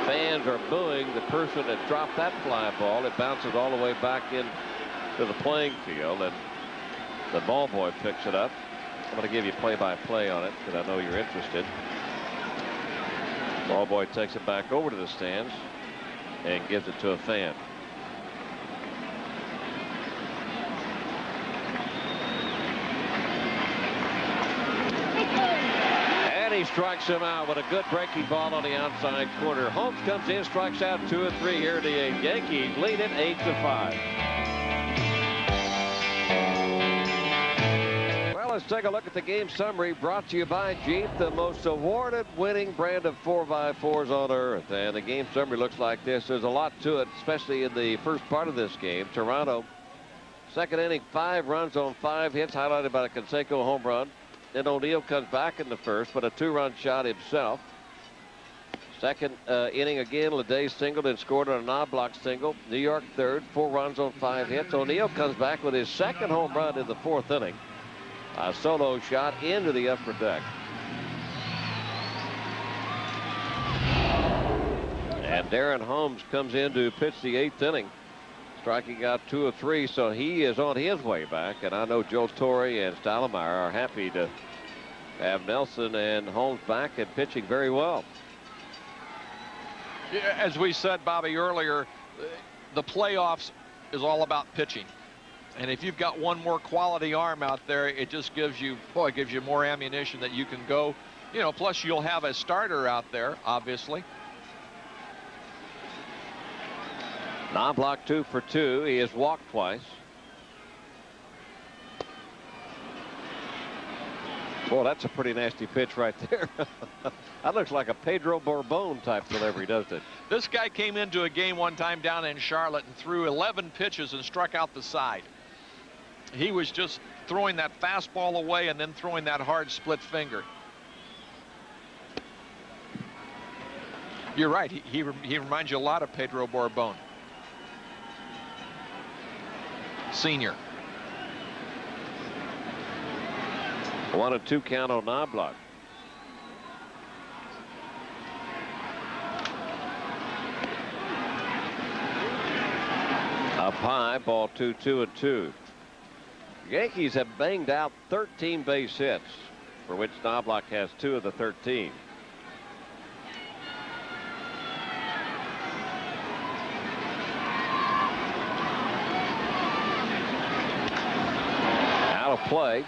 Fans are booing the person that dropped that fly ball. It bounces all the way back into the playing field, and the ball boy picks it up. I'm going to give you play-by-play -play on it because I know you're interested. Ball boy takes it back over to the stands and gives it to a fan. he strikes him out with a good breaking ball on the outside corner. Holmes comes in, strikes out two and three here. In the uh, Yankees lead it eight to five. Well, let's take a look at the game summary brought to you by Jeep, the most awarded winning brand of 4x4s on earth. And the game summary looks like this. There's a lot to it, especially in the first part of this game. Toronto, second inning, five runs on five hits, highlighted by the Canseco home run. Then O'Neill comes back in the first, but a two-run shot himself. Second uh, inning again, Ledee singled and scored on a Knoblauch single. New York third, four runs on five hits. O'Neill comes back with his second home run in the fourth inning. A solo shot into the upper deck. And Darren Holmes comes in to pitch the eighth inning striking out two or three, so he is on his way back. And I know Joe Torre and Stottlemyre are happy to have Nelson and Holmes back and pitching very well. As we said, Bobby, earlier, the playoffs is all about pitching. And if you've got one more quality arm out there, it just gives you, boy, gives you more ammunition that you can go. You know, plus you'll have a starter out there, obviously. Knoblauch two for two. He has walked twice. Boy, that's a pretty nasty pitch right there. that looks like a Pedro Borbon type delivery, doesn't it? This guy came into a game one time down in Charlotte and threw 11 pitches and struck out the side. He was just throwing that fastball away and then throwing that hard split finger. You're right. He, he, he reminds you a lot of Pedro Borbon. Senior. One and two count on Knoblauch. Up high, ball two, two, and two. Yankees have banged out 13 base hits, for which Knoblauch has two of the 13. Play.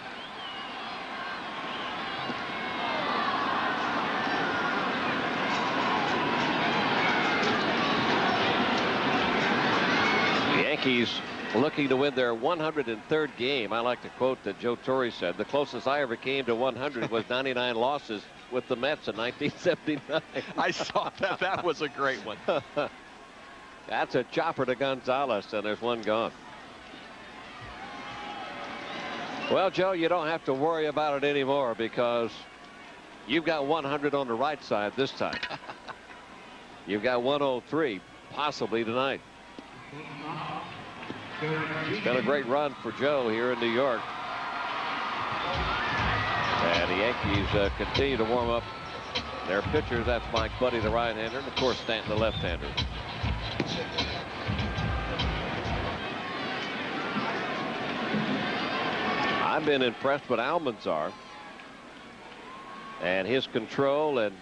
Yankees looking to win their 103rd game. I like to quote that Joe Torre said, the closest I ever came to 100 was 99 losses with the Mets in 1979. I saw that. That was a great one. That's a chopper to Gonzalez, and there's one gone. Well, Joe, you don't have to worry about it anymore because you've got 100 on the right side this time. you've got 103 possibly tonight. It's been a great run for Joe here in New York. And the Yankees uh, continue to warm up their pitchers. That's Mike Buddie, the right-hander, and of course Stanton, the left-hander. I've been impressed with Almanzar and his control and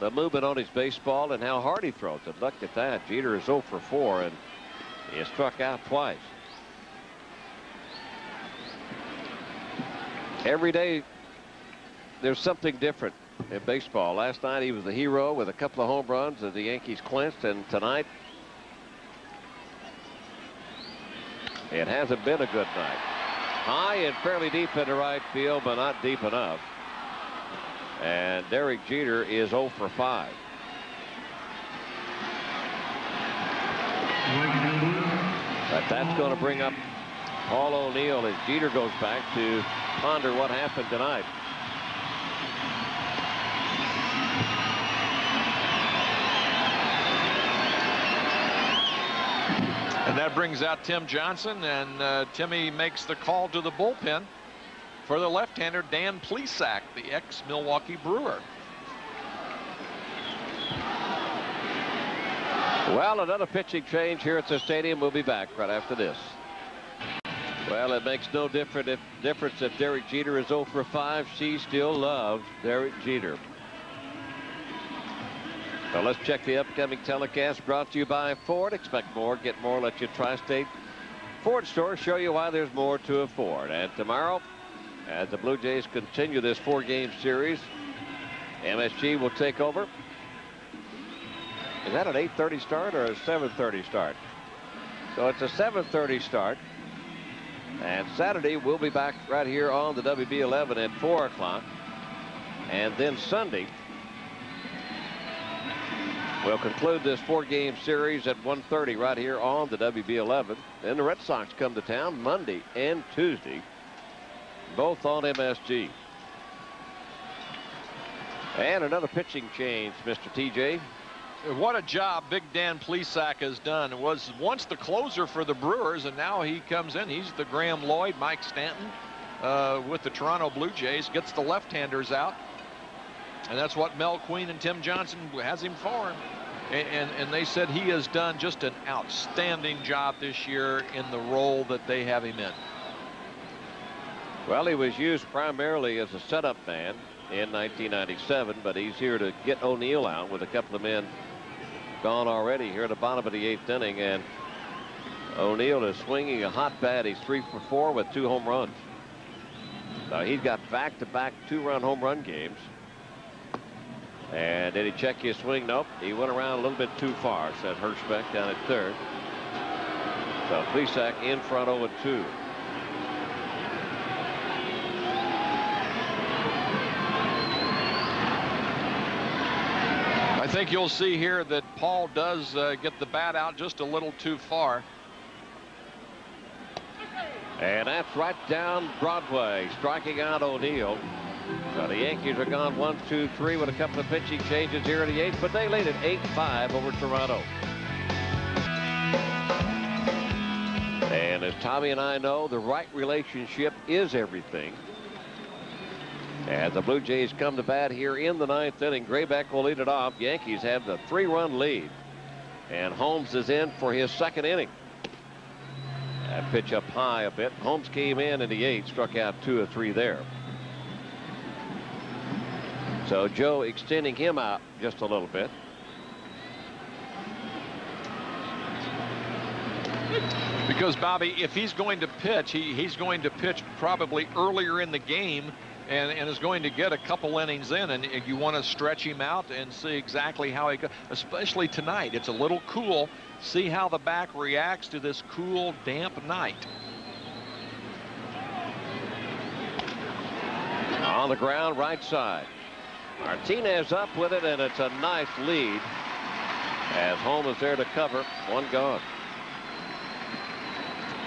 the movement on his baseball and how hard he throws it. Look at that. Jeter is 0 for 4 and he struck out twice. Every day there's something different in baseball. Last night he was the hero with a couple of home runs that the Yankees clinched, and tonight it hasn't been a good night. High and fairly deep into right field, but not deep enough. And Derek Jeter is 0 for 5. But that's going to bring up Paul O'Neill as Jeter goes back to ponder what happened tonight. And that brings out Tim Johnson, and uh, Timmy makes the call to the bullpen for the left-hander Dan Plesac, the ex-Milwaukee Brewer. Well, another pitching change here at the stadium. We'll be back right after this. Well, it makes no different if, difference if Derek Jeter is 0 for 5. She still loves Derek Jeter. So let's check the upcoming telecast brought to you by Ford. Expect more, get more, let you tri-state Ford store show you why there's more to afford. And tomorrow, as the Blue Jays continue this four-game series, MSG will take over. Is that an 8.30 start or a 7.30 start? So it's a 7.30 start. And Saturday, we'll be back right here on the WB11 at 4 o'clock. And then Sunday, We'll conclude this four-game series at 1.30 right here on the WB11. Then the Red Sox come to town Monday and Tuesday, both on MSG. And another pitching change, Mr. TJ. What a job Big Dan Plesac has done. It was once the closer for the Brewers, and now he comes in. He's the Graeme Lloyd, Mike Stanton uh, with the Toronto Blue Jays, gets the left-handers out. And that's what Mel Queen and Tim Johnson has him for. And, and, and, they said he has done just an outstanding job this year in the role that they have him in. Well, he was used primarily as a setup man in 1997, but he's here to get O'Neill out with a couple of men gone already here at the bottom of the eighth inning. And O'Neill is swinging a hot bat. He's three for four with two home runs. Now he's got back-to-back two-run home run games. And did he check his swing? Nope. He went around a little bit too far, said Hirschbeck down at third. So Plesac in front 0 2. I think you'll see here that Paul does uh, get the bat out just a little too far. And that's right down Broadway, striking out O'Neill. So the Yankees are gone one, two, three with a couple of pitching changes here in the eighth, but they lead it 8-5 over Toronto. And as Tommy and I know, the right relationship is everything. As the Blue Jays come to bat here in the ninth inning, Grebeck will lead it off. Yankees have the three-run lead. And Holmes is in for his second inning. That pitch up high a bit. Holmes came in in the eighth, struck out two or three there. So Joe extending him out just a little bit. Because Bobby, if he's going to pitch, he, he's going to pitch probably earlier in the game and, and is going to get a couple innings in and you want to stretch him out and see exactly how he goes, especially tonight. It's a little cool. See how the back reacts to this cool, damp night. On the ground, right side. Martinez up with it, and it's a nice lead as Holm is there to cover. One gone.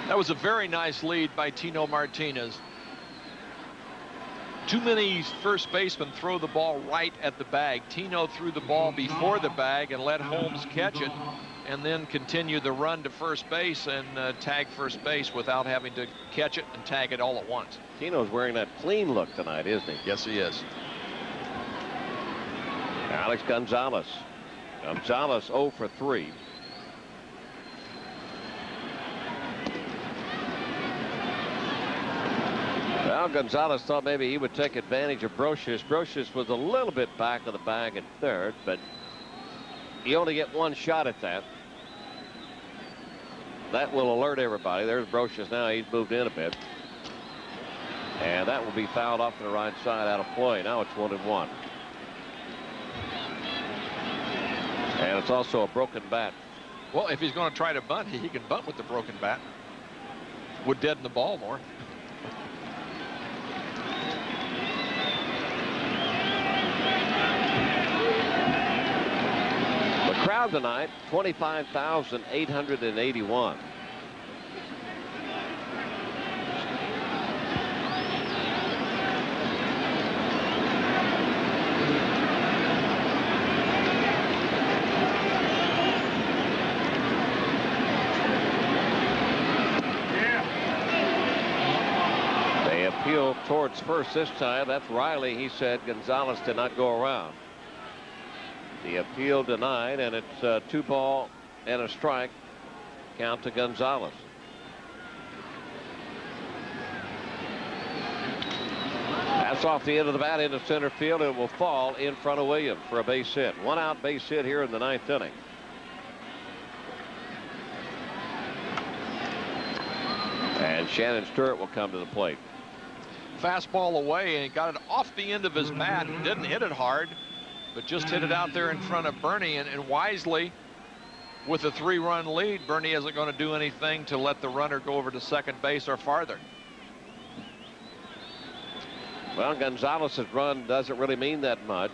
That was a very nice lead by Tino Martinez. Too many first basemen throw the ball right at the bag. Tino threw the ball before the bag and let Holmes catch it and then continue the run to first base and uh, tag first base without having to catch it and tag it all at once. Tino's wearing that clean look tonight, isn't he? Yes, he is. Alex Gonzalez. Gonzalez 0 for 3. Well, Gonzalez thought maybe he would take advantage of Brosius. Brosius was a little bit back of the bag at third, but you only get one shot at that. That will alert everybody. There's Brosius now. He's moved in a bit. And that will be fouled off to the right side out of play. Now it's one and one. And it's also a broken bat. Well, if he's going to try to bunt, he can bunt with the broken bat. Would deaden the ball more. The crowd tonight, 25,881. Towards first this time. That's Riley. He said Gonzalez did not go around. The appeal denied, and it's a two ball and a strike count to Gonzalez. That's off the end of the bat into center field. It will fall in front of Williams for a base hit. One out base hit here in the ninth inning. And Shannon Stewart will come to the plate fastball away and got it off the end of his bat didn't hit it hard, but just hit it out there in front of Bernie. And, and wisely, with a three-run lead, Bernie isn't going to do anything to let the runner go over to second base or farther. Well, Gonzalez's run doesn't really mean that much.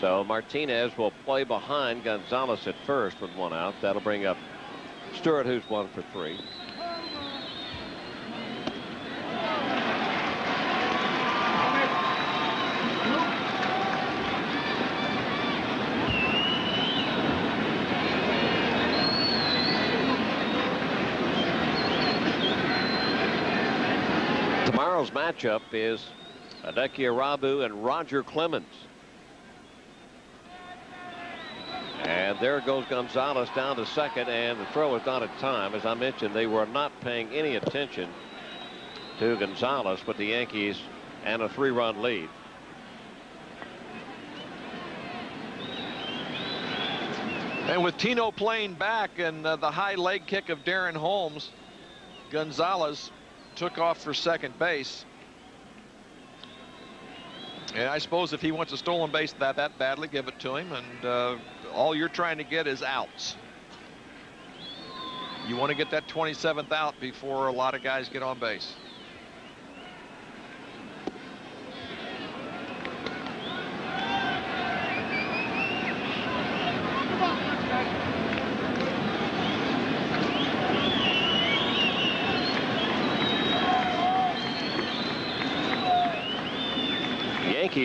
So Martinez will play behind Gonzalez at first with one out. That'll bring up Stewart, who's one for three. Matchup is Hideki Irabu and Roger Clemens. And there goes Gonzalez down to second, and the throw is not in time. As I mentioned, they were not paying any attention to Gonzalez but the Yankees and a three-run lead. And with Tino playing back and uh, the high leg kick of Darren Holmes, Gonzalez took off for second base. And I suppose if he wants a stolen base that that badly, give it to him. And uh, all you're trying to get is outs. You want to get that 27th out before a lot of guys get on base.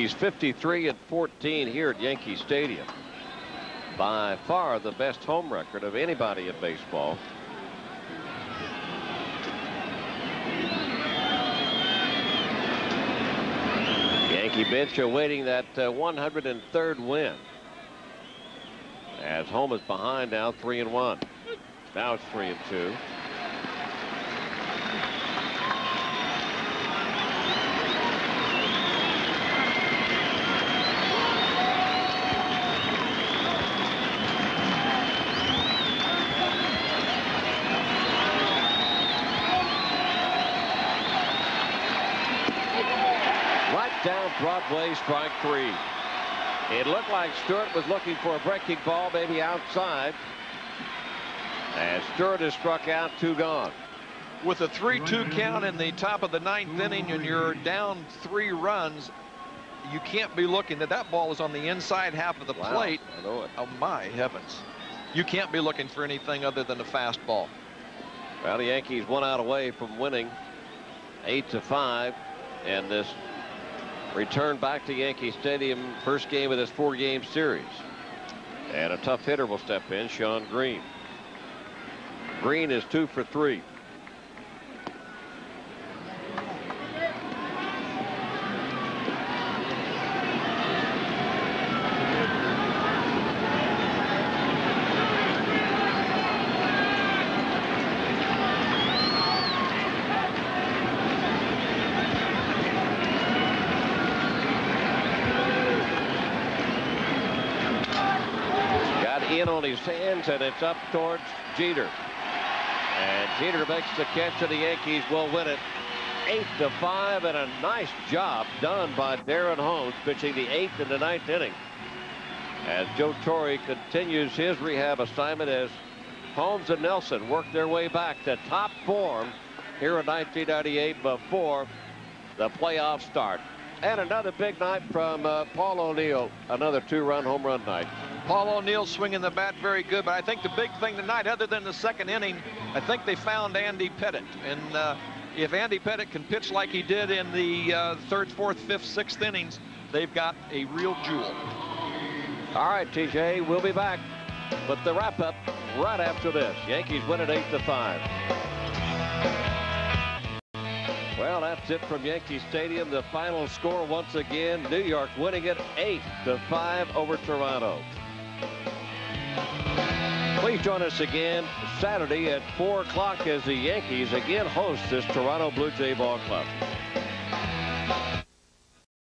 Yankees 53 and 14 here at Yankee Stadium. By far the best home record of anybody in baseball. Yankee bench awaiting that uh, 103rd win. As home is behind now 3 and 1. Now it's 3 and 2. Broadway strike three. It looked like Stewart was looking for a breaking ball, maybe outside. And Stewart is struck out, two gone. With a 3-2 count in the top of the ninth inning and you're down three runs, you can't be looking that that ball is on the inside half of the wow, plate. I know it. Oh my heavens. You can't be looking for anything other than a fastball. Well, the Yankees one out away from winning eight to five in this return back to Yankee Stadium, first game of this four-game series. And a tough hitter will step in, Shawn Green. Green is two for three. And it's up towards Jeter. And Jeter makes the catch, and the Yankees will win it eight to five, and a nice job done by Darren Holmes pitching the eighth and the ninth inning. As Joe Torre continues his rehab assignment as Holmes and Nelson work their way back to top form here in 1998 before the playoff start. And another big night from uh, Paul O'Neill, another two-run home run night. Paul O'Neill swinging the bat very good, but I think the big thing tonight, other than the second inning, I think they found Andy Pettitte. And uh, if Andy Pettitte can pitch like he did in the uh, third, fourth, fifth, sixth innings, they've got a real jewel. All right, TJ, we'll be back with the wrap-up right after this. Yankees win at 8 to 5. Well, that's it from Yankee Stadium. The final score once again, New York winning it 8 to 5 over Toronto. Please join us again Saturday at 4 o'clock as the Yankees again host this Toronto Blue Jay Ball Club.